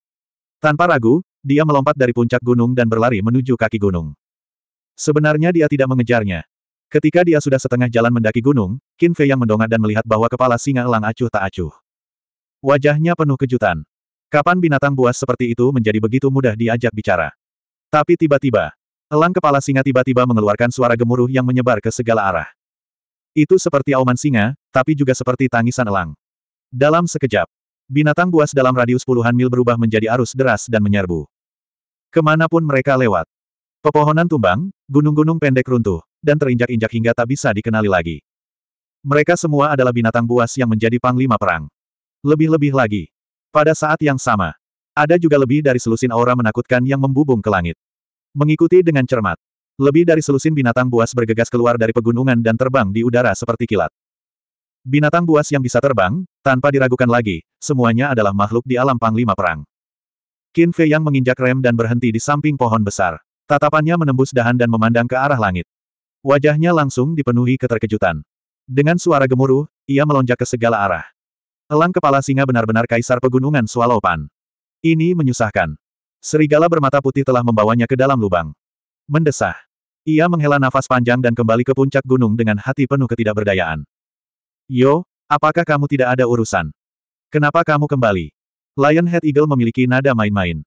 Tanpa ragu, dia melompat dari puncak gunung dan berlari menuju kaki gunung. Sebenarnya dia tidak mengejarnya. Ketika dia sudah setengah jalan mendaki gunung, Qin Fei yang mendongak dan melihat bahwa kepala singa elang acuh tak acuh. Wajahnya penuh kejutan. Kapan binatang buas seperti itu menjadi begitu mudah diajak bicara? Tapi tiba-tiba, elang kepala singa tiba-tiba mengeluarkan suara gemuruh yang menyebar ke segala arah. Itu seperti auman singa, tapi juga seperti tangisan elang. Dalam sekejap, binatang buas dalam radius puluhan mil berubah menjadi arus deras dan menyerbu. Ke mana pun mereka lewat, Pepohonan tumbang, gunung-gunung pendek runtuh, dan terinjak-injak hingga tak bisa dikenali lagi. Mereka semua adalah binatang buas yang menjadi panglima perang. Lebih-lebih lagi. Pada saat yang sama, ada juga lebih dari selusin aura menakutkan yang membubung ke langit. Mengikuti dengan cermat. Lebih dari selusin binatang buas bergegas keluar dari pegunungan dan terbang di udara seperti kilat. Binatang buas yang bisa terbang, tanpa diragukan lagi, semuanya adalah makhluk di alam panglima perang. Qin Fei yang menginjak rem dan berhenti di samping pohon besar. Tatapannya menembus dahan dan memandang ke arah langit. Wajahnya langsung dipenuhi keterkejutan. Dengan suara gemuruh, ia melonjak ke segala arah. Elang kepala singa benar-benar kaisar pegunungan Swallow Ini menyusahkan. Serigala bermata putih telah membawanya ke dalam lubang. Mendesah. Ia menghela nafas panjang dan kembali ke puncak gunung dengan hati penuh ketidakberdayaan. Yo, apakah kamu tidak ada urusan? Kenapa kamu kembali? Lionhead Eagle memiliki nada main-main.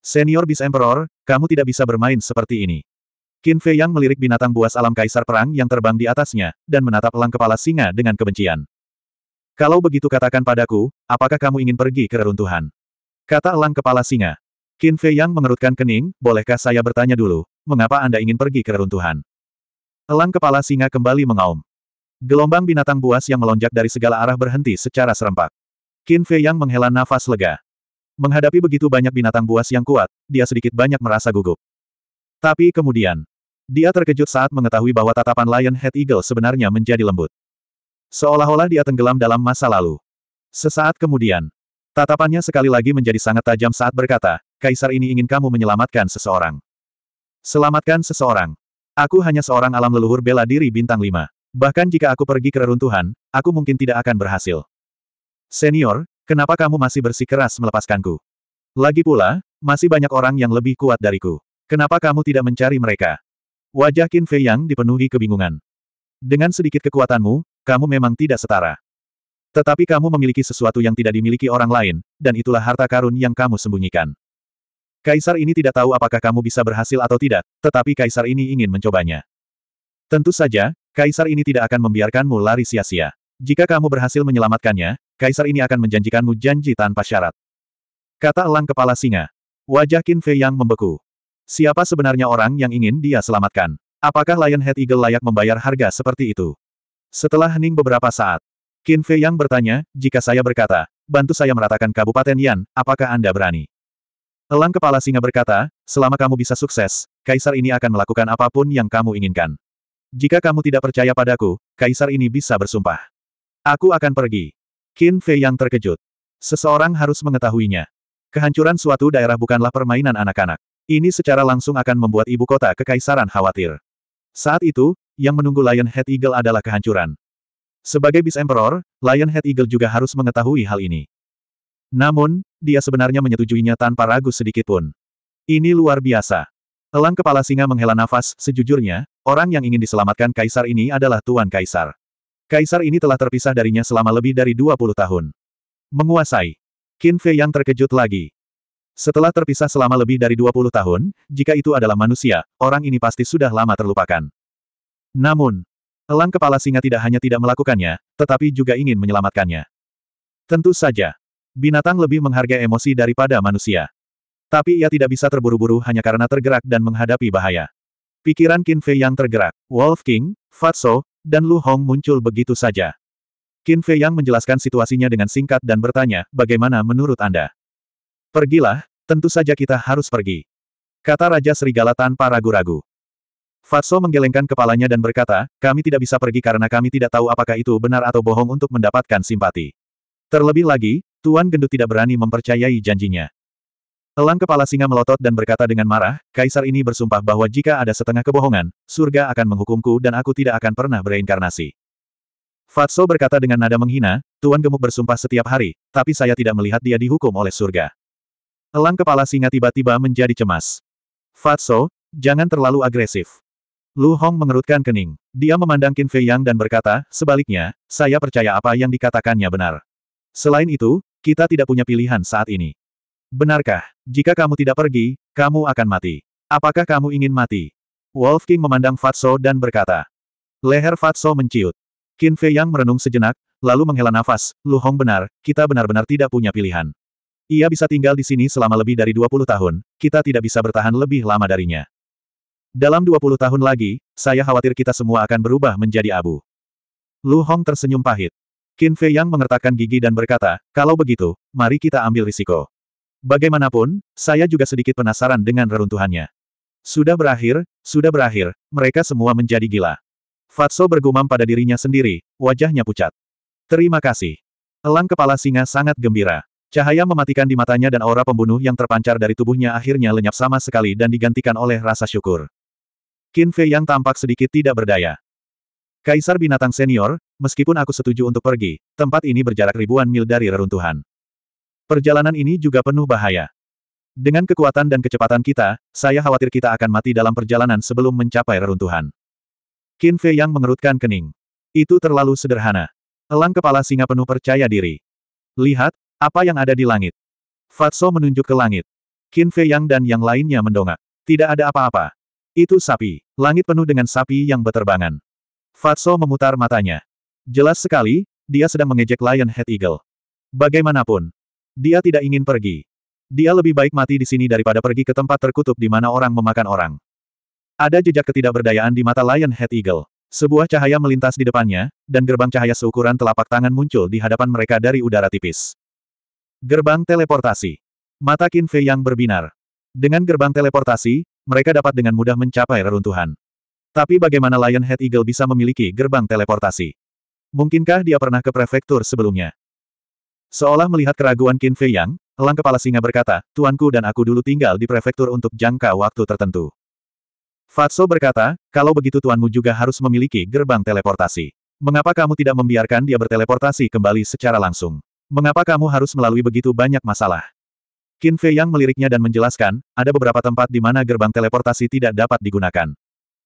Senior Beast Emperor, kamu tidak bisa bermain seperti ini. Qin Fei yang melirik binatang buas alam kaisar perang yang terbang di atasnya, dan menatap elang kepala singa dengan kebencian. Kalau begitu katakan padaku, apakah kamu ingin pergi ke reruntuhan? Kata elang kepala singa. Qin Fei yang mengerutkan kening, bolehkah saya bertanya dulu, mengapa Anda ingin pergi ke reruntuhan? Elang kepala singa kembali mengaum. Gelombang binatang buas yang melonjak dari segala arah berhenti secara serempak. Qin Fei yang menghela nafas lega. Menghadapi begitu banyak binatang buas yang kuat, dia sedikit banyak merasa gugup. Tapi kemudian, dia terkejut saat mengetahui bahwa tatapan Lion Head Eagle sebenarnya menjadi lembut. Seolah-olah dia tenggelam dalam masa lalu. Sesaat kemudian, tatapannya sekali lagi menjadi sangat tajam saat berkata, Kaisar ini ingin kamu menyelamatkan seseorang. Selamatkan seseorang. Aku hanya seorang alam leluhur bela diri bintang lima. Bahkan jika aku pergi ke reruntuhan, aku mungkin tidak akan berhasil. Senior, Kenapa kamu masih bersikeras melepaskanku? Lagi pula, masih banyak orang yang lebih kuat dariku. Kenapa kamu tidak mencari mereka? Wajah Qin Fei Yang dipenuhi kebingungan. Dengan sedikit kekuatanmu, kamu memang tidak setara. Tetapi kamu memiliki sesuatu yang tidak dimiliki orang lain, dan itulah harta karun yang kamu sembunyikan. Kaisar ini tidak tahu apakah kamu bisa berhasil atau tidak, tetapi kaisar ini ingin mencobanya. Tentu saja, kaisar ini tidak akan membiarkanmu lari sia-sia. Jika kamu berhasil menyelamatkannya, kaisar ini akan menjanjikanmu janji tanpa syarat. Kata elang kepala singa. Wajah Qin Fei yang membeku. Siapa sebenarnya orang yang ingin dia selamatkan? Apakah Lion Head Eagle layak membayar harga seperti itu? Setelah hening beberapa saat, Qin Fei Yang bertanya, jika saya berkata, bantu saya meratakan Kabupaten Yan, apakah Anda berani? Elang kepala singa berkata, selama kamu bisa sukses, kaisar ini akan melakukan apa pun yang kamu inginkan. Jika kamu tidak percaya padaku, kaisar ini bisa bersumpah. Aku akan pergi. Qin Fei Yang terkejut. Seseorang harus mengetahuinya. Kehancuran suatu daerah bukanlah permainan anak-anak. Ini secara langsung akan membuat ibu kota kekaisaran khawatir. Saat itu, yang menunggu Lion Head Eagle adalah kehancuran. Sebagai Beast Emperor, Lionhead Eagle juga harus mengetahui hal ini. Namun, dia sebenarnya menyetujuinya tanpa ragu sedikit pun. Ini luar biasa. Elang kepala singa menghela nafas, sejujurnya, orang yang ingin diselamatkan kaisar ini adalah Tuan Kaisar. Kaisar ini telah terpisah darinya selama lebih dari 20 tahun. Menguasai. Qin Fei yang terkejut lagi. Setelah terpisah selama lebih dari 20 tahun, jika itu adalah manusia, orang ini pasti sudah lama terlupakan. Namun, Elang kepala singa tidak hanya tidak melakukannya, tetapi juga ingin menyelamatkannya. Tentu saja. Binatang lebih menghargai emosi daripada manusia. Tapi ia tidak bisa terburu-buru hanya karena tergerak dan menghadapi bahaya. Pikiran Qin Fei yang tergerak, Wolf King, Fatso, dan Lu Hong muncul begitu saja. Qin Fei yang menjelaskan situasinya dengan singkat dan bertanya, bagaimana menurut Anda? Pergilah, tentu saja kita harus pergi. Kata Raja Serigala tanpa ragu-ragu. Fatso menggelengkan kepalanya dan berkata, kami tidak bisa pergi karena kami tidak tahu apakah itu benar atau bohong untuk mendapatkan simpati. Terlebih lagi, Tuan Gendut tidak berani mempercayai janjinya. Elang kepala singa melotot dan berkata dengan marah, Kaisar ini bersumpah bahwa jika ada setengah kebohongan, surga akan menghukumku dan aku tidak akan pernah bereinkarnasi. Fatso berkata dengan nada menghina, Tuan Gemuk bersumpah setiap hari, tapi saya tidak melihat dia dihukum oleh surga. Elang kepala singa tiba-tiba menjadi cemas. Fatso, jangan terlalu agresif. Lu Hong mengerutkan kening. Dia memandang Qin Fei Yang dan berkata, sebaliknya, saya percaya apa yang dikatakannya benar. Selain itu, kita tidak punya pilihan saat ini. Benarkah, jika kamu tidak pergi, kamu akan mati? Apakah kamu ingin mati? Wolf King memandang Fatso dan berkata. Leher Fatso menciut. Qin Fei Yang merenung sejenak, lalu menghela nafas, Lu Hong benar, kita benar-benar tidak punya pilihan. Ia bisa tinggal di sini selama lebih dari 20 tahun, kita tidak bisa bertahan lebih lama darinya. Dalam 20 tahun lagi, saya khawatir kita semua akan berubah menjadi abu. Lu Hong tersenyum pahit. Qin Fei Yang mengertakkan gigi dan berkata, kalau begitu, mari kita ambil risiko. Bagaimanapun, saya juga sedikit penasaran dengan reruntuhannya. Sudah berakhir, sudah berakhir, mereka semua menjadi gila. Fatso bergumam pada dirinya sendiri, wajahnya pucat. Terima kasih. Elang kepala singa sangat gembira. Cahaya mematikan di matanya dan aura pembunuh yang terpancar dari tubuhnya akhirnya lenyap sama sekali dan digantikan oleh rasa syukur. Qin Fei yang tampak sedikit tidak berdaya. Kaisar binatang senior, meskipun aku setuju untuk pergi, tempat ini berjarak ribuan mil dari reruntuhan. Perjalanan ini juga penuh bahaya. Dengan kekuatan dan kecepatan kita, saya khawatir kita akan mati dalam perjalanan sebelum mencapai reruntuhan. Qin Fei yang mengerutkan kening. Itu terlalu sederhana. Elang kepala singa penuh percaya diri. Lihat, apa yang ada di langit. Fatso menunjuk ke langit. Qin Fei Yang dan yang lainnya mendongak. Tidak ada apa-apa. Itu sapi. Langit penuh dengan sapi yang beterbangan. Fatso memutar matanya. Jelas sekali, dia sedang mengejek Lion Head Eagle. Bagaimanapun, dia tidak ingin pergi. Dia lebih baik mati di sini daripada pergi ke tempat terkutuk di mana orang memakan orang. Ada jejak ketidakberdayaan di mata Lion Head Eagle. Sebuah cahaya melintas di depannya, dan gerbang cahaya seukuran telapak tangan muncul di hadapan mereka dari udara tipis. Gerbang teleportasi. Mata Qin yang berbinar. Dengan gerbang teleportasi, mereka dapat dengan mudah mencapai reruntuhan. Tapi bagaimana Lion Head Eagle bisa memiliki gerbang teleportasi? Mungkinkah dia pernah ke prefektur sebelumnya? Seolah melihat keraguan Qin Fei Yang, elang kepala singa berkata, Tuanku dan aku dulu tinggal di prefektur untuk jangka waktu tertentu. Fatso berkata, kalau begitu tuanmu juga harus memiliki gerbang teleportasi. Mengapa kamu tidak membiarkan dia berteleportasi kembali secara langsung? Mengapa kamu harus melalui begitu banyak masalah? Qin Fei yang meliriknya dan menjelaskan, ada beberapa tempat di mana gerbang teleportasi tidak dapat digunakan.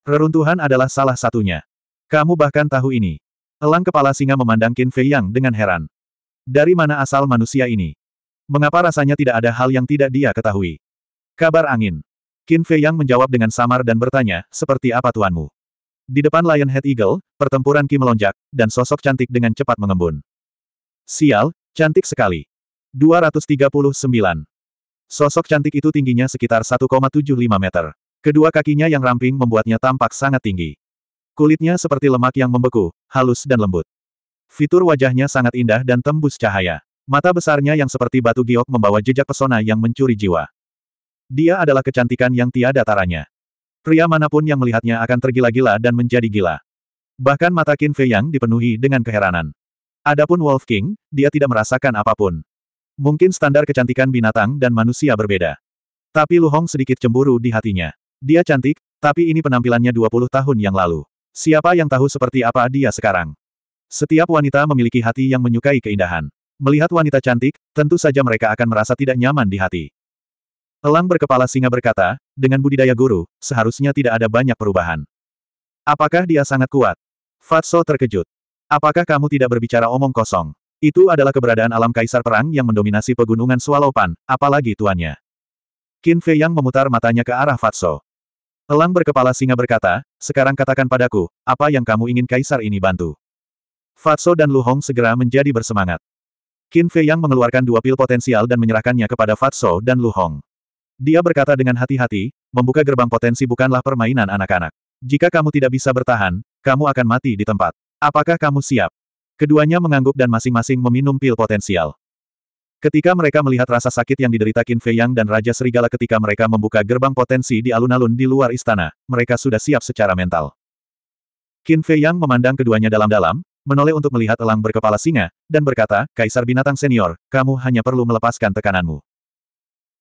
Reruntuhan adalah salah satunya. Kamu bahkan tahu ini. Elang kepala singa memandang Qin Fei Yang dengan heran. Dari mana asal manusia ini? Mengapa rasanya tidak ada hal yang tidak dia ketahui? Kabar angin. Qin Fei Yang menjawab dengan samar dan bertanya, seperti apa tuanmu? Di depan Lion Head Eagle, pertempuran Qi melonjak, dan sosok cantik dengan cepat mengembun. Sial, cantik sekali. 239. Sosok cantik itu tingginya sekitar 1,75 meter. Kedua kakinya yang ramping membuatnya tampak sangat tinggi. Kulitnya seperti lemak yang membeku, halus dan lembut. Fitur wajahnya sangat indah dan tembus cahaya. Mata besarnya yang seperti batu giok membawa jejak pesona yang mencuri jiwa. Dia adalah kecantikan yang tiada taranya. Pria mana pun yang melihatnya akan tergila-gila dan menjadi gila. Bahkan mata Qin Fei Yang dipenuhi dengan keheranan. Adapun Wolf King, dia tidak merasakan apa pun. Mungkin standar kecantikan binatang dan manusia berbeda. Tapi Lu Hong sedikit cemburu di hatinya. Dia cantik, tapi ini penampilannya 20 tahun yang lalu. Siapa yang tahu seperti apa dia sekarang? Setiap wanita memiliki hati yang menyukai keindahan. Melihat wanita cantik, tentu saja mereka akan merasa tidak nyaman di hati. Elang berkepala singa berkata, dengan budidaya guru, seharusnya tidak ada banyak perubahan. Apakah dia sangat kuat? Fatso terkejut. Apakah kamu tidak berbicara omong kosong? Itu adalah keberadaan alam kaisar perang yang mendominasi pegunungan Swalopan, apalagi tuannya. Qin Fei yang memutar matanya ke arah Fatso. Elang berkepala singa berkata, sekarang katakan padaku, apa yang kamu ingin kaisar ini bantu? Fatso dan Lu Hong segera menjadi bersemangat. Qin Fei Yang mengeluarkan dua pil potensial dan menyerahkannya kepada Fatso dan Lu Hong. Dia berkata dengan hati-hati, membuka gerbang potensi bukanlah permainan anak-anak. Jika kamu tidak bisa bertahan, kamu akan mati di tempat. Apakah kamu siap? Keduanya mengangguk dan masing-masing meminum pil potensial. Ketika mereka melihat rasa sakit yang diderita Qin Fei Yang dan Raja Serigala ketika mereka membuka gerbang potensi di alun-alun di luar istana, mereka sudah siap secara mental. Qin Fei Yang memandang keduanya dalam-dalam, menoleh untuk melihat elang berkepala singa, dan berkata, Kaisar Binatang Senior, kamu hanya perlu melepaskan tekananmu.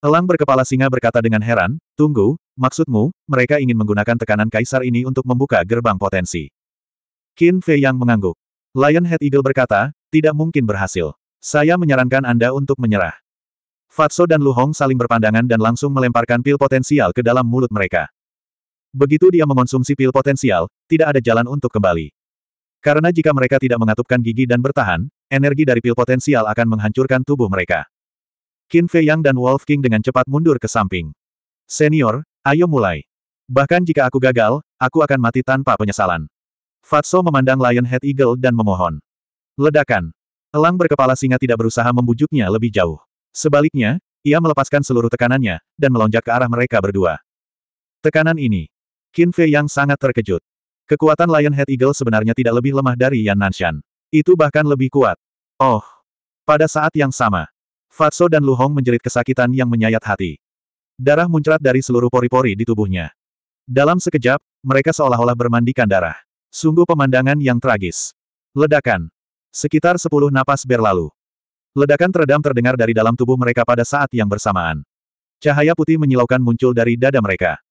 Elang berkepala singa berkata dengan heran, tunggu, maksudmu, mereka ingin menggunakan tekanan Kaisar ini untuk membuka gerbang potensi. Qin Fei yang mengangguk. Lion Head Eagle berkata, tidak mungkin berhasil. Saya menyarankan Anda untuk menyerah. Fatso dan Lu Hong saling berpandangan dan langsung melemparkan pil potensial ke dalam mulut mereka. Begitu dia mengonsumsi pil potensial, tidak ada jalan untuk kembali. Karena jika mereka tidak mengatupkan gigi dan bertahan, energi dari pil potensial akan menghancurkan tubuh mereka. Qin Fei Yang dan Wolf King dengan cepat mundur ke samping. Senior, ayo mulai. Bahkan jika aku gagal, aku akan mati tanpa penyesalan. Fatso memandang Lion Head Eagle dan memohon. Ledakan. Elang berkepala singa tidak berusaha membujuknya lebih jauh. Sebaliknya, ia melepaskan seluruh tekanannya, dan melonjak ke arah mereka berdua. Tekanan ini. Qin Fei Yang sangat terkejut. Kekuatan Lion Head Eagle sebenarnya tidak lebih lemah dari Yan Nanshan. Itu bahkan lebih kuat. Oh! Pada saat yang sama, Fatso dan Lu Hong menjerit kesakitan yang menyayat hati. Darah muncrat dari seluruh pori-pori di tubuhnya. Dalam sekejap, mereka seolah-olah bermandikan darah. Sungguh pemandangan yang tragis. Ledakan. Sekitar sepuluh napas berlalu. Ledakan teredam terdengar dari dalam tubuh mereka pada saat yang bersamaan. Cahaya putih menyilaukan muncul dari dada mereka.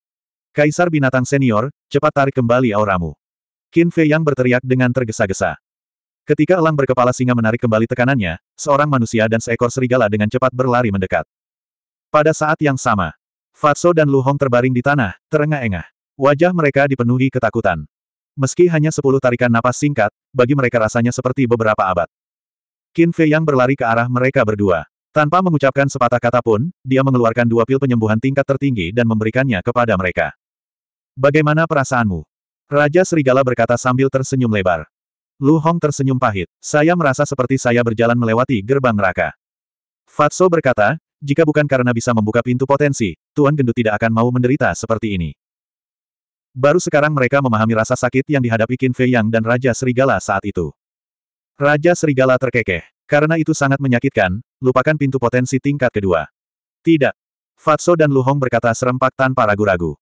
Kaisar binatang senior, cepat tarik kembali auramu. Qin Fei yang berteriak dengan tergesa-gesa. Ketika elang berkepala singa menarik kembali tekanannya, seorang manusia dan seekor serigala dengan cepat berlari mendekat. Pada saat yang sama, Fatso dan Lu Hong terbaring di tanah, terengah-engah. Wajah mereka dipenuhi ketakutan. Meski hanya sepuluh tarikan napas singkat, bagi mereka rasanya seperti beberapa abad. Qin Fei yang berlari ke arah mereka berdua. Tanpa mengucapkan sepatah kata pun, dia mengeluarkan dua pil penyembuhan tingkat tertinggi dan memberikannya kepada mereka. Bagaimana perasaanmu? Raja Serigala berkata sambil tersenyum lebar. Lu Hong tersenyum pahit. Saya merasa seperti saya berjalan melewati gerbang neraka. Fatso berkata, jika bukan karena bisa membuka pintu potensi, Tuan Gendut tidak akan mau menderita seperti ini. Baru sekarang mereka memahami rasa sakit yang dihadapi Qin Fei Yang dan Raja Serigala saat itu. Raja Serigala terkekeh. Karena itu sangat menyakitkan, lupakan pintu potensi tingkat kedua. Tidak. Fatso dan Lu Hong berkata serempak tanpa ragu-ragu.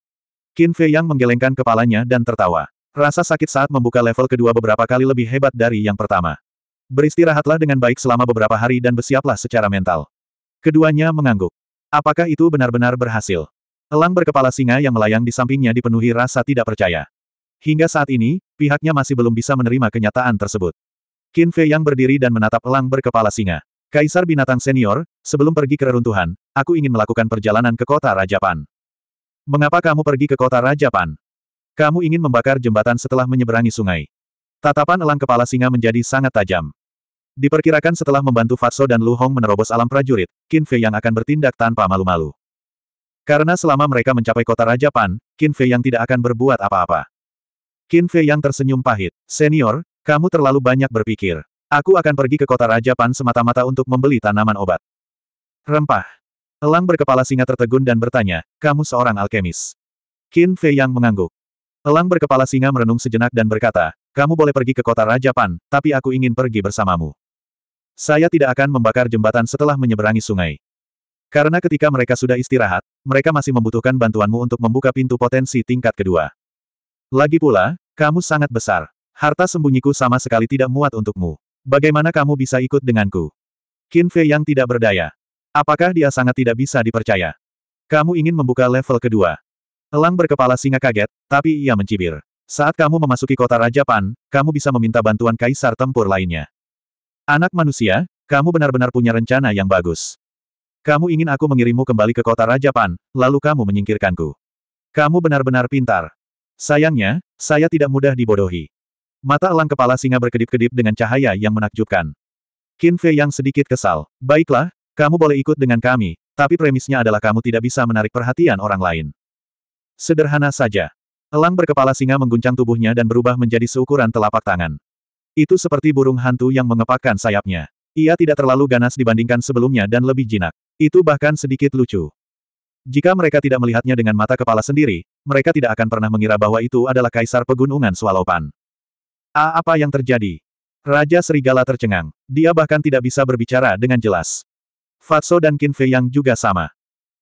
Qin Fei Yang menggelengkan kepalanya dan tertawa. Rasa sakit saat membuka level kedua beberapa kali lebih hebat dari yang pertama. Beristirahatlah dengan baik selama beberapa hari dan bersiaplah secara mental. Keduanya mengangguk. Apakah itu benar-benar berhasil? Elang berkepala singa yang melayang di sampingnya dipenuhi rasa tidak percaya. Hingga saat ini, pihaknya masih belum bisa menerima kenyataan tersebut. Qin Fei yang berdiri dan menatap elang berkepala singa. Kaisar binatang senior, sebelum pergi ke reruntuhan, aku ingin melakukan perjalanan ke kota Raja Pan. Mengapa kamu pergi ke kota Raja Pan? Kamu ingin membakar jembatan setelah menyeberangi sungai. Tatapan elang kepala singa menjadi sangat tajam. Diperkirakan setelah membantu Fatso dan Lu Hong menerobos alam prajurit, Qin Fei yang akan bertindak tanpa malu-malu. Karena selama mereka mencapai kota Raja Pan, Qin Fei yang tidak akan berbuat apa-apa. Qin Fei yang tersenyum pahit. Senior, kamu terlalu banyak berpikir. Aku akan pergi ke kota Raja Pan semata-mata untuk membeli tanaman obat. Rempah. Elang berkepala singa tertegun dan bertanya, kamu seorang alkemis. Qin Fei yang mengangguk. Elang berkepala singa merenung sejenak dan berkata, kamu boleh pergi ke kota Raja Pan, tapi aku ingin pergi bersamamu. Saya tidak akan membakar jembatan setelah menyeberangi sungai. Karena ketika mereka sudah istirahat, mereka masih membutuhkan bantuanmu untuk membuka pintu potensi tingkat kedua. Lagi pula, kamu sangat besar. Harta sembunyiku sama sekali tidak muat untukmu. Bagaimana kamu bisa ikut denganku? Qin Fei yang tidak berdaya. Apakah dia sangat tidak bisa dipercaya? Kamu ingin membuka level kedua. Elang berkepala singa kaget, tapi ia mencibir. Saat kamu memasuki kota Raja Pan, kamu bisa meminta bantuan kaisar tempur lainnya. Anak manusia, kamu benar-benar punya rencana yang bagus. Kamu ingin aku mengirimmu kembali ke kota Raja Pan, lalu kamu menyingkirkanku. Kamu benar-benar pintar. Sayangnya, saya tidak mudah dibodohi. Mata elang kepala singa berkedip-kedip dengan cahaya yang menakjubkan. Qin Fei yang sedikit kesal. Baiklah, kamu boleh ikut dengan kami, tapi premisnya adalah kamu tidak bisa menarik perhatian orang lain. Sederhana saja. Elang berkepala singa mengguncang tubuhnya dan berubah menjadi seukuran telapak tangan. Itu seperti burung hantu yang mengepakkan sayapnya. Ia tidak terlalu ganas dibandingkan sebelumnya dan lebih jinak. Itu bahkan sedikit lucu. Jika mereka tidak melihatnya dengan mata kepala sendiri, mereka tidak akan pernah mengira bahwa itu adalah kaisar pegunungan Swalopan. Ah, apa yang terjadi? Raja Serigala tercengang. Dia bahkan tidak bisa berbicara dengan jelas. Fatso dan Qin Fei Yang juga sama.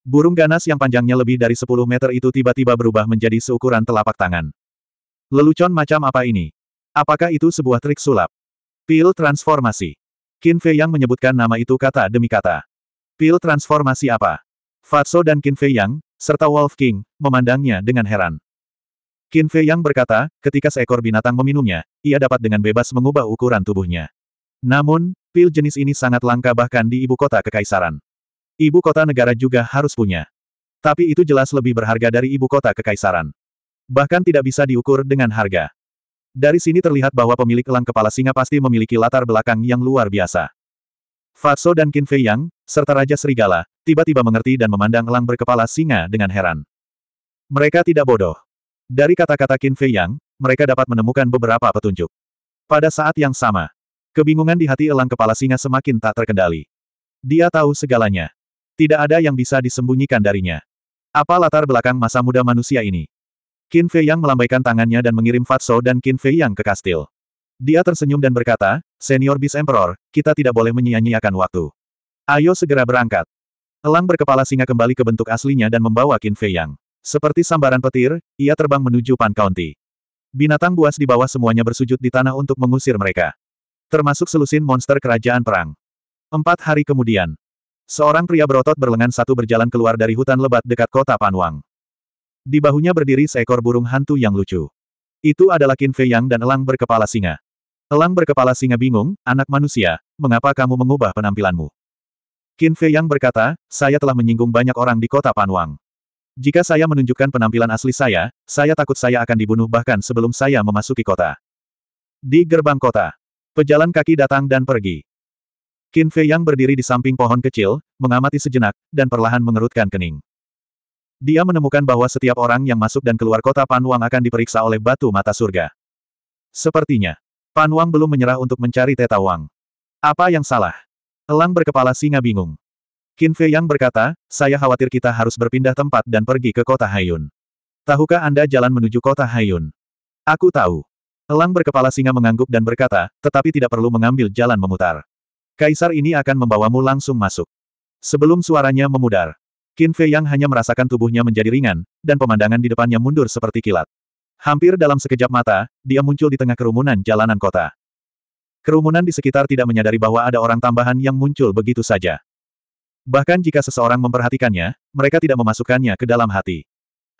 Burung ganas yang panjangnya lebih dari 10 meter itu tiba-tiba berubah menjadi seukuran telapak tangan. Lelucon macam apa ini? Apakah itu sebuah trik sulap? Pil transformasi. Qin Fei Yang menyebutkan nama itu kata demi kata. Pil transformasi apa? Fatso dan Qin Fei Yang, serta Wolf King, memandangnya dengan heran. Qin Fei Yang berkata, ketika seekor binatang meminumnya, ia dapat dengan bebas mengubah ukuran tubuhnya. Namun, Pil jenis ini sangat langka bahkan di ibu kota kekaisaran. Ibu kota negara juga harus punya. Tapi itu jelas lebih berharga dari ibu kota kekaisaran. Bahkan tidak bisa diukur dengan harga. Dari sini terlihat bahwa pemilik elang kepala singa pasti memiliki latar belakang yang luar biasa. Fatso dan Qin Fei Yang, serta Raja Serigala, tiba-tiba mengerti dan memandang elang berkepala singa dengan heran. Mereka tidak bodoh. Dari kata-kata Qin Fei Yang, mereka dapat menemukan beberapa petunjuk. Pada saat yang sama, Kebingungan di hati elang kepala singa semakin tak terkendali. Dia tahu segalanya. Tidak ada yang bisa disembunyikan darinya. Apa latar belakang masa muda manusia ini? Qin Fei Yang melambaikan tangannya dan mengirim Fatso dan Qin Fei Yang ke kastil. Dia tersenyum dan berkata, Senior Beast Emperor, kita tidak boleh menyia-nyiakan waktu. Ayo segera berangkat. Elang berkepala singa kembali ke bentuk aslinya dan membawa Qin Fei Yang. Seperti sambaran petir, ia terbang menuju Pan County. Binatang buas di bawah semuanya bersujud di tanah untuk mengusir mereka. Termasuk selusin monster kerajaan perang. Empat hari kemudian, seorang pria berotot berlengan satu berjalan keluar dari hutan lebat dekat kota Panwang. Di bahunya berdiri seekor burung hantu yang lucu. Itu adalah Qin Fei Yang dan elang berkepala singa. Elang berkepala singa bingung, anak manusia, mengapa kamu mengubah penampilanmu? Qin Fei Yang berkata, saya telah menyinggung banyak orang di kota Panwang. Jika saya menunjukkan penampilan asli saya, saya takut saya akan dibunuh bahkan sebelum saya memasuki kota. Di gerbang kota, Pejalan kaki datang dan pergi. Qin Fei yang berdiri di samping pohon kecil, mengamati sejenak, dan perlahan mengerutkan kening. Dia menemukan bahwa setiap orang yang masuk dan keluar kota Panwang akan diperiksa oleh batu mata surga. Sepertinya, Panwang belum menyerah untuk mencari Teta Wang. Apa yang salah? Elang berkepala singa bingung. Qin Fei yang berkata, saya khawatir kita harus berpindah tempat dan pergi ke kota Hayun. Tahukah Anda jalan menuju kota Hayun? Aku tahu. Elang berkepala singa mengangguk dan berkata, tetapi tidak perlu mengambil jalan memutar. Kaisar ini akan membawamu langsung masuk. Sebelum suaranya memudar, Qin Fei yang hanya merasakan tubuhnya menjadi ringan, dan pemandangan di depannya mundur seperti kilat. Hampir dalam sekejap mata, dia muncul di tengah kerumunan jalanan kota. Kerumunan di sekitar tidak menyadari bahwa ada orang tambahan yang muncul begitu saja. Bahkan jika seseorang memperhatikannya, mereka tidak memasukkannya ke dalam hati.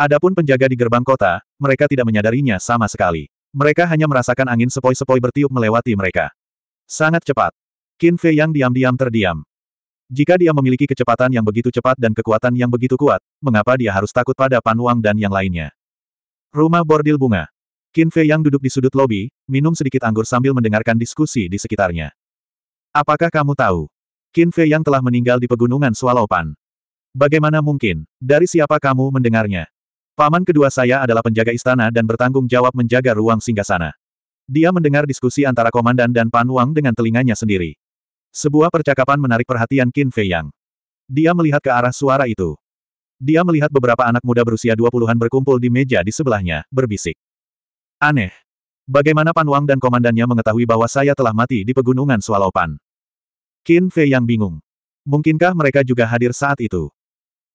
Adapun penjaga di gerbang kota, mereka tidak menyadarinya sama sekali. Mereka hanya merasakan angin sepoi-sepoi bertiup melewati mereka. Sangat cepat. Qin Fei yang diam-diam terdiam. Jika dia memiliki kecepatan yang begitu cepat dan kekuatan yang begitu kuat, mengapa dia harus takut pada Pan Wang dan yang lainnya? Rumah bordil bunga. Qin Fei yang duduk di sudut lobi, minum sedikit anggur sambil mendengarkan diskusi di sekitarnya. Apakah kamu tahu? Qin Fei yang telah meninggal di pegunungan Swallow Pan. Bagaimana mungkin? Dari siapa kamu mendengarnya? Paman kedua saya adalah penjaga istana dan bertanggung jawab menjaga ruang singgasana. Dia mendengar diskusi antara komandan dan Pan Wang dengan telinganya sendiri. Sebuah percakapan menarik perhatian Qin Fei Yang. Dia melihat ke arah suara itu. Dia melihat beberapa anak muda berusia 20-an berkumpul di meja di sebelahnya, berbisik. Aneh. Bagaimana Pan Wang dan komandannya mengetahui bahwa saya telah mati di pegunungan Swalopan? Qin Fei yang bingung. Mungkinkah mereka juga hadir saat itu?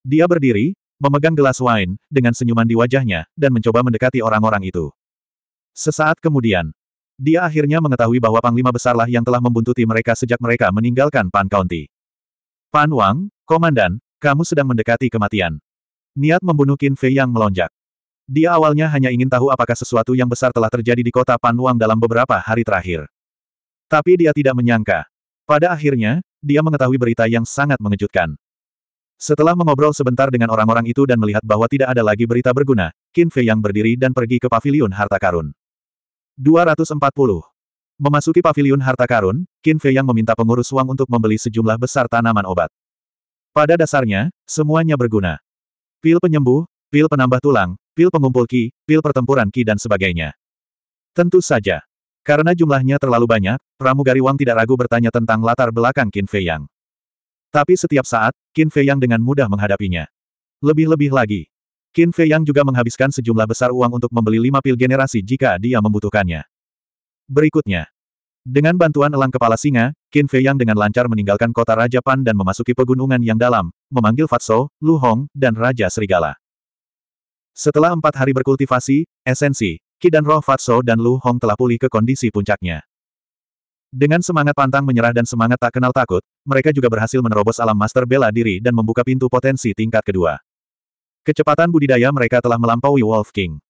Dia berdiri, memegang gelas wine, dengan senyuman di wajahnya, dan mencoba mendekati orang-orang itu. Sesaat kemudian, dia akhirnya mengetahui bahwa Panglima Besarlah yang telah membuntuti mereka sejak mereka meninggalkan Pan County. Pan Wang, Komandan, kamu sedang mendekati kematian. Niat membunuh Qin Fei yang melonjak. Dia awalnya hanya ingin tahu apakah sesuatu yang besar telah terjadi di kota Panwang dalam beberapa hari terakhir. Tapi dia tidak menyangka. Pada akhirnya, dia mengetahui berita yang sangat mengejutkan. Setelah mengobrol sebentar dengan orang-orang itu dan melihat bahwa tidak ada lagi berita berguna, Qin Fei yang berdiri dan pergi ke paviliun harta karun. 240. Memasuki paviliun harta karun, Qin Fei yang meminta pengurus Wang untuk membeli sejumlah besar tanaman obat. Pada dasarnya, semuanya berguna. Pil penyembuh, pil penambah tulang, pil pengumpul ki, pil pertempuran ki dan sebagainya. Tentu saja. Karena jumlahnya terlalu banyak, pramugari Wang tidak ragu bertanya tentang latar belakang Qin Fei Yang. Tapi setiap saat, Qin Fei Yang dengan mudah menghadapinya. Lebih-lebih lagi. Qin Fei Yang juga menghabiskan sejumlah besar uang untuk membeli lima pil generasi jika dia membutuhkannya. Berikutnya. Dengan bantuan elang kepala singa, Qin Fei Yang dengan lancar meninggalkan kota Raja Pan dan memasuki pegunungan yang dalam, memanggil Fatso, Lu Hong, dan Raja Serigala. Setelah empat hari berkultivasi, esensi, Ki dan roh Fatso dan Lu Hong telah pulih ke kondisi puncaknya. Dengan semangat pantang menyerah dan semangat tak kenal takut, mereka juga berhasil menerobos alam master bela diri dan membuka pintu potensi tingkat kedua. Kecepatan budidaya mereka telah melampaui Wolf King.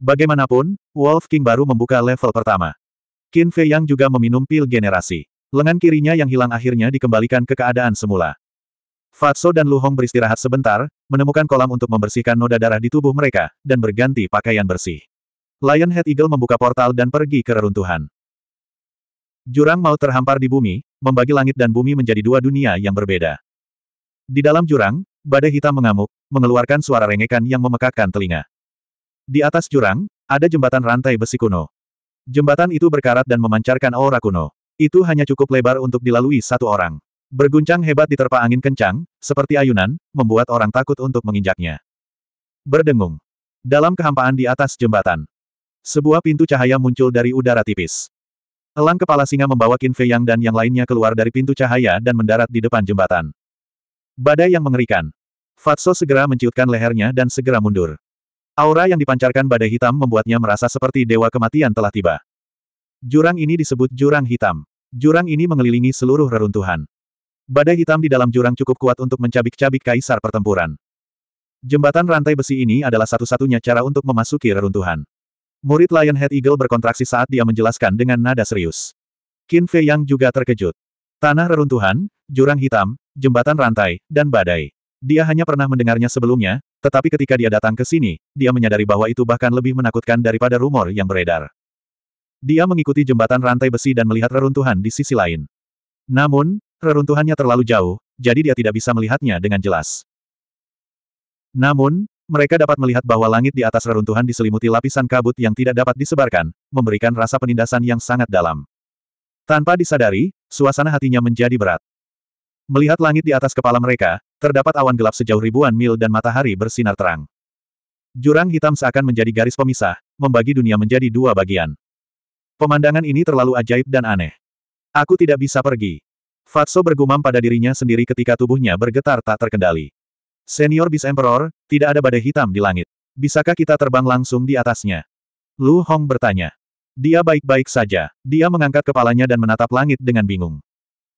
Bagaimanapun, Wolf King baru membuka level pertama. Qin Fei Yang juga meminum pil generasi. Lengan kirinya yang hilang akhirnya dikembalikan ke keadaan semula. Fatso dan Lu Hong beristirahat sebentar, menemukan kolam untuk membersihkan noda darah di tubuh mereka, dan berganti pakaian bersih. Lionhead Eagle membuka portal dan pergi ke reruntuhan. Jurang maut terhampar di bumi, membagi langit dan bumi menjadi dua dunia yang berbeda. Di dalam jurang, badai hitam mengamuk, mengeluarkan suara rengekan yang memekakkan telinga. Di atas jurang, ada jembatan rantai besi kuno. Jembatan itu berkarat dan memancarkan aura kuno. Itu hanya cukup lebar untuk dilalui satu orang. Berguncang hebat diterpa angin kencang, seperti ayunan, membuat orang takut untuk menginjaknya. Berdengung. Dalam kehampaan di atas jembatan. Sebuah pintu cahaya muncul dari udara tipis. Elang kepala singa membawa Qin Fei Yang dan yang lainnya keluar dari pintu cahaya dan mendarat di depan jembatan. Badai yang mengerikan. Fatso segera menciutkan lehernya dan segera mundur. Aura yang dipancarkan badai hitam membuatnya merasa seperti dewa kematian telah tiba. Jurang ini disebut jurang hitam. Jurang ini mengelilingi seluruh reruntuhan. Badai hitam di dalam jurang cukup kuat untuk mencabik-cabik kaisar pertempuran. Jembatan rantai besi ini adalah satu-satunya cara untuk memasuki reruntuhan. Murid Lionhead Eagle berkontraksi saat dia menjelaskan dengan nada serius. Qin Fei Yang juga terkejut. Tanah reruntuhan, jurang hitam, jembatan rantai, dan badai. Dia hanya pernah mendengarnya sebelumnya, tetapi ketika dia datang ke sini, dia menyadari bahwa itu bahkan lebih menakutkan daripada rumor yang beredar. Dia mengikuti jembatan rantai besi dan melihat reruntuhan di sisi lain. Namun, Reruntuhannya terlalu jauh, jadi dia tidak bisa melihatnya dengan jelas. Namun, mereka dapat melihat bahwa langit di atas reruntuhan diselimuti lapisan kabut yang tidak dapat disebarkan, memberikan rasa penindasan yang sangat dalam. Tanpa disadari, suasana hatinya menjadi berat. Melihat langit di atas kepala mereka, terdapat awan gelap sejauh ribuan mil dan matahari bersinar terang. Jurang hitam seakan menjadi garis pemisah, membagi dunia menjadi dua bagian. Pemandangan ini terlalu ajaib dan aneh. Aku tidak bisa pergi. Fatso bergumam pada dirinya sendiri ketika tubuhnya bergetar tak terkendali. Senior Beast Emperor, tidak ada badai hitam di langit. Bisakah kita terbang langsung di atasnya? Lu Hong bertanya. Dia baik-baik saja. Dia mengangkat kepalanya dan menatap langit dengan bingung.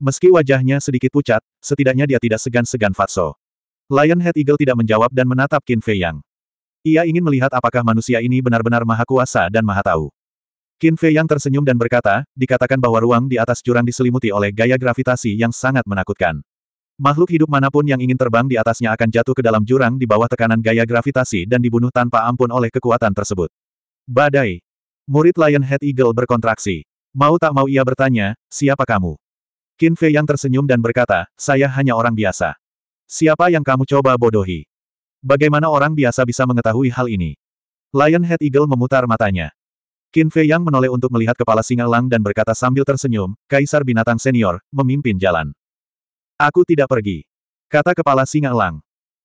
Meski wajahnya sedikit pucat, setidaknya dia tidak segan-segan Fatso. Lionhead Eagle tidak menjawab dan menatap Qin Fei Yang. Ia ingin melihat apakah manusia ini benar-benar maha kuasa dan maha tahu. Qin Fei yang tersenyum dan berkata, dikatakan bahwa ruang di atas jurang diselimuti oleh gaya gravitasi yang sangat menakutkan. Makhluk hidup mana pun yang ingin terbang di atasnya akan jatuh ke dalam jurang di bawah tekanan gaya gravitasi dan dibunuh tanpa ampun oleh kekuatan tersebut. Badai. Murid Lion Head Eagle berkontraksi. Mau tak mau ia bertanya, siapa kamu? Qin Fei yang tersenyum dan berkata, saya hanya orang biasa. Siapa yang kamu coba bodohi? Bagaimana orang biasa bisa mengetahui hal ini? Lion Head Eagle memutar matanya. Qin Fei yang menoleh untuk melihat kepala singa elang dan berkata sambil tersenyum, Kaisar Binatang Senior, memimpin jalan. Aku tidak pergi. Kata kepala singa elang.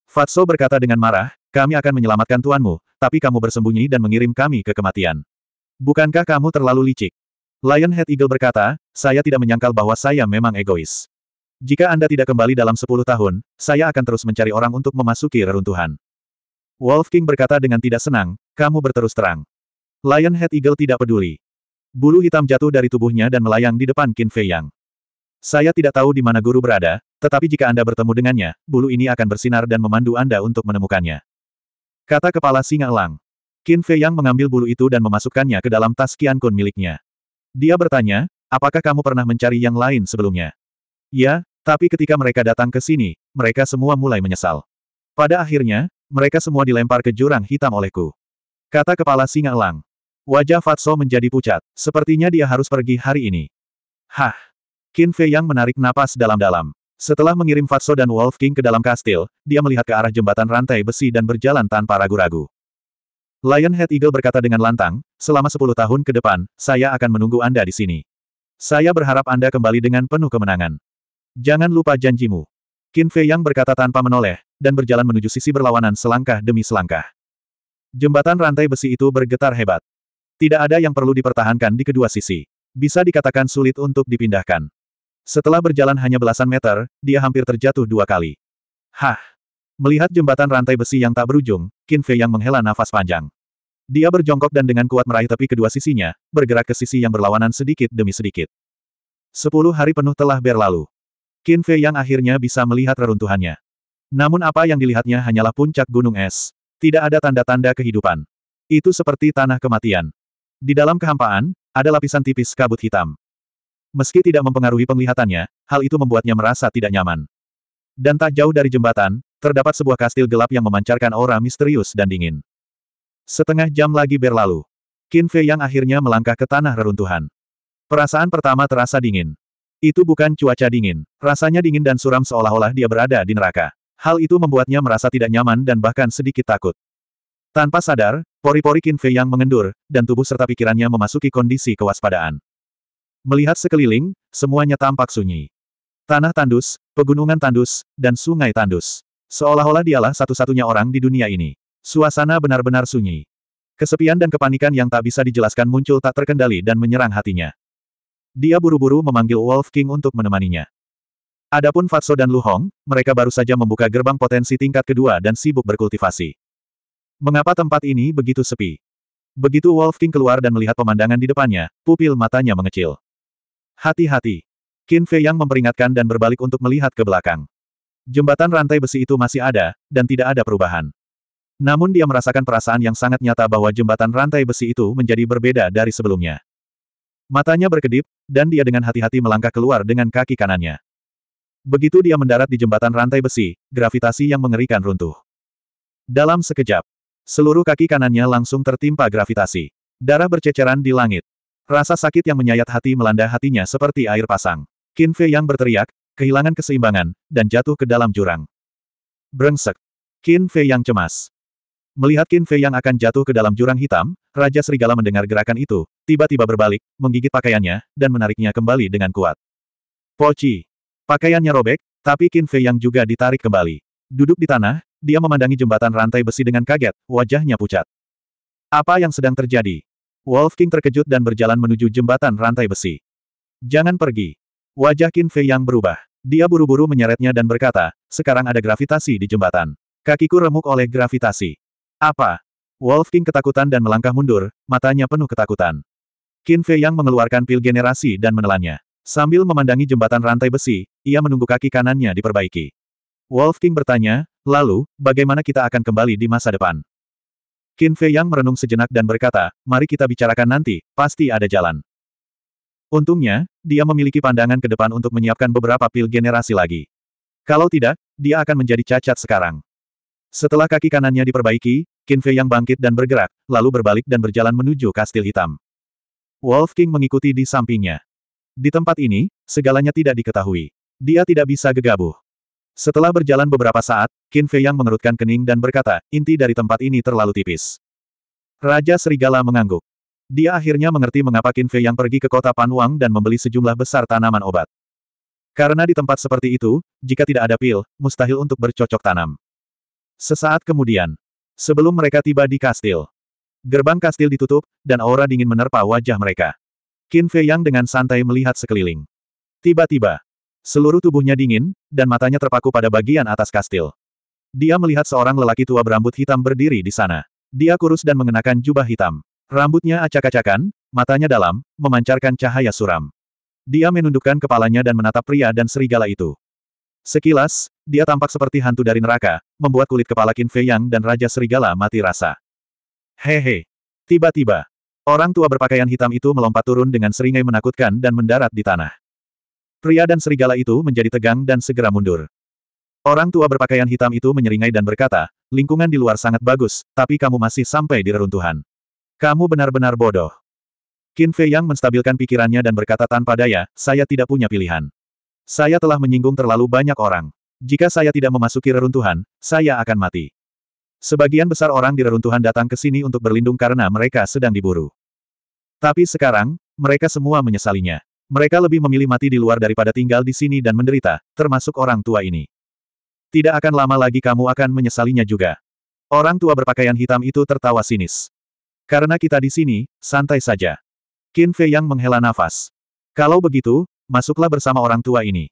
Fatso berkata dengan marah, kami akan menyelamatkan tuanmu, tapi kamu bersembunyi dan mengirim kami ke kematian. Bukankah kamu terlalu licik? Lion Head Eagle berkata, saya tidak menyangkal bahwa saya memang egois. Jika Anda tidak kembali dalam 10 tahun, saya akan terus mencari orang untuk memasuki reruntuhan. Wolf King berkata dengan tidak senang, kamu berterus terang. Lion Head Eagle tidak peduli. Bulu hitam jatuh dari tubuhnya dan melayang di depan Qin Fei Yang. Saya tidak tahu di mana guru berada, tetapi jika Anda bertemu dengannya, bulu ini akan bersinar dan memandu Anda untuk menemukannya. Kata kepala singa elang. Qin Fei Yang mengambil bulu itu dan memasukkannya ke dalam tas Qian Kun miliknya. Dia bertanya, apakah kamu pernah mencari yang lain sebelumnya? Ya, tapi ketika mereka datang ke sini, mereka semua mulai menyesal. Pada akhirnya, mereka semua dilempar ke jurang hitam olehku. Kata kepala singa elang. Wajah Fatso menjadi pucat, sepertinya dia harus pergi hari ini. Hah! Qin Fei Yang menarik napas dalam-dalam. Setelah mengirim Fatso dan Wolf King ke dalam kastil, dia melihat ke arah jembatan rantai besi dan berjalan tanpa ragu-ragu. Lion Head Eagle berkata dengan lantang, selama 10 tahun ke depan, saya akan menunggu Anda di sini. Saya berharap Anda kembali dengan penuh kemenangan. Jangan lupa janjimu. Qin Fei Yang berkata tanpa menoleh, dan berjalan menuju sisi berlawanan selangkah demi selangkah. Jembatan rantai besi itu bergetar hebat. Tidak ada yang perlu dipertahankan di kedua sisi. Bisa dikatakan sulit untuk dipindahkan. Setelah berjalan hanya belasan meter, dia hampir terjatuh dua kali. Hah! Melihat jembatan rantai besi yang tak berujung, Qin Fei yang menghela nafas panjang. Dia berjongkok dan dengan kuat meraih tepi kedua sisinya, bergerak ke sisi yang berlawanan sedikit demi sedikit. Sepuluh hari penuh telah berlalu. Qin Fei yang akhirnya bisa melihat reruntuhannya. Namun apa yang dilihatnya hanyalah puncak gunung es. Tidak ada tanda-tanda kehidupan. Itu seperti tanah kematian. Di dalam kehampaan, ada lapisan tipis kabut hitam. Meski tidak mempengaruhi penglihatannya, hal itu membuatnya merasa tidak nyaman. Dan tak jauh dari jembatan, terdapat sebuah kastil gelap yang memancarkan aura misterius dan dingin. Setengah jam lagi berlalu. Qin Fei yang akhirnya melangkah ke tanah reruntuhan. Perasaan pertama terasa dingin. Itu bukan cuaca dingin. Rasanya dingin dan suram seolah-olah dia berada di neraka. Hal itu membuatnya merasa tidak nyaman dan bahkan sedikit takut. Tanpa sadar, pori-pori Qin Fei yang mengendur, dan tubuh serta pikirannya memasuki kondisi kewaspadaan. Melihat sekeliling, semuanya tampak sunyi. Tanah tandus, pegunungan tandus, dan sungai tandus. Seolah-olah dialah satu-satunya orang di dunia ini. Suasana benar-benar sunyi. Kesepian dan kepanikan yang tak bisa dijelaskan muncul tak terkendali dan menyerang hatinya. Dia buru-buru memanggil Wolf King untuk menemaninya. Adapun Fatso dan Lu Hong, mereka baru saja membuka gerbang potensi tingkat kedua dan sibuk berkultivasi. Mengapa tempat ini begitu sepi? Begitu Wolf King keluar dan melihat pemandangan di depannya, pupil matanya mengecil. Hati-hati. Qin Fei yang memperingatkan dan berbalik untuk melihat ke belakang. Jembatan rantai besi itu masih ada, dan tidak ada perubahan. Namun dia merasakan perasaan yang sangat nyata bahwa jembatan rantai besi itu menjadi berbeda dari sebelumnya. Matanya berkedip, dan dia dengan hati-hati melangkah keluar dengan kaki kanannya. Begitu dia mendarat di jembatan rantai besi, gravitasi yang mengerikan runtuh. Dalam sekejap, seluruh kaki kanannya langsung tertimpa gravitasi. Darah berceceran di langit. Rasa sakit yang menyayat hati melanda hatinya seperti air pasang. Qin Fei yang berteriak, kehilangan keseimbangan, dan jatuh ke dalam jurang. Brengsek. Qin Fei yang cemas. Melihat Qin Fei yang akan jatuh ke dalam jurang hitam, Raja Serigala mendengar gerakan itu, tiba-tiba berbalik, menggigit pakaiannya, dan menariknya kembali dengan kuat. Poci. Pakaiannya robek, tapi Qin Fei yang juga ditarik kembali. Duduk di tanah, dia memandangi jembatan rantai besi dengan kaget, wajahnya pucat. Apa yang sedang terjadi? Wolf King terkejut dan berjalan menuju jembatan rantai besi. Jangan pergi. Wajah Qin Fei yang berubah. Dia buru-buru menyeretnya dan berkata, sekarang ada gravitasi di jembatan. Kakiku remuk oleh gravitasi. Apa? Wolf King ketakutan dan melangkah mundur, matanya penuh ketakutan. Qin Fei yang mengeluarkan pil generasi dan menelannya. Sambil memandangi jembatan rantai besi, ia menunggu kaki kanannya diperbaiki. Wolf King bertanya, lalu, bagaimana kita akan kembali di masa depan? Qin Fei yang merenung sejenak dan berkata, mari kita bicarakan nanti, pasti ada jalan. Untungnya, dia memiliki pandangan ke depan untuk menyiapkan beberapa pil generasi lagi. Kalau tidak, dia akan menjadi cacat sekarang. Setelah kaki kanannya diperbaiki, Qin Fei yang bangkit dan bergerak, lalu berbalik dan berjalan menuju kastil hitam. Wolf King mengikuti di sampingnya. Di tempat ini, segalanya tidak diketahui. Dia tidak bisa gegabah. Setelah berjalan beberapa saat, Qin Fei Yang mengerutkan kening dan berkata, inti dari tempat ini terlalu tipis. Raja Serigala mengangguk. Dia akhirnya mengerti mengapa Qin Fei Yang pergi ke kota Panwang dan membeli sejumlah besar tanaman obat. Karena di tempat seperti itu, jika tidak ada pil, mustahil untuk bercocok tanam. Sesaat kemudian, sebelum mereka tiba di kastil, gerbang kastil ditutup, dan aura dingin menerpa wajah mereka. Qin Fei Yang dengan santai melihat sekeliling. Tiba-tiba, seluruh tubuhnya dingin, dan matanya terpaku pada bagian atas kastil. Dia melihat seorang lelaki tua berambut hitam berdiri di sana. Dia kurus dan mengenakan jubah hitam. Rambutnya acak-acakan, matanya dalam, memancarkan cahaya suram. Dia menundukkan kepalanya dan menatap pria dan serigala itu. Sekilas, dia tampak seperti hantu dari neraka, membuat kulit kepala Qin Fei Yang dan Raja Serigala mati rasa. Hehe. Tiba-tiba, orang tua berpakaian hitam itu melompat turun dengan seringai menakutkan dan mendarat di tanah. Pria dan serigala itu menjadi tegang dan segera mundur. Orang tua berpakaian hitam itu menyeringai dan berkata, lingkungan di luar sangat bagus, tapi kamu masih sampai di reruntuhan. Kamu benar-benar bodoh. Qin Fei Yang menstabilkan pikirannya dan berkata tanpa daya, saya tidak punya pilihan. Saya telah menyinggung terlalu banyak orang. Jika saya tidak memasuki reruntuhan, saya akan mati. Sebagian besar orang di reruntuhan datang ke sini untuk berlindung karena mereka sedang diburu. Tapi sekarang, mereka semua menyesalinya. Mereka lebih memilih mati di luar daripada tinggal di sini dan menderita, termasuk orang tua ini. Tidak akan lama lagi kamu akan menyesalinya juga. Orang tua berpakaian hitam itu tertawa sinis. Karena kita di sini, santai saja. Qin Fei Yang menghela nafas. Kalau begitu, masuklah bersama orang tua ini.